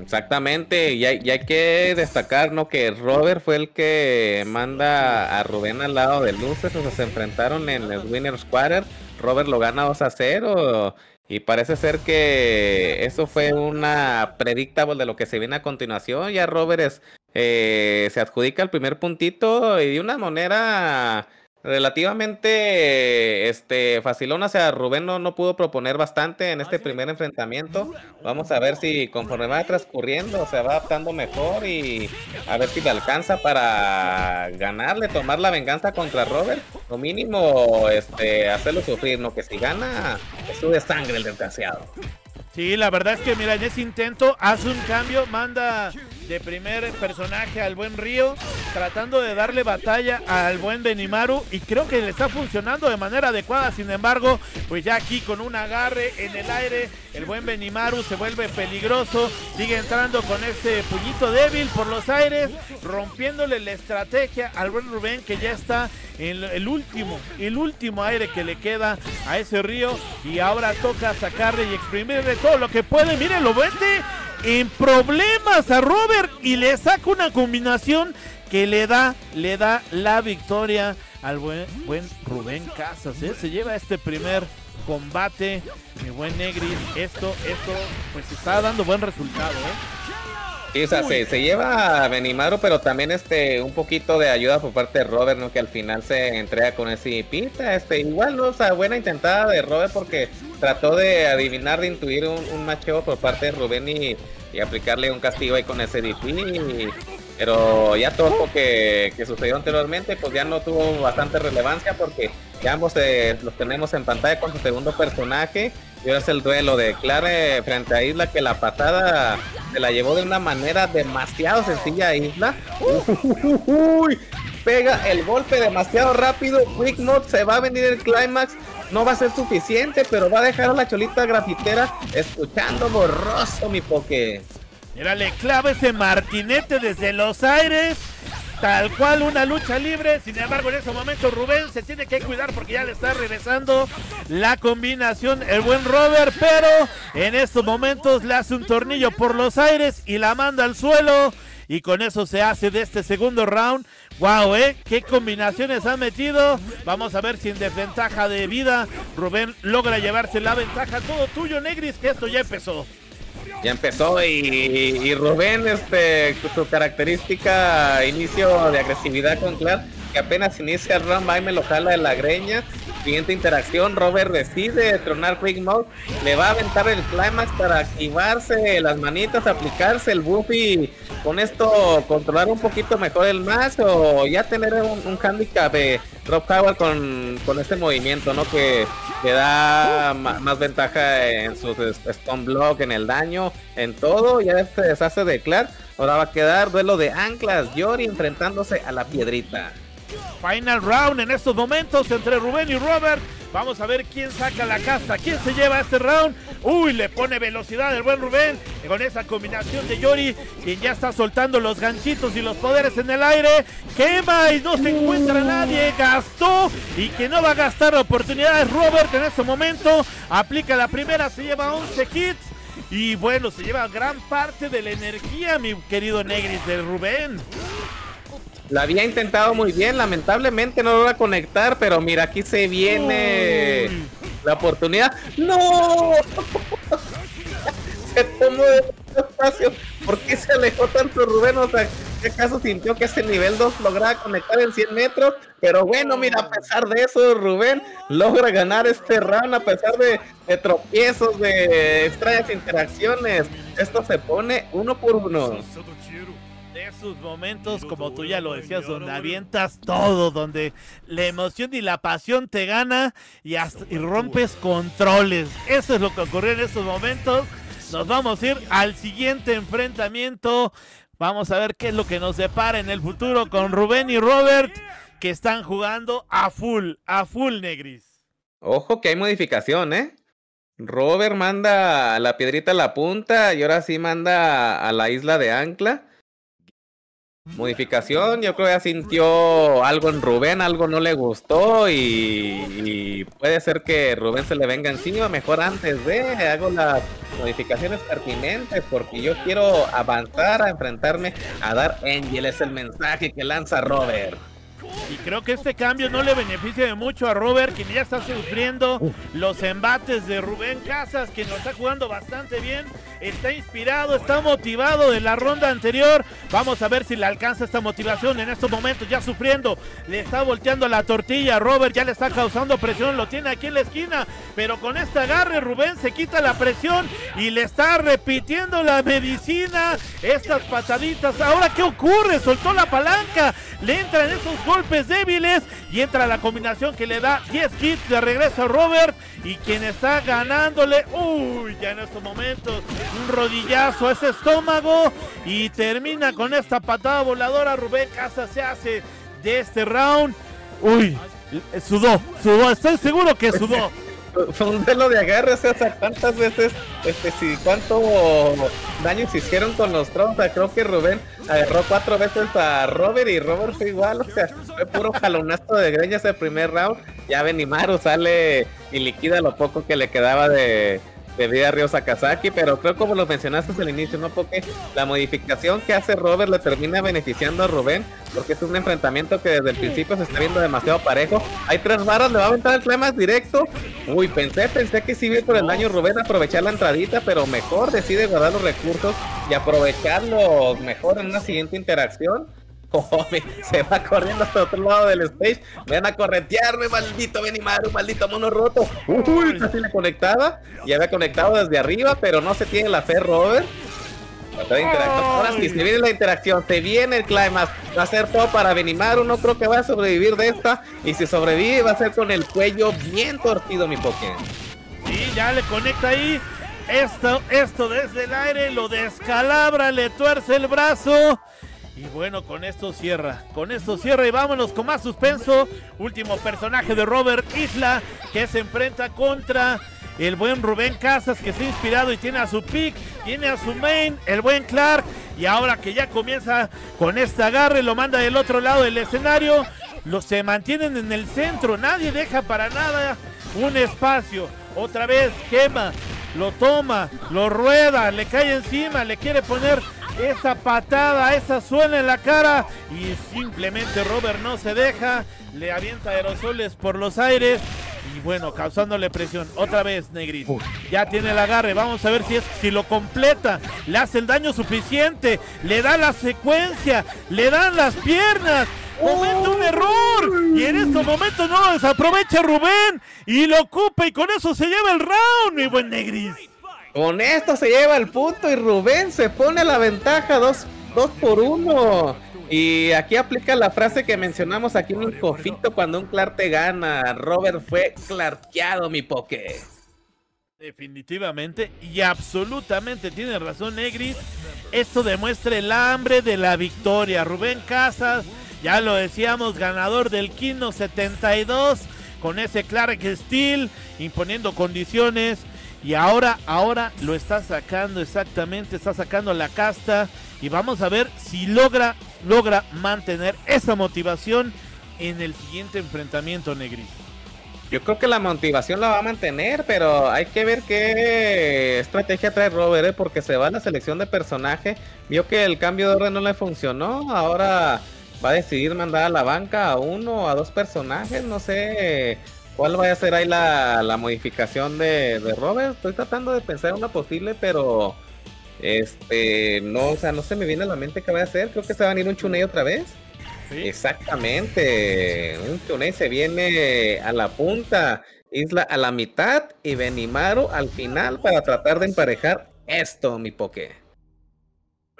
Exactamente, y hay, que destacar ¿no? que Robert fue el que manda a Rubén al lado de Luces, o sea, se enfrentaron en el Winners Quarter, Robert lo gana 2 a 0 y parece ser que eso fue una predictable de lo que se viene a continuación. Ya Robert eh, se adjudica el primer puntito y de una manera relativamente este facilón sea Rubén no, no pudo proponer bastante en este primer enfrentamiento. Vamos a ver si conforme va transcurriendo se va adaptando mejor y a ver si le alcanza para ganarle tomar la venganza contra Robert. O mínimo este hacerlo sufrir no que si gana sube sangre el desgraciado Sí, la verdad es que mira, en ese intento hace un cambio, manda de primer personaje al buen Río, tratando de darle batalla al buen Benimaru y creo que le está funcionando de manera adecuada. Sin embargo, pues ya aquí con un agarre en el aire, el buen Benimaru se vuelve peligroso, sigue entrando con este puñito débil por los aires, rompiéndole la estrategia al buen Rubén que ya está en el último, el último aire que le queda a ese Río y ahora toca sacarle y exprimirle todo lo que puede. Miren, lo vende en problemas a Robert y le saca una combinación que le da, le da la victoria al buen, buen Rubén Casas. ¿eh? Se lleva este primer combate, mi buen Negris. Esto, esto, pues está dando buen resultado. ¿eh? Sí, o sea, se, lleva a Benimaru, pero también este un poquito de ayuda por parte de Robert, ¿no? Que al final se entrega con ese pita, este, igual, ¿no? O sea, buena intentada de Robert porque trató de adivinar, de intuir un, un macheo por parte de Rubén y, aplicarle un castigo ahí con ese DP. Pero ya todo lo que, sucedió anteriormente, pues ya no tuvo bastante relevancia porque ya ambos eh, los tenemos en pantalla con su segundo personaje y ahora es el duelo de Clare frente a Isla que la patada se la llevó de una manera demasiado sencilla a Isla. Uy, pega el golpe demasiado rápido. Quick Note se va a venir el climax. No va a ser suficiente, pero va a dejar a la cholita grafitera escuchando borroso mi poke. Mira, le clava ese martinete desde los aires tal cual una lucha libre. Sin embargo, en ese momento Rubén se tiene que cuidar porque ya le está regresando la combinación el buen Robert, pero en estos momentos le hace un tornillo por los aires y la manda al suelo. Y con eso se hace de este segundo round. Wow, ¿eh? ¿Qué combinaciones han metido? Vamos a ver si en desventaja de vida Rubén logra llevarse la ventaja. Todo tuyo, Negris, que esto ya empezó. Ya empezó y, Rubén, este, su característica inicio de agresividad con Clark, que apenas inicia el round, va y me lo jala de la greña. Siguiente interacción, Robert decide tronar Quick Mode, le va a aventar el climax para activarse las manitas, aplicarse el buff y con esto controlar un poquito mejor el más o ya tener un, handicap de Rob Howard con, con este movimiento, ¿no? Que le da más ventaja en su stone block, en el daño, en todo, ya se deshace de Clark. Ahora va a quedar duelo de anclas, Yori enfrentándose a la piedrita. Final round en estos momentos entre Rubén y Robert. Vamos a ver quién saca la casta, quién se lleva este round. Uy, le pone velocidad el buen Rubén con esa combinación de Yori, quien ya está soltando los ganchitos y los poderes en el aire. Quema y no se encuentra nadie. Gastó y que no va a gastar oportunidades. Robert en este momento aplica la primera, se lleva 11 kits. Y bueno, se lleva gran parte de la energía, mi querido Negris de Rubén. La había intentado muy bien, lamentablemente no logra conectar, pero mira, aquí se viene la oportunidad. ¡No! [LAUGHS] se tomó espacio. ¿Por qué se alejó tanto Rubén? O sea, ¿qué acaso sintió que ese nivel 2 lograba conectar en 100 metros? Pero bueno, mira, a pesar de eso, Rubén logra ganar este round a pesar de, de tropiezos, de extrañas interacciones. Esto se pone uno por uno esos momentos, como tú ya lo decías, donde avientas todo, donde la emoción y la pasión te gana y, y rompes controles. Eso es lo que ocurrió en estos momentos. Nos vamos a ir al siguiente enfrentamiento. Vamos a ver qué es lo que nos depara en el futuro con Rubén y Robert, que están jugando a full, a full negris. Ojo que hay modificación, ¿eh? Robert manda la piedrita a la punta y ahora sí manda a la isla de Ancla. Modificación, yo creo que ya sintió algo en Rubén, algo no le gustó y, puede ser que Rubén se le venga encima. Mejor antes de hago las modificaciones pertinentes porque yo quiero avanzar a enfrentarme a Dar Angel. Es el mensaje que lanza Robert. Y creo que este cambio no le beneficia de mucho a Robert, quien ya está sufriendo los embates de Rubén Casas, quien lo está jugando bastante bien. Está inspirado, está motivado de la ronda anterior. Vamos a ver si le alcanza esta motivación en estos momentos, ya sufriendo. Le está volteando la tortilla. Robert ya le está causando presión, lo tiene aquí en la esquina. Pero con este agarre, Rubén se quita la presión y le está repitiendo la medicina. Estas pataditas. Ahora, ¿qué ocurre? Soltó la palanca. Le entran esos golpes débiles y entra la combinación que le da 10 kits de regreso a Robert y quien está ganándole, uy, ya en estos momentos, un rodillazo a ese estómago y termina con esta patada voladora. Rubén Casa se hace de este round. Uy, sudó, sudó, estoy seguro que sudó. [LAUGHS] fue un duelo de agarre, o sea, cuántas veces, este, si cuánto daño se hicieron con los tronos, creo que Rubén agarró cuatro veces a Robert y Robert fue igual, o sea, fue puro jalonazo de greñas el primer round, ya Benimaru sale y liquida lo poco que le quedaba de, de vida Ryo Sakazaki, pero creo como lo mencionaste al inicio, ¿no? Porque la modificación que hace Robert le termina beneficiando a Rubén, porque es un enfrentamiento que desde el principio se está viendo demasiado parejo. Hay tres barras, le va a aventar el climax directo. Uy, pensé, pensé que sí iba por el daño Rubén aprovechar la entradita, pero mejor decide guardar los recursos y aprovecharlos mejor en una siguiente interacción. Se va corriendo hasta otro lado del stage. Ven a corretearme, maldito Benimaru, maldito mono roto. Uy, casi le conectaba. Y había conectado desde arriba, pero no se tiene la fe, Robert. Ahora sí, se viene la interacción, se viene el climax. Va a ser todo para Benimaru. No creo que va a sobrevivir de esta. Y si sobrevive, va a ser con el cuello bien torcido, mi Pokémon. Sí, ya le conecta ahí. Esto, esto desde el aire lo descalabra, le tuerce el brazo. Y bueno, con esto cierra. Con esto cierra y vámonos con más suspenso. Último personaje de Robert Isla que se enfrenta contra el buen Rubén Casas que ha inspirado y tiene a su pick, tiene a su main, el buen Clark. Y ahora que ya comienza con este agarre, lo manda del otro lado del escenario. Los se mantienen en el centro, nadie deja para nada un espacio. Otra vez quema, lo toma, lo rueda, le cae encima, le quiere poner esa patada, esa suena en la cara y simplemente Robert no se deja, le avienta aerosoles por los aires y bueno, causándole presión. Otra vez, Negris. Ya tiene el agarre. Vamos a ver si, es, si lo completa. Le hace el daño suficiente. Le da la secuencia. Le dan las piernas. comete un error. Y en estos momentos no lo desaprovecha Rubén y lo ocupa y con eso se lleva el round, mi buen Negris. Con esto se lleva el punto y Rubén se pone la ventaja dos, dos por uno. Y aquí aplica la frase que mencionamos aquí en el cofito cuando un Clark te gana. Robert fue clarkeado, mi poke. Definitivamente y absolutamente tiene razón Negris. Esto demuestra el hambre de la victoria. Rubén Casas, ya lo decíamos, ganador del Kino 72 con ese Clark Steel, imponiendo condiciones. Y ahora, ahora lo está sacando exactamente, está sacando la casta. Y vamos a ver si logra, logra mantener esa motivación en el siguiente enfrentamiento, Negris. Yo creo que la motivación la va a mantener, pero hay que ver qué estrategia trae Robert, ¿eh? porque se va a la selección de personaje. Vio que el cambio de orden no le funcionó, ahora va a decidir mandar a la banca a uno o a dos personajes, no sé cuál va a ser ahí la, modificación de, de, Robert. Estoy tratando de pensar en una posible, pero este no, o sea, no se me viene a la mente qué va a hacer. Creo que se va a ir un Chunei otra vez. Exactamente. Un Chunei se viene a la punta, Isla a la mitad y Benimaru al final para tratar de emparejar esto, mi poke.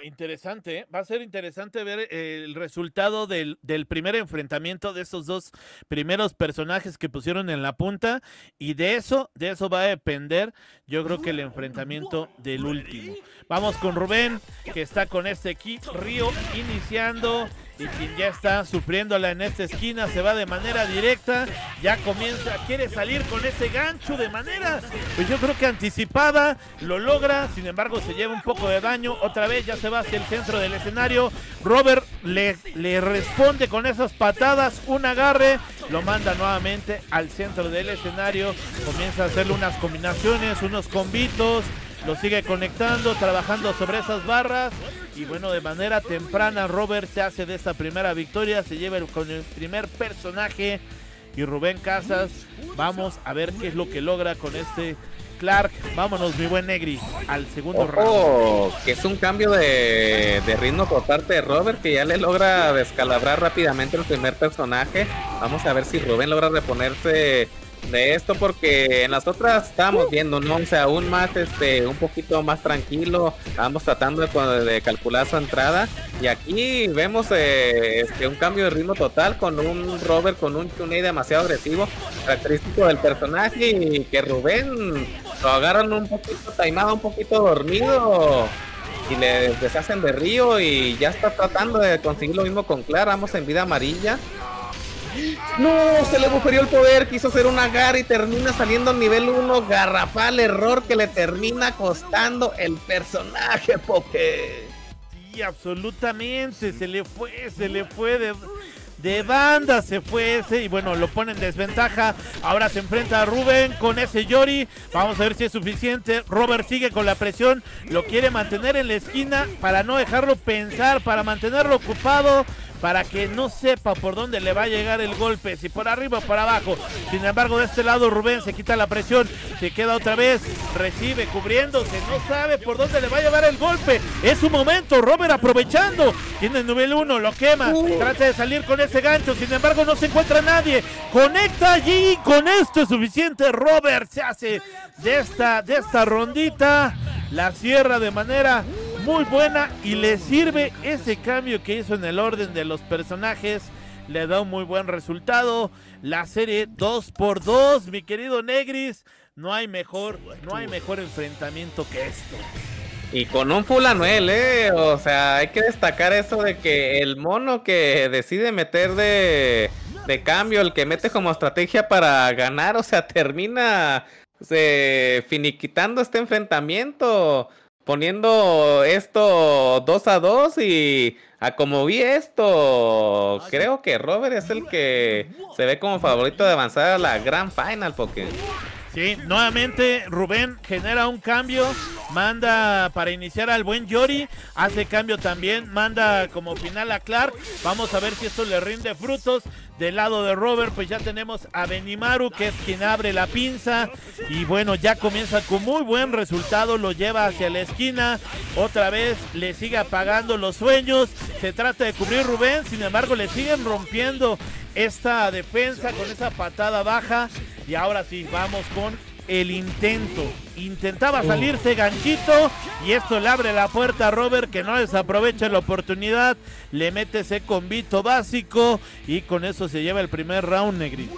Interesante, ¿eh? va a ser interesante ver eh, el resultado del, del, primer enfrentamiento de esos dos primeros personajes que pusieron en la punta y de eso, de eso va a depender, yo creo que el enfrentamiento del último. Vamos con Rubén, que está con este kit Río iniciando y quien ya está sufriéndola en esta esquina se va de manera directa, ya comienza, quiere salir con ese gancho de manera, pues yo creo que anticipada, lo logra, sin embargo se lleva un poco de daño, otra vez ya se va hacia el centro del escenario, Robert le, le responde con esas patadas, un agarre, lo manda nuevamente al centro del escenario, comienza a hacerle unas combinaciones, unos convitos, lo sigue conectando, trabajando sobre esas barras. Y bueno, de manera temprana Robert se hace de esta primera victoria, se lleva con el primer personaje. Y Rubén Casas, vamos a ver qué es lo que logra con este Clark. Vámonos, mi buen Negri, al segundo round. Que es un cambio de, de, ritmo por parte de Robert, que ya le logra descalabrar rápidamente el primer personaje. Vamos a ver si Rubén logra reponerse de esto porque en las otras estábamos viendo, ¿no? O sea, aún más, este, un poquito más tranquilo, estábamos tratando de, calcular su entrada y aquí vemos eh, este, un cambio de ritmo total con un Robert con un Chunei demasiado agresivo, característico del personaje y que Rubén lo agarran un poquito taimado, un poquito dormido y le deshacen de río y ya está tratando de conseguir lo mismo con Clara, vamos en vida amarilla no, se le buferió el poder, quiso hacer un agar y termina saliendo a nivel 1. Garrafal error que le termina costando el personaje, Poké. Sí, absolutamente, se le fue, se le fue de, de banda, se fue ese y bueno, lo pone en desventaja. Ahora se enfrenta a Rubén con ese Yori. Vamos a ver si es suficiente. Robert sigue con la presión, lo quiere mantener en la esquina para no dejarlo pensar, para mantenerlo ocupado para que no sepa por dónde le va a llegar el golpe, si por arriba o por abajo. Sin embargo, de este lado Rubén se quita la presión, se queda otra vez, recibe cubriéndose, no sabe por dónde le va a llevar el golpe. Es su momento, Robert aprovechando. Tiene el nivel 1, lo quema, trata de salir con ese gancho, sin embargo no se encuentra nadie. Conecta allí, con esto es suficiente. Robert se hace de esta, de esta rondita, la cierra de manera muy buena y le sirve ese cambio que hizo en el orden de los personajes. Le da un muy buen resultado. La serie 2 por 2 mi querido Negris. No hay mejor, no hay mejor enfrentamiento que esto. Y con un full anuel, ¿eh? O sea, hay que destacar eso de que el mono que decide meter de, de cambio, el que mete como estrategia para ganar, o sea, termina se, finiquitando este enfrentamiento poniendo esto 2 a 2 y a como vi esto, creo que Robert es el que se ve como favorito de avanzar a la gran final porque Sí, nuevamente Rubén genera un cambio, manda para iniciar al buen Yori, hace cambio también, manda como final a Clark. Vamos a ver si esto le rinde frutos. Del lado de Robert, pues ya tenemos a Benimaru, que es quien abre la pinza. Y bueno, ya comienza con muy buen resultado, lo lleva hacia la esquina. Otra vez le sigue apagando los sueños. Se trata de cubrir Rubén, sin embargo, le siguen rompiendo esta defensa con esa patada baja. Y ahora sí, vamos con el intento. Intentaba salirse ganchito y esto le abre la puerta a Robert que no desaprovecha la oportunidad. Le mete ese convito básico y con eso se lleva el primer round, Negrito.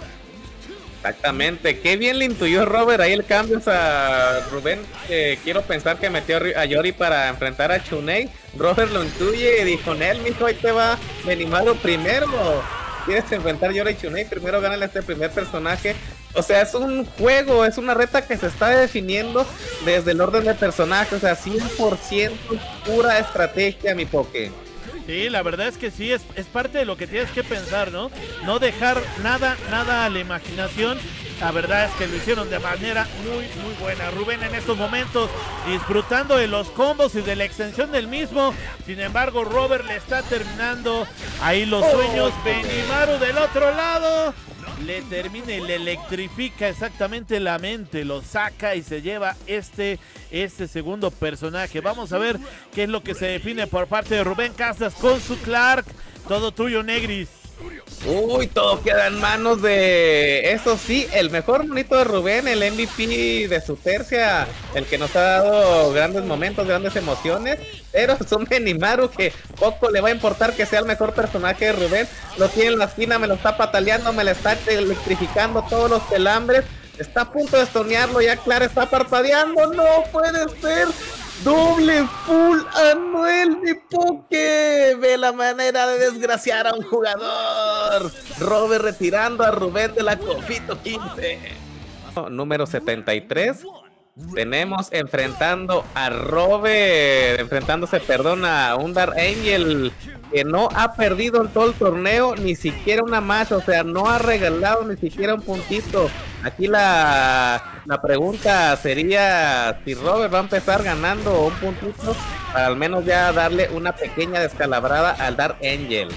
Exactamente, qué bien le intuyó Robert ahí el cambio a Rubén. quiero pensar que metió a Yori para enfrentar a Chunei. Robert lo intuye y dijo: Nel, mijo, ahí te va Benimaro primero quieres enfrentar Yori Chunei, primero gánale a este primer personaje. O sea, es un juego, es una reta que se está definiendo desde el orden de personaje. O sea, 100% pura estrategia, mi poke. Sí, la verdad es que sí, es, es parte de lo que tienes que pensar, ¿no? No dejar nada, nada a la imaginación. La verdad es que lo hicieron de manera muy, muy buena. Rubén en estos momentos disfrutando de los combos y de la extensión del mismo. Sin embargo, Robert le está terminando ahí los sueños. Benimaru del otro lado le termina y le electrifica exactamente la mente, lo saca y se lleva este, este segundo personaje. Vamos a ver qué es lo que se define por parte de Rubén Casas con su Clark. Todo tuyo, Negris. Uy, todo queda en manos de, eso sí, el mejor monito de Rubén, el MVP de su tercia, el que nos ha dado grandes momentos, grandes emociones, pero es un Benimaru que poco le va a importar que sea el mejor personaje de Rubén, lo tiene en la esquina, me lo está pataleando, me lo está electrificando todos los telambres, está a punto de estonearlo, ya Clara está parpadeando, no puede ser, Doble full Anuel mi poke. Ve la manera de desgraciar a un jugador. Robert retirando a Rubén de la Cofito 15. Número 73. Tenemos enfrentando a Robert, enfrentándose, perdón, a un Dark Angel que no ha perdido en todo el torneo ni siquiera una más, o sea, no ha regalado ni siquiera un puntito. Aquí la, la pregunta sería si Robert va a empezar ganando un puntito para al menos ya darle una pequeña descalabrada al Dark Angel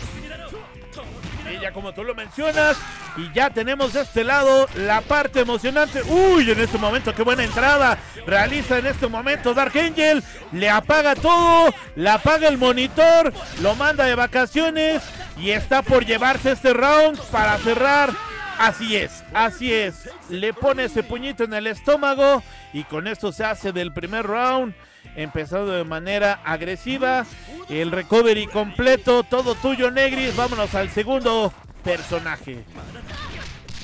ya como tú lo mencionas. Y ya tenemos de este lado la parte emocionante. Uy, en este momento, qué buena entrada. Realiza en este momento Dark Angel. Le apaga todo. Le apaga el monitor. Lo manda de vacaciones. Y está por llevarse este round para cerrar. Así es, así es. Le pone ese puñito en el estómago. Y con esto se hace del primer round empezando de manera agresiva. El recovery completo, todo tuyo, Negris. Vámonos al segundo personaje.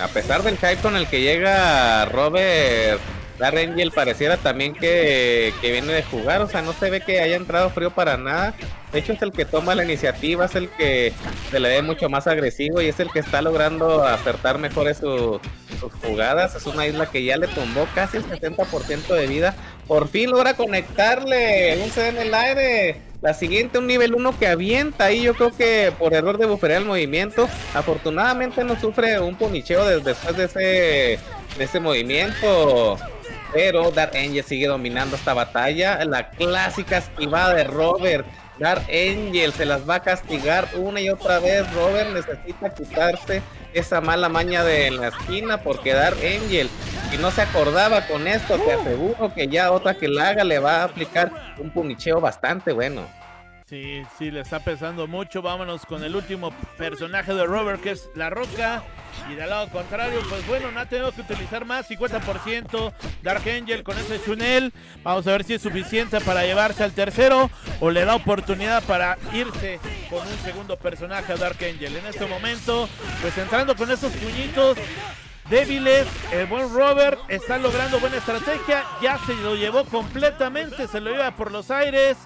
A pesar del hype con el que llega Robert Darrengel, pareciera también que, que viene de jugar. O sea, no se ve que haya entrado frío para nada. De hecho, es el que toma la iniciativa, es el que se le ve mucho más agresivo y es el que está logrando acertar mejor sus jugadas. Es una isla que ya le tumbó casi el 70% de vida. Por fin logra conectarle un CD en el aire. La siguiente, un nivel 1 que avienta ahí. Yo creo que por error de bufferear el movimiento. Afortunadamente no sufre un ponicheo después de ese, de ese movimiento. Pero Dark Angel sigue dominando esta batalla. La clásica esquivada de Robert Dark Angel se las va a castigar una y otra vez. Robert necesita quitarse esa mala maña de la esquina porque Dark Angel, si no se acordaba con esto, te aseguro que ya otra que la haga le va a aplicar un punicheo bastante bueno. Sí, sí, le está pesando mucho. Vámonos con el último personaje de Robert, que es La Roca. Y del lado contrario, pues bueno, no ha tenido que utilizar más, 50%. Dark Angel con ese Chunel. Vamos a ver si es suficiente para llevarse al tercero o le da oportunidad para irse con un segundo personaje a Dark Angel. En este momento, pues entrando con esos puñitos débiles. El buen Robert está logrando buena estrategia. Ya se lo llevó completamente, se lo lleva por los aires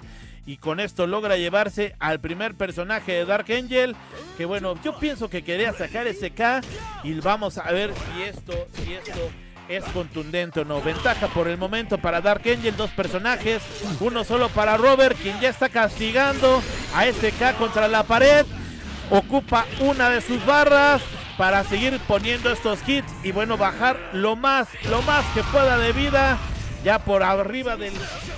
y con esto logra llevarse al primer personaje de Dark Angel. Que bueno, yo pienso que quería sacar ese K y vamos a ver si esto, si esto es contundente o no. Ventaja por el momento para Dark Angel, dos personajes, uno solo para Robert, quien ya está castigando a ese K contra la pared. Ocupa una de sus barras para seguir poniendo estos hits y bueno, bajar lo más, lo más que pueda de vida ya por arriba del,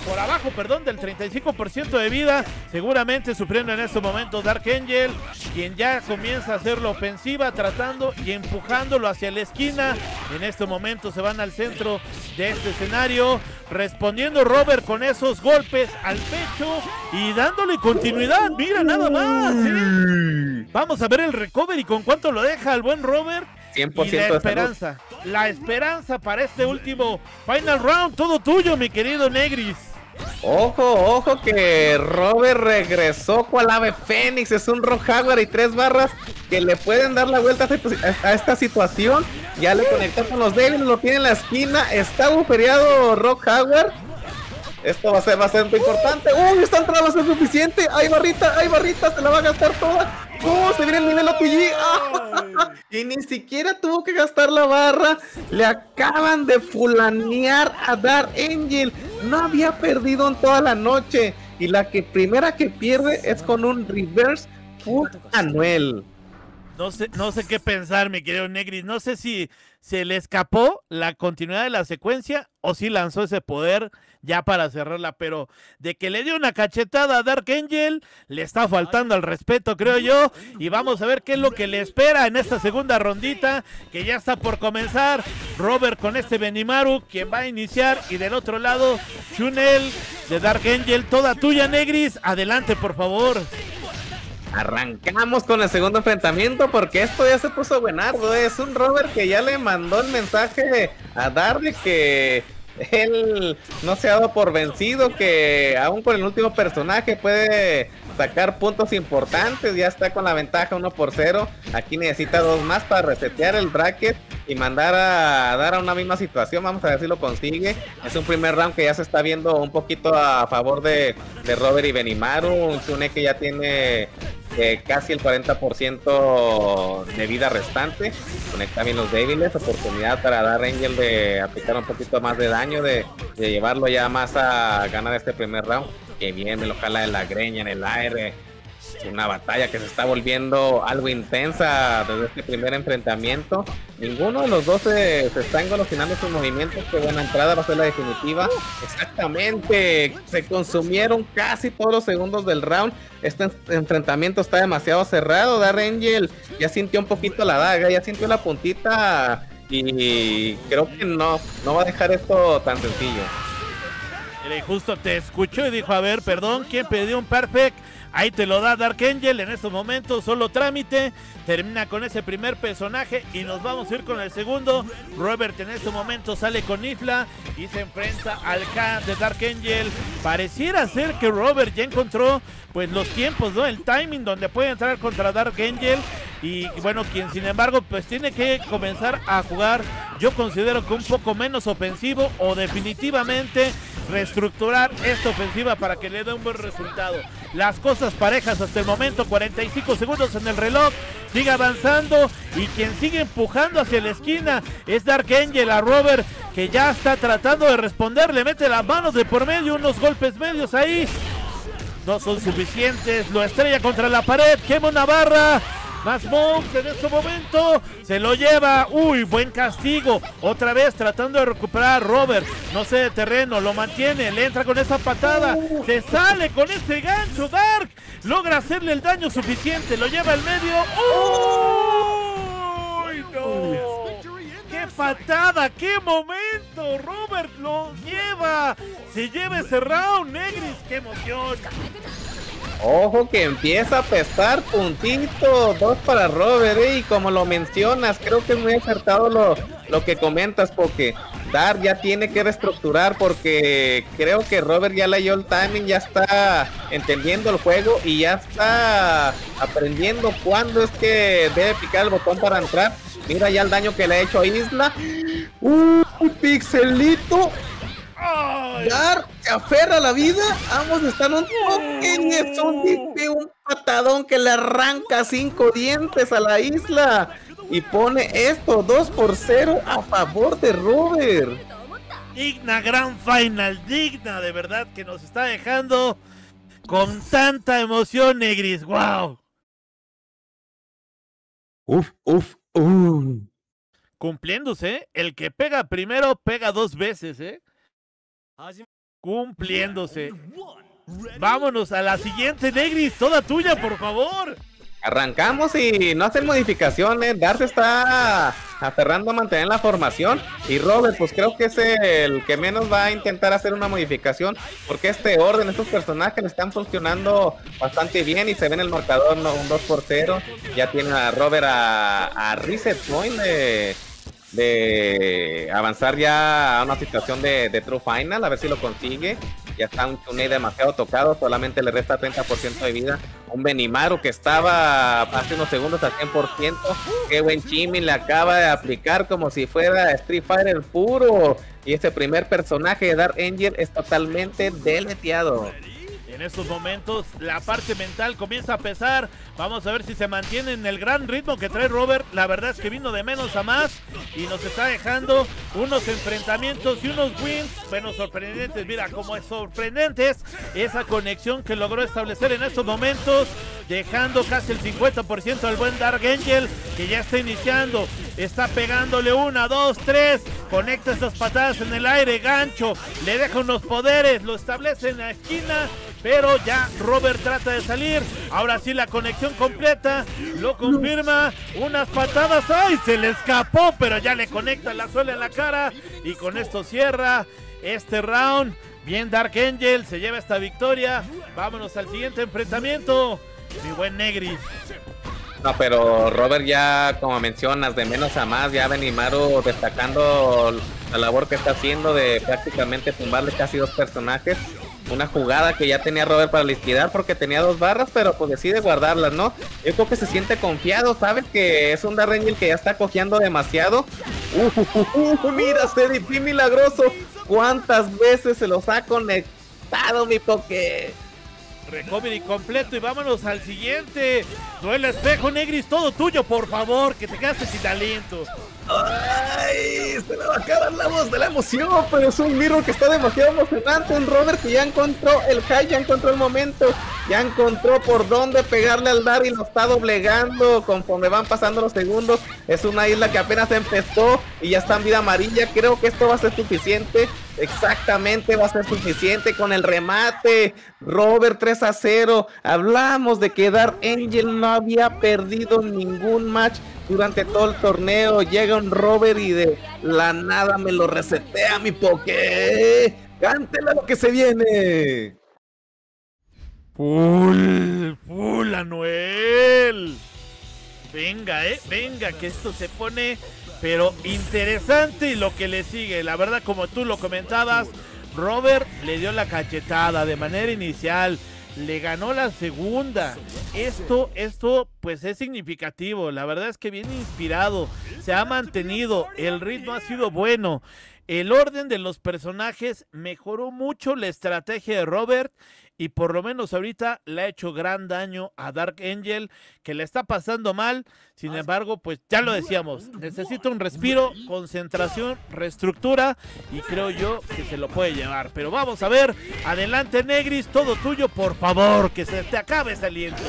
por abajo, perdón, del 35% de vida, seguramente sufriendo en este momento Dark Angel, quien ya comienza a hacer la ofensiva, tratando y empujándolo hacia la esquina. En este momento se van al centro de este escenario, respondiendo Robert con esos golpes al pecho y dándole continuidad. Mira nada más. ¿eh? Vamos a ver el recovery con cuánto lo deja el buen Robert. 100% y la esperanza, la esperanza para este último final round, todo tuyo, mi querido Negris. Ojo, ojo que Robert regresó cual ave Fénix, es un Rock Jaguar y tres barras que le pueden dar la vuelta a esta situación. Ya le conectó con los débiles, lo tiene en la esquina, está buferiado Rock Jaguar. Esto va a ser bastante importante. ¡Uy! Esta entrada va a ser suficiente. ¡Hay barrita! ¡Hay barrita! Se la va a gastar toda. ¡Oh! Se viene el nivel OPG. [LAUGHS] Y ni siquiera tuvo que gastar la barra. Le acaban de fulanear a Dark Angel. No había perdido en toda la noche. Y la que primera que pierde es con un reverse full Anuel. No sé, no sé qué pensar, mi querido Negris. No sé si se le escapó la continuidad de la secuencia o si lanzó ese poder ya para cerrarla, pero de que le dio una cachetada a Dark Angel, le está faltando al respeto, creo yo, y vamos a ver qué es lo que le espera en esta segunda rondita, que ya está por comenzar, Robert con este Benimaru, quien va a iniciar, y del otro lado, Chunel de Dark Angel, toda tuya, Negris, adelante, por favor. Arrancamos con el segundo enfrentamiento porque esto ya se puso buenardo. Es un Robert que ya le mandó el mensaje a Dark que [LAUGHS] él no se ha dado por vencido, que aún con el último personaje puede sacar puntos importantes, ya está con la ventaja 1 por 0, aquí necesita dos más para resetear el bracket y mandar a dar a una misma situación, vamos a ver si lo consigue, es un primer round que ya se está viendo un poquito a favor de, de Robert y Benimaru, un Tsune que ya tiene casi el 40% de vida restante. Conecta bien los débiles. Oportunidad para dar Angel de aplicar un poquito más de daño, de, de llevarlo ya más a ganar este primer round. Que bien, me lo jala de la greña en el aire una batalla que se está volviendo algo intensa desde este primer enfrentamiento. Ninguno de los dos se, se está engolosinando sus movimientos. Que buena entrada va a ser la definitiva. Exactamente, se consumieron casi todos los segundos del round. Este enfrentamiento está demasiado cerrado. Dar Angel ya sintió un poquito la daga, ya sintió la puntita. Y creo que no, no va a dejar esto tan sencillo. Justo te escuchó y dijo, a ver, perdón, ¿quién pidió un perfect? Ahí te lo da Dark Angel en estos momentos, solo trámite. Termina con ese primer personaje y nos vamos a ir con el segundo. Robert en este momento sale con Ifla y se enfrenta al K de Dark Angel. Pareciera ser que Robert ya encontró pues los tiempos, ¿no? El timing donde puede entrar contra Dark Angel. Y bueno, quien sin embargo pues tiene que comenzar a jugar, yo considero que un poco menos ofensivo o definitivamente reestructurar esta ofensiva para que le dé un buen resultado. Las cosas parejas hasta el momento, 45 segundos en el reloj, sigue avanzando y quien sigue empujando hacia la esquina es Dark Angel a Robert que ya está tratando de responder, le mete las manos de por medio, unos golpes medios ahí. No son suficientes, lo estrella contra la pared, quema una barra, más Monks en este momento. Se lo lleva. Uy, buen castigo. Otra vez tratando de recuperar Robert. No sé de terreno. Lo mantiene. Le entra con esa patada. Se sale con ese gancho. Dark. Logra hacerle el daño suficiente. Lo lleva al medio. ¡Uy! ¡Qué patada! ¡Qué momento! Robert lo lleva. Se lleva ese round, Negris. ¡Qué emoción! Ojo que empieza a pesar puntito, dos para Robert, ¿eh? y como lo mencionas, creo que es muy acertado lo, lo que comentas, porque Dar ya tiene que reestructurar, porque creo que Robert ya leyó el timing, ya está entendiendo el juego y ya está aprendiendo cuándo es que debe picar el botón para entrar. Mira ya el daño que le ha hecho a Isla. Un pixelito Dar se aferra a la vida. Ambos están un toque un un patadón que le arranca cinco dientes a la isla. Y pone esto 2 por 0 a favor de Robert. Digna gran final, digna de verdad que nos está dejando con tanta emoción, Negris. ¡Wow! Uf, uf, Uh. Cumpliéndose, el que pega primero pega dos veces, ¿eh? Cumpliéndose. Vámonos a la siguiente, Negris, toda tuya, por favor. Arrancamos y no hacen modificaciones. Darce está aferrando a mantener la formación. Y Robert, pues creo que es el que menos va a intentar hacer una modificación. Porque este orden, estos personajes están funcionando bastante bien. Y se ve en el marcador un 2 por 0. Ya tiene a Robert a, reset point de, de avanzar ya a una situación de, de True Final. A ver si lo consigue ya está un Chunei demasiado tocado, solamente le resta 30% de vida. Un Benimaru que estaba hace unos segundos al 100%. Qué buen Chimi le acaba de aplicar como si fuera Street Fighter puro. Y ese primer personaje de Dark Angel es totalmente deleteado. En estos momentos la parte mental comienza a pesar. Vamos a ver si se mantiene en el gran ritmo que trae Robert. La verdad es que vino de menos a más y nos está dejando unos enfrentamientos y unos wins, bueno, sorprendentes. Mira cómo es sorprendentes esa conexión que logró establecer en estos momentos, dejando casi el 50% al buen Dark Angel que ya está iniciando. Está pegándole una, dos, tres. Conecta esas patadas en el aire, gancho. Le deja unos poderes, lo establece en la esquina pero ya Robert trata de salir. Ahora sí la conexión completa, lo confirma. Unas patadas, ¡ay! Se le escapó, pero ya le conecta la suela en la cara. Y con esto cierra este round. Bien Dark Angel, se lleva esta victoria. Vámonos al siguiente enfrentamiento. Mi buen Negri. No, pero Robert ya, como mencionas, de menos a más, ya Benimaru destacando la labor que está haciendo de prácticamente tumbarle casi dos personajes una jugada que ya tenía Robert para liquidar porque tenía dos barras, pero pues decide guardarlas, ¿no? Yo creo que se siente confiado, ¿sabes? Que es un Darrengel que ya está cojeando demasiado. Uh, uh, [LAUGHS] uh, mira, CDP milagroso. ¿Cuántas veces se los ha conectado mi Poké? Recovery completo y vámonos al siguiente. Duele espejo, Negris, todo tuyo, por favor, que te quedaste sin talento. Ay, se a acabar la voz de la emoción, pero es un mirror que está demasiado emocionante. Un Robert que ya encontró el high, ya encontró el momento, ya encontró por dónde pegarle al dar y lo está doblegando conforme van pasando los segundos. Es una isla que apenas empezó y ya está en vida amarilla. Creo que esto va a ser suficiente. Exactamente, va a ser suficiente con el remate. Robert 3 a 0. Hablamos de que Dark Angel no había perdido ningún match durante todo el torneo. Llega un Robert y de la nada me lo resetea mi poke. Cántela lo que se viene. Full, full, Anuel. Venga, eh, venga, que esto se pone, pero interesante lo que le sigue. La verdad, como tú lo comentabas, Robert le dio la cachetada de manera inicial le ganó la segunda. Esto, esto, pues es significativo. La verdad es que viene inspirado, se ha mantenido, el ritmo ha sido bueno. El orden de los personajes mejoró mucho la estrategia de Robert y por lo menos ahorita le ha hecho gran daño a Dark Angel, que le está pasando mal. Sin embargo, pues ya lo decíamos, necesita un respiro, concentración, reestructura y creo yo que se lo puede llevar. Pero vamos a ver, adelante Negris, todo tuyo, por favor, que se te acabe ese aliento.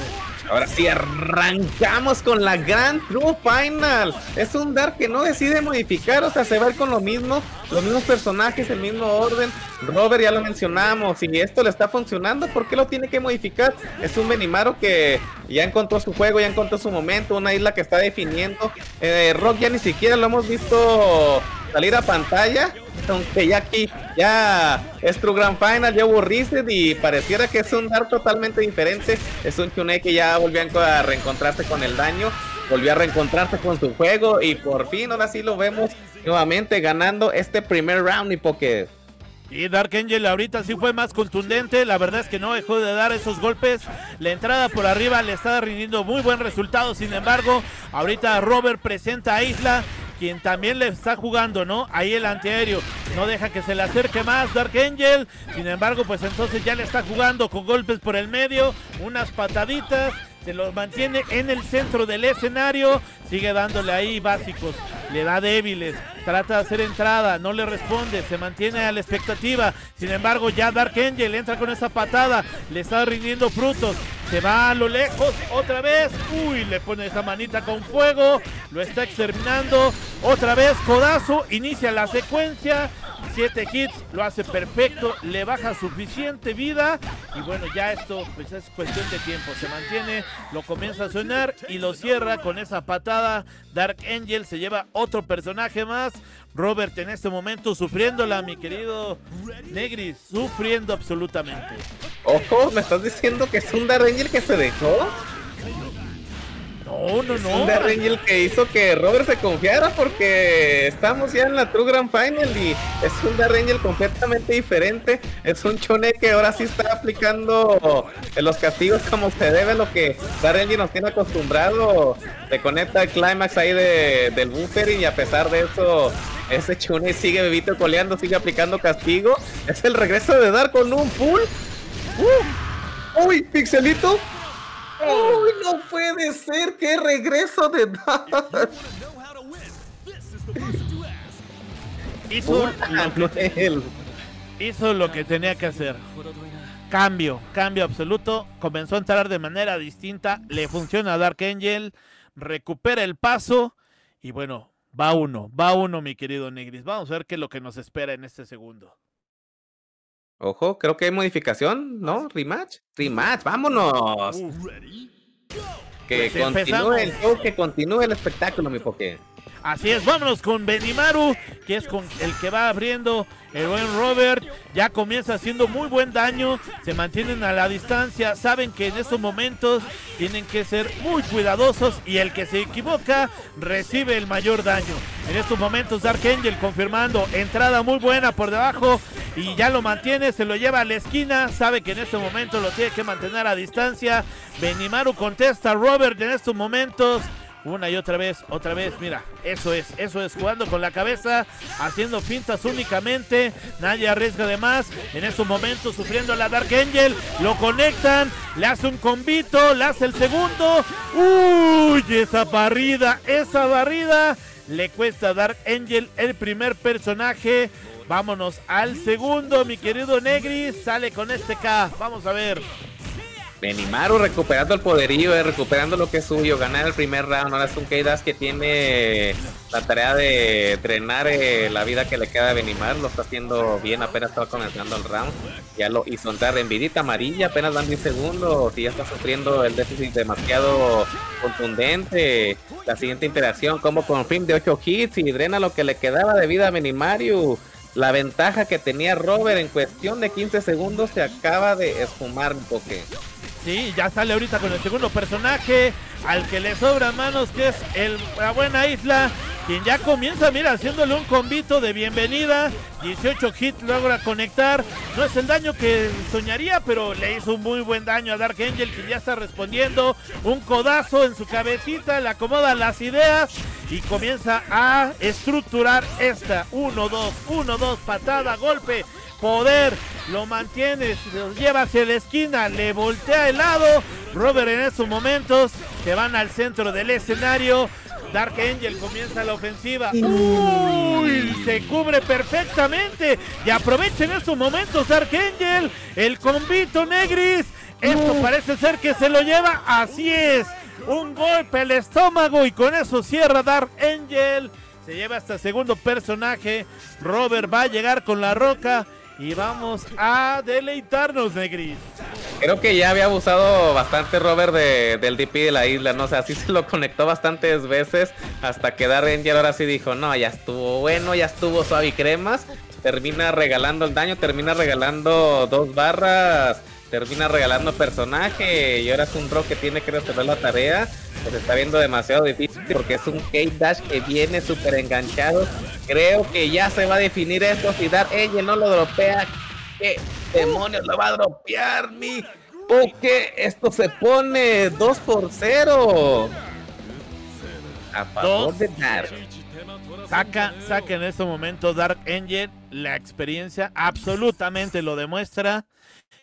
Ahora sí, arrancamos con la Grand True Final. Es un Dark que no decide modificar, o sea, se va con lo mismo, los mismos personajes, el mismo orden. Robert ya lo mencionamos, y esto le está funcionando, ¿por qué lo tiene que modificar? Es un Benimaro que ya encontró su juego, ya encontró su momento, una isla que está definiendo. Eh, Rock ya ni siquiera lo hemos visto salir a pantalla, aunque ya aquí ya es True Grand Final, ya hubo reset y pareciera que es un Dark totalmente diferente. Es un Chune que ya volvió a reencontrarse con el daño, volvió a reencontrarse con su juego y por fin ahora sí lo vemos nuevamente ganando este primer round y porque y Dark Angel ahorita sí fue más contundente. La verdad es que no dejó de dar esos golpes. La entrada por arriba le está rindiendo muy buen resultado. Sin embargo, ahorita Robert presenta a Isla, quien también le está jugando, ¿no? Ahí el antiaéreo. No deja que se le acerque más Dark Angel. Sin embargo, pues entonces ya le está jugando con golpes por el medio. Unas pataditas se los mantiene en el centro del escenario, sigue dándole ahí básicos, le da débiles, trata de hacer entrada, no le responde, se mantiene a la expectativa, sin embargo ya Dark Angel entra con esa patada, le está rindiendo frutos, se va a lo lejos otra vez, uy, le pone esa manita con fuego, lo está exterminando, otra vez codazo, inicia la secuencia, 7 hits, lo hace perfecto, le baja suficiente vida y bueno, ya esto pues es cuestión de tiempo, se mantiene, lo comienza a sonar y lo cierra con esa patada. Dark Angel se lleva otro personaje más. Robert en este momento sufriéndola, mi querido Negris, sufriendo absolutamente. Ojo, ¿me estás diciendo que es un Dark Angel que se dejó? No, no, no. un Angel que hizo que Robert se confiara porque estamos ya en la True Grand Final y es un Angel completamente diferente. Es un Chone que ahora sí está aplicando los castigos como se debe, lo que Angel nos tiene acostumbrado. Se conecta el climax ahí de, del buffer y a pesar de eso, ese Chone sigue bebito coleando, sigue aplicando castigo. Es el regreso de Dar con un full. Uh, uy, pixelito. ¡Uy, no puede ser! ¡Qué regreso de Dark! Hizo lo, que, hizo lo que tenía que hacer. Cambio, cambio absoluto. Comenzó a entrar de manera distinta. Le funciona a Dark Angel. Recupera el paso. Y bueno, va uno, va uno, mi querido Negris. Vamos a ver qué es lo que nos espera en este segundo. Ojo, creo que hay modificación, ¿no? Rematch. [LAUGHS] Rematch, vámonos. Que pues continúe el show, que continúe el espectáculo, mi poke. Así es, vámonos con Benimaru, que es con el que va abriendo el buen Robert. Ya comienza haciendo muy buen daño, se mantienen a la distancia, saben que en estos momentos tienen que ser muy cuidadosos y el que se equivoca recibe el mayor daño. En estos momentos Dark Angel confirmando entrada muy buena por debajo y ya lo mantiene, se lo lleva a la esquina, sabe que en este momento lo tiene que mantener a distancia. Benimaru contesta a Robert en estos momentos. Una y otra vez, otra vez, mira, eso es, eso es, jugando con la cabeza, haciendo pintas únicamente, nadie arriesga de más, en estos momentos sufriendo la Dark Angel, lo conectan, le hace un combito, le hace el segundo, uy, esa barrida, esa barrida, le cuesta Dark Angel el primer personaje, vámonos al segundo, mi querido Negri, sale con este K, vamos a ver. Benimaru recuperando el poderío, eh, recuperando lo que es suyo, ganar el primer round. Ahora es un Keidas que tiene la tarea de drenar eh, la vida que le queda a Benimaru. Lo está haciendo bien, apenas estaba comenzando el round. Ya lo hizo entrar en vidita amarilla, apenas dan 10 segundos. Y ya está sufriendo el déficit demasiado contundente. La siguiente interacción, como con fin de 8 hits y drena lo que le quedaba de vida a Benimaru. La ventaja que tenía Robert en cuestión de 15 segundos se acaba de esfumar un poco. Sí, ya sale ahorita con el segundo personaje al que le sobran manos, que es el, la buena isla, quien ya comienza, mira, haciéndole un convito de bienvenida. 18 hits logra conectar. No es el daño que soñaría, pero le hizo un muy buen daño a Dark Angel, que ya está respondiendo. Un codazo en su cabecita, le acomoda las ideas y comienza a estructurar esta. 1, 2, 1, 2, patada, golpe poder, lo mantiene, lo lleva hacia la esquina, le voltea el lado. Robert en estos momentos se van al centro del escenario. Dark Angel comienza la ofensiva. Uy, se cubre perfectamente. Y aprovecha en estos momentos Dark Angel. El convito Negris. Esto parece ser que se lo lleva. Así es. Un golpe al estómago y con eso cierra Dark Angel. Se lleva hasta segundo personaje. Robert va a llegar con la roca y vamos a deleitarnos, Negris. Creo que ya había abusado bastante Robert del DP de la isla, ¿no? O sea, sí se lo conectó bastantes veces hasta que Ranger ahora sí dijo, no, ya estuvo bueno, ya estuvo suave y cremas. Termina regalando el daño, termina regalando dos barras termina regalando personaje y ahora es un rock que tiene que resolver la tarea. Pues está viendo demasiado difícil porque es un Kate Dash que viene súper enganchado. Creo que ya se va a definir esto. Si Dark Angel no lo dropea, ¿qué demonios lo va a dropear mi? Porque esto se pone 2 por 0. A favor de Dark. Saca, saca en este momento Dark Angel. La experiencia absolutamente lo demuestra.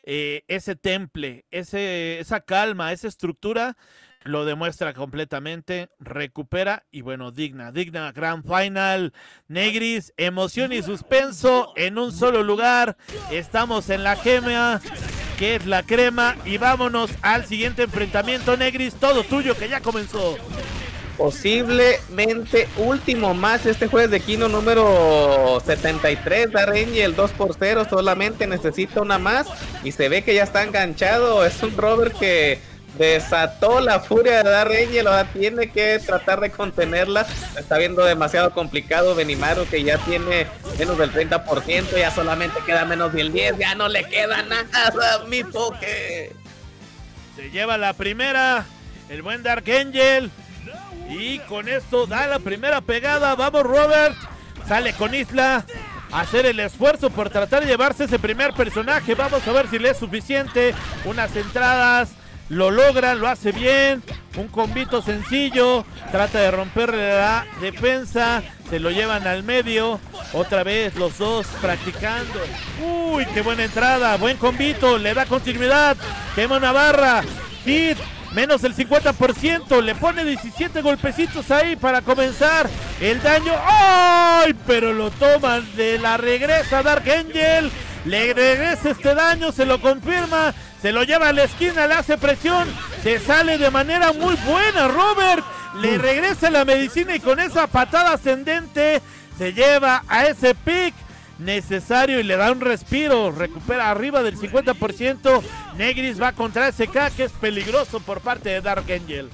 Eh, ese temple, ese, esa calma, esa estructura, lo demuestra completamente, recupera y bueno, digna, digna Grand Final. Negris, emoción y suspenso en un solo lugar. Estamos en la gema, que es la crema, y vámonos al siguiente enfrentamiento, Negris, todo tuyo que ya comenzó posiblemente último match este jueves de Kino número 73 y el 2 por 0 solamente necesita una más y se ve que ya está enganchado. Es un Robert que desató la furia de Darren ahora tiene que tratar de contenerla. Está viendo demasiado complicado Benimaru que ya tiene menos del 30% ya solamente queda menos del 10 ya no le queda nada mi poke. Se lleva la primera el buen Dark Angel y con esto da la primera pegada. Vamos, Robert. Sale con Isla. Hacer el esfuerzo por tratar de llevarse ese primer personaje. Vamos a ver si le es suficiente. Unas entradas. Lo logra, lo hace bien. Un combito sencillo. Trata de romperle la defensa. Se lo llevan al medio. Otra vez los dos practicando. Uy, qué buena entrada. Buen combito. Le da continuidad. Quema una barra. Hit menos del 50%, le pone 17 golpecitos ahí para comenzar el daño. ¡Ay! Pero lo toman de la regresa Dark Angel. Le regresa este daño, se lo confirma, se lo lleva a la esquina, le hace presión, se sale de manera muy buena Robert. Le regresa la medicina y con esa patada ascendente se lleva a ese pick necesario y le da un respiro. Recupera arriba del 50%. Negris va contra SK, que es peligroso por parte de Dark Angel.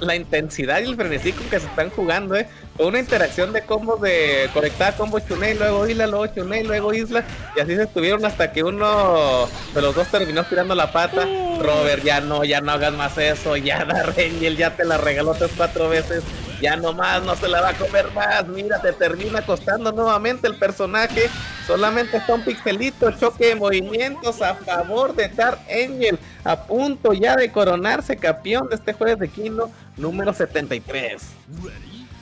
La intensidad y el frenesí con que se están jugando, ¿eh? Una interacción de combos de conectar combo Chunei, luego Isla, luego Chunei, luego Isla. Y así se estuvieron hasta que uno de los dos terminó tirando la pata. Robert, ya no, ya no hagas más eso. Ya Dark Angel ya te la regaló tres, cuatro veces. Ya nomás no se la va a comer más. Mira, te termina costando nuevamente el personaje. Solamente está un pixelito, choque de movimientos a favor de Dark Angel. A punto ya de coronarse campeón de este jueves de Kino número 73.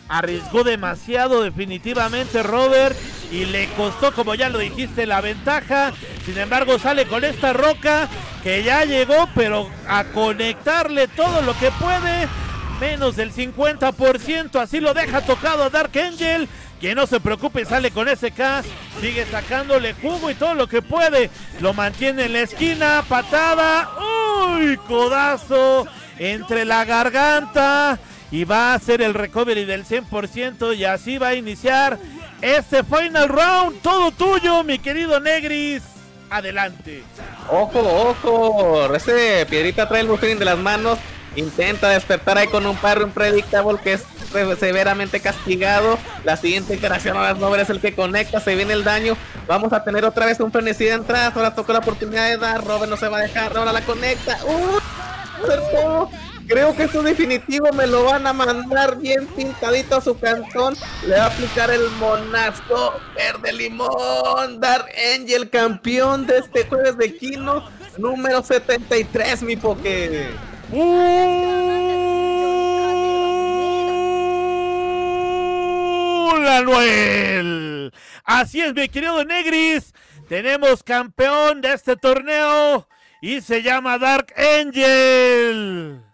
Arriesgó demasiado definitivamente Robert y le costó, como ya lo dijiste, la ventaja. Sin embargo, sale con esta roca que ya llegó, pero a conectarle todo lo que puede menos del 50%, así lo deja tocado a Dark Angel. Que no se preocupe, sale con SK, sigue sacándole jugo y todo lo que puede. Lo mantiene en la esquina, patada, uy, codazo entre la garganta. Y va a hacer el recovery del 100% y así va a iniciar este final round. Todo tuyo, mi querido Negris. Adelante. Ojo, ojo. Ese piedrita trae el buffering de las manos. Intenta despertar ahí con un parry Unpredictable que es severamente castigado. La siguiente interacción ahora no es el que conecta, se viene el daño. Vamos a tener otra vez un frenesí de entrada. Ahora toca la oportunidad de dar. Robert no se va a dejar, ahora la conecta. ¡Uh! Creo que esto definitivo me lo van a mandar bien pintadito a su cantón. Le va a aplicar el monasco verde limón. Dark Angel, campeón de este jueves de Kino, número 73, mi poke. ¡Hola, Noel! Así es, mi querido Negris. Tenemos campeón de este torneo y se llama Dark Angel.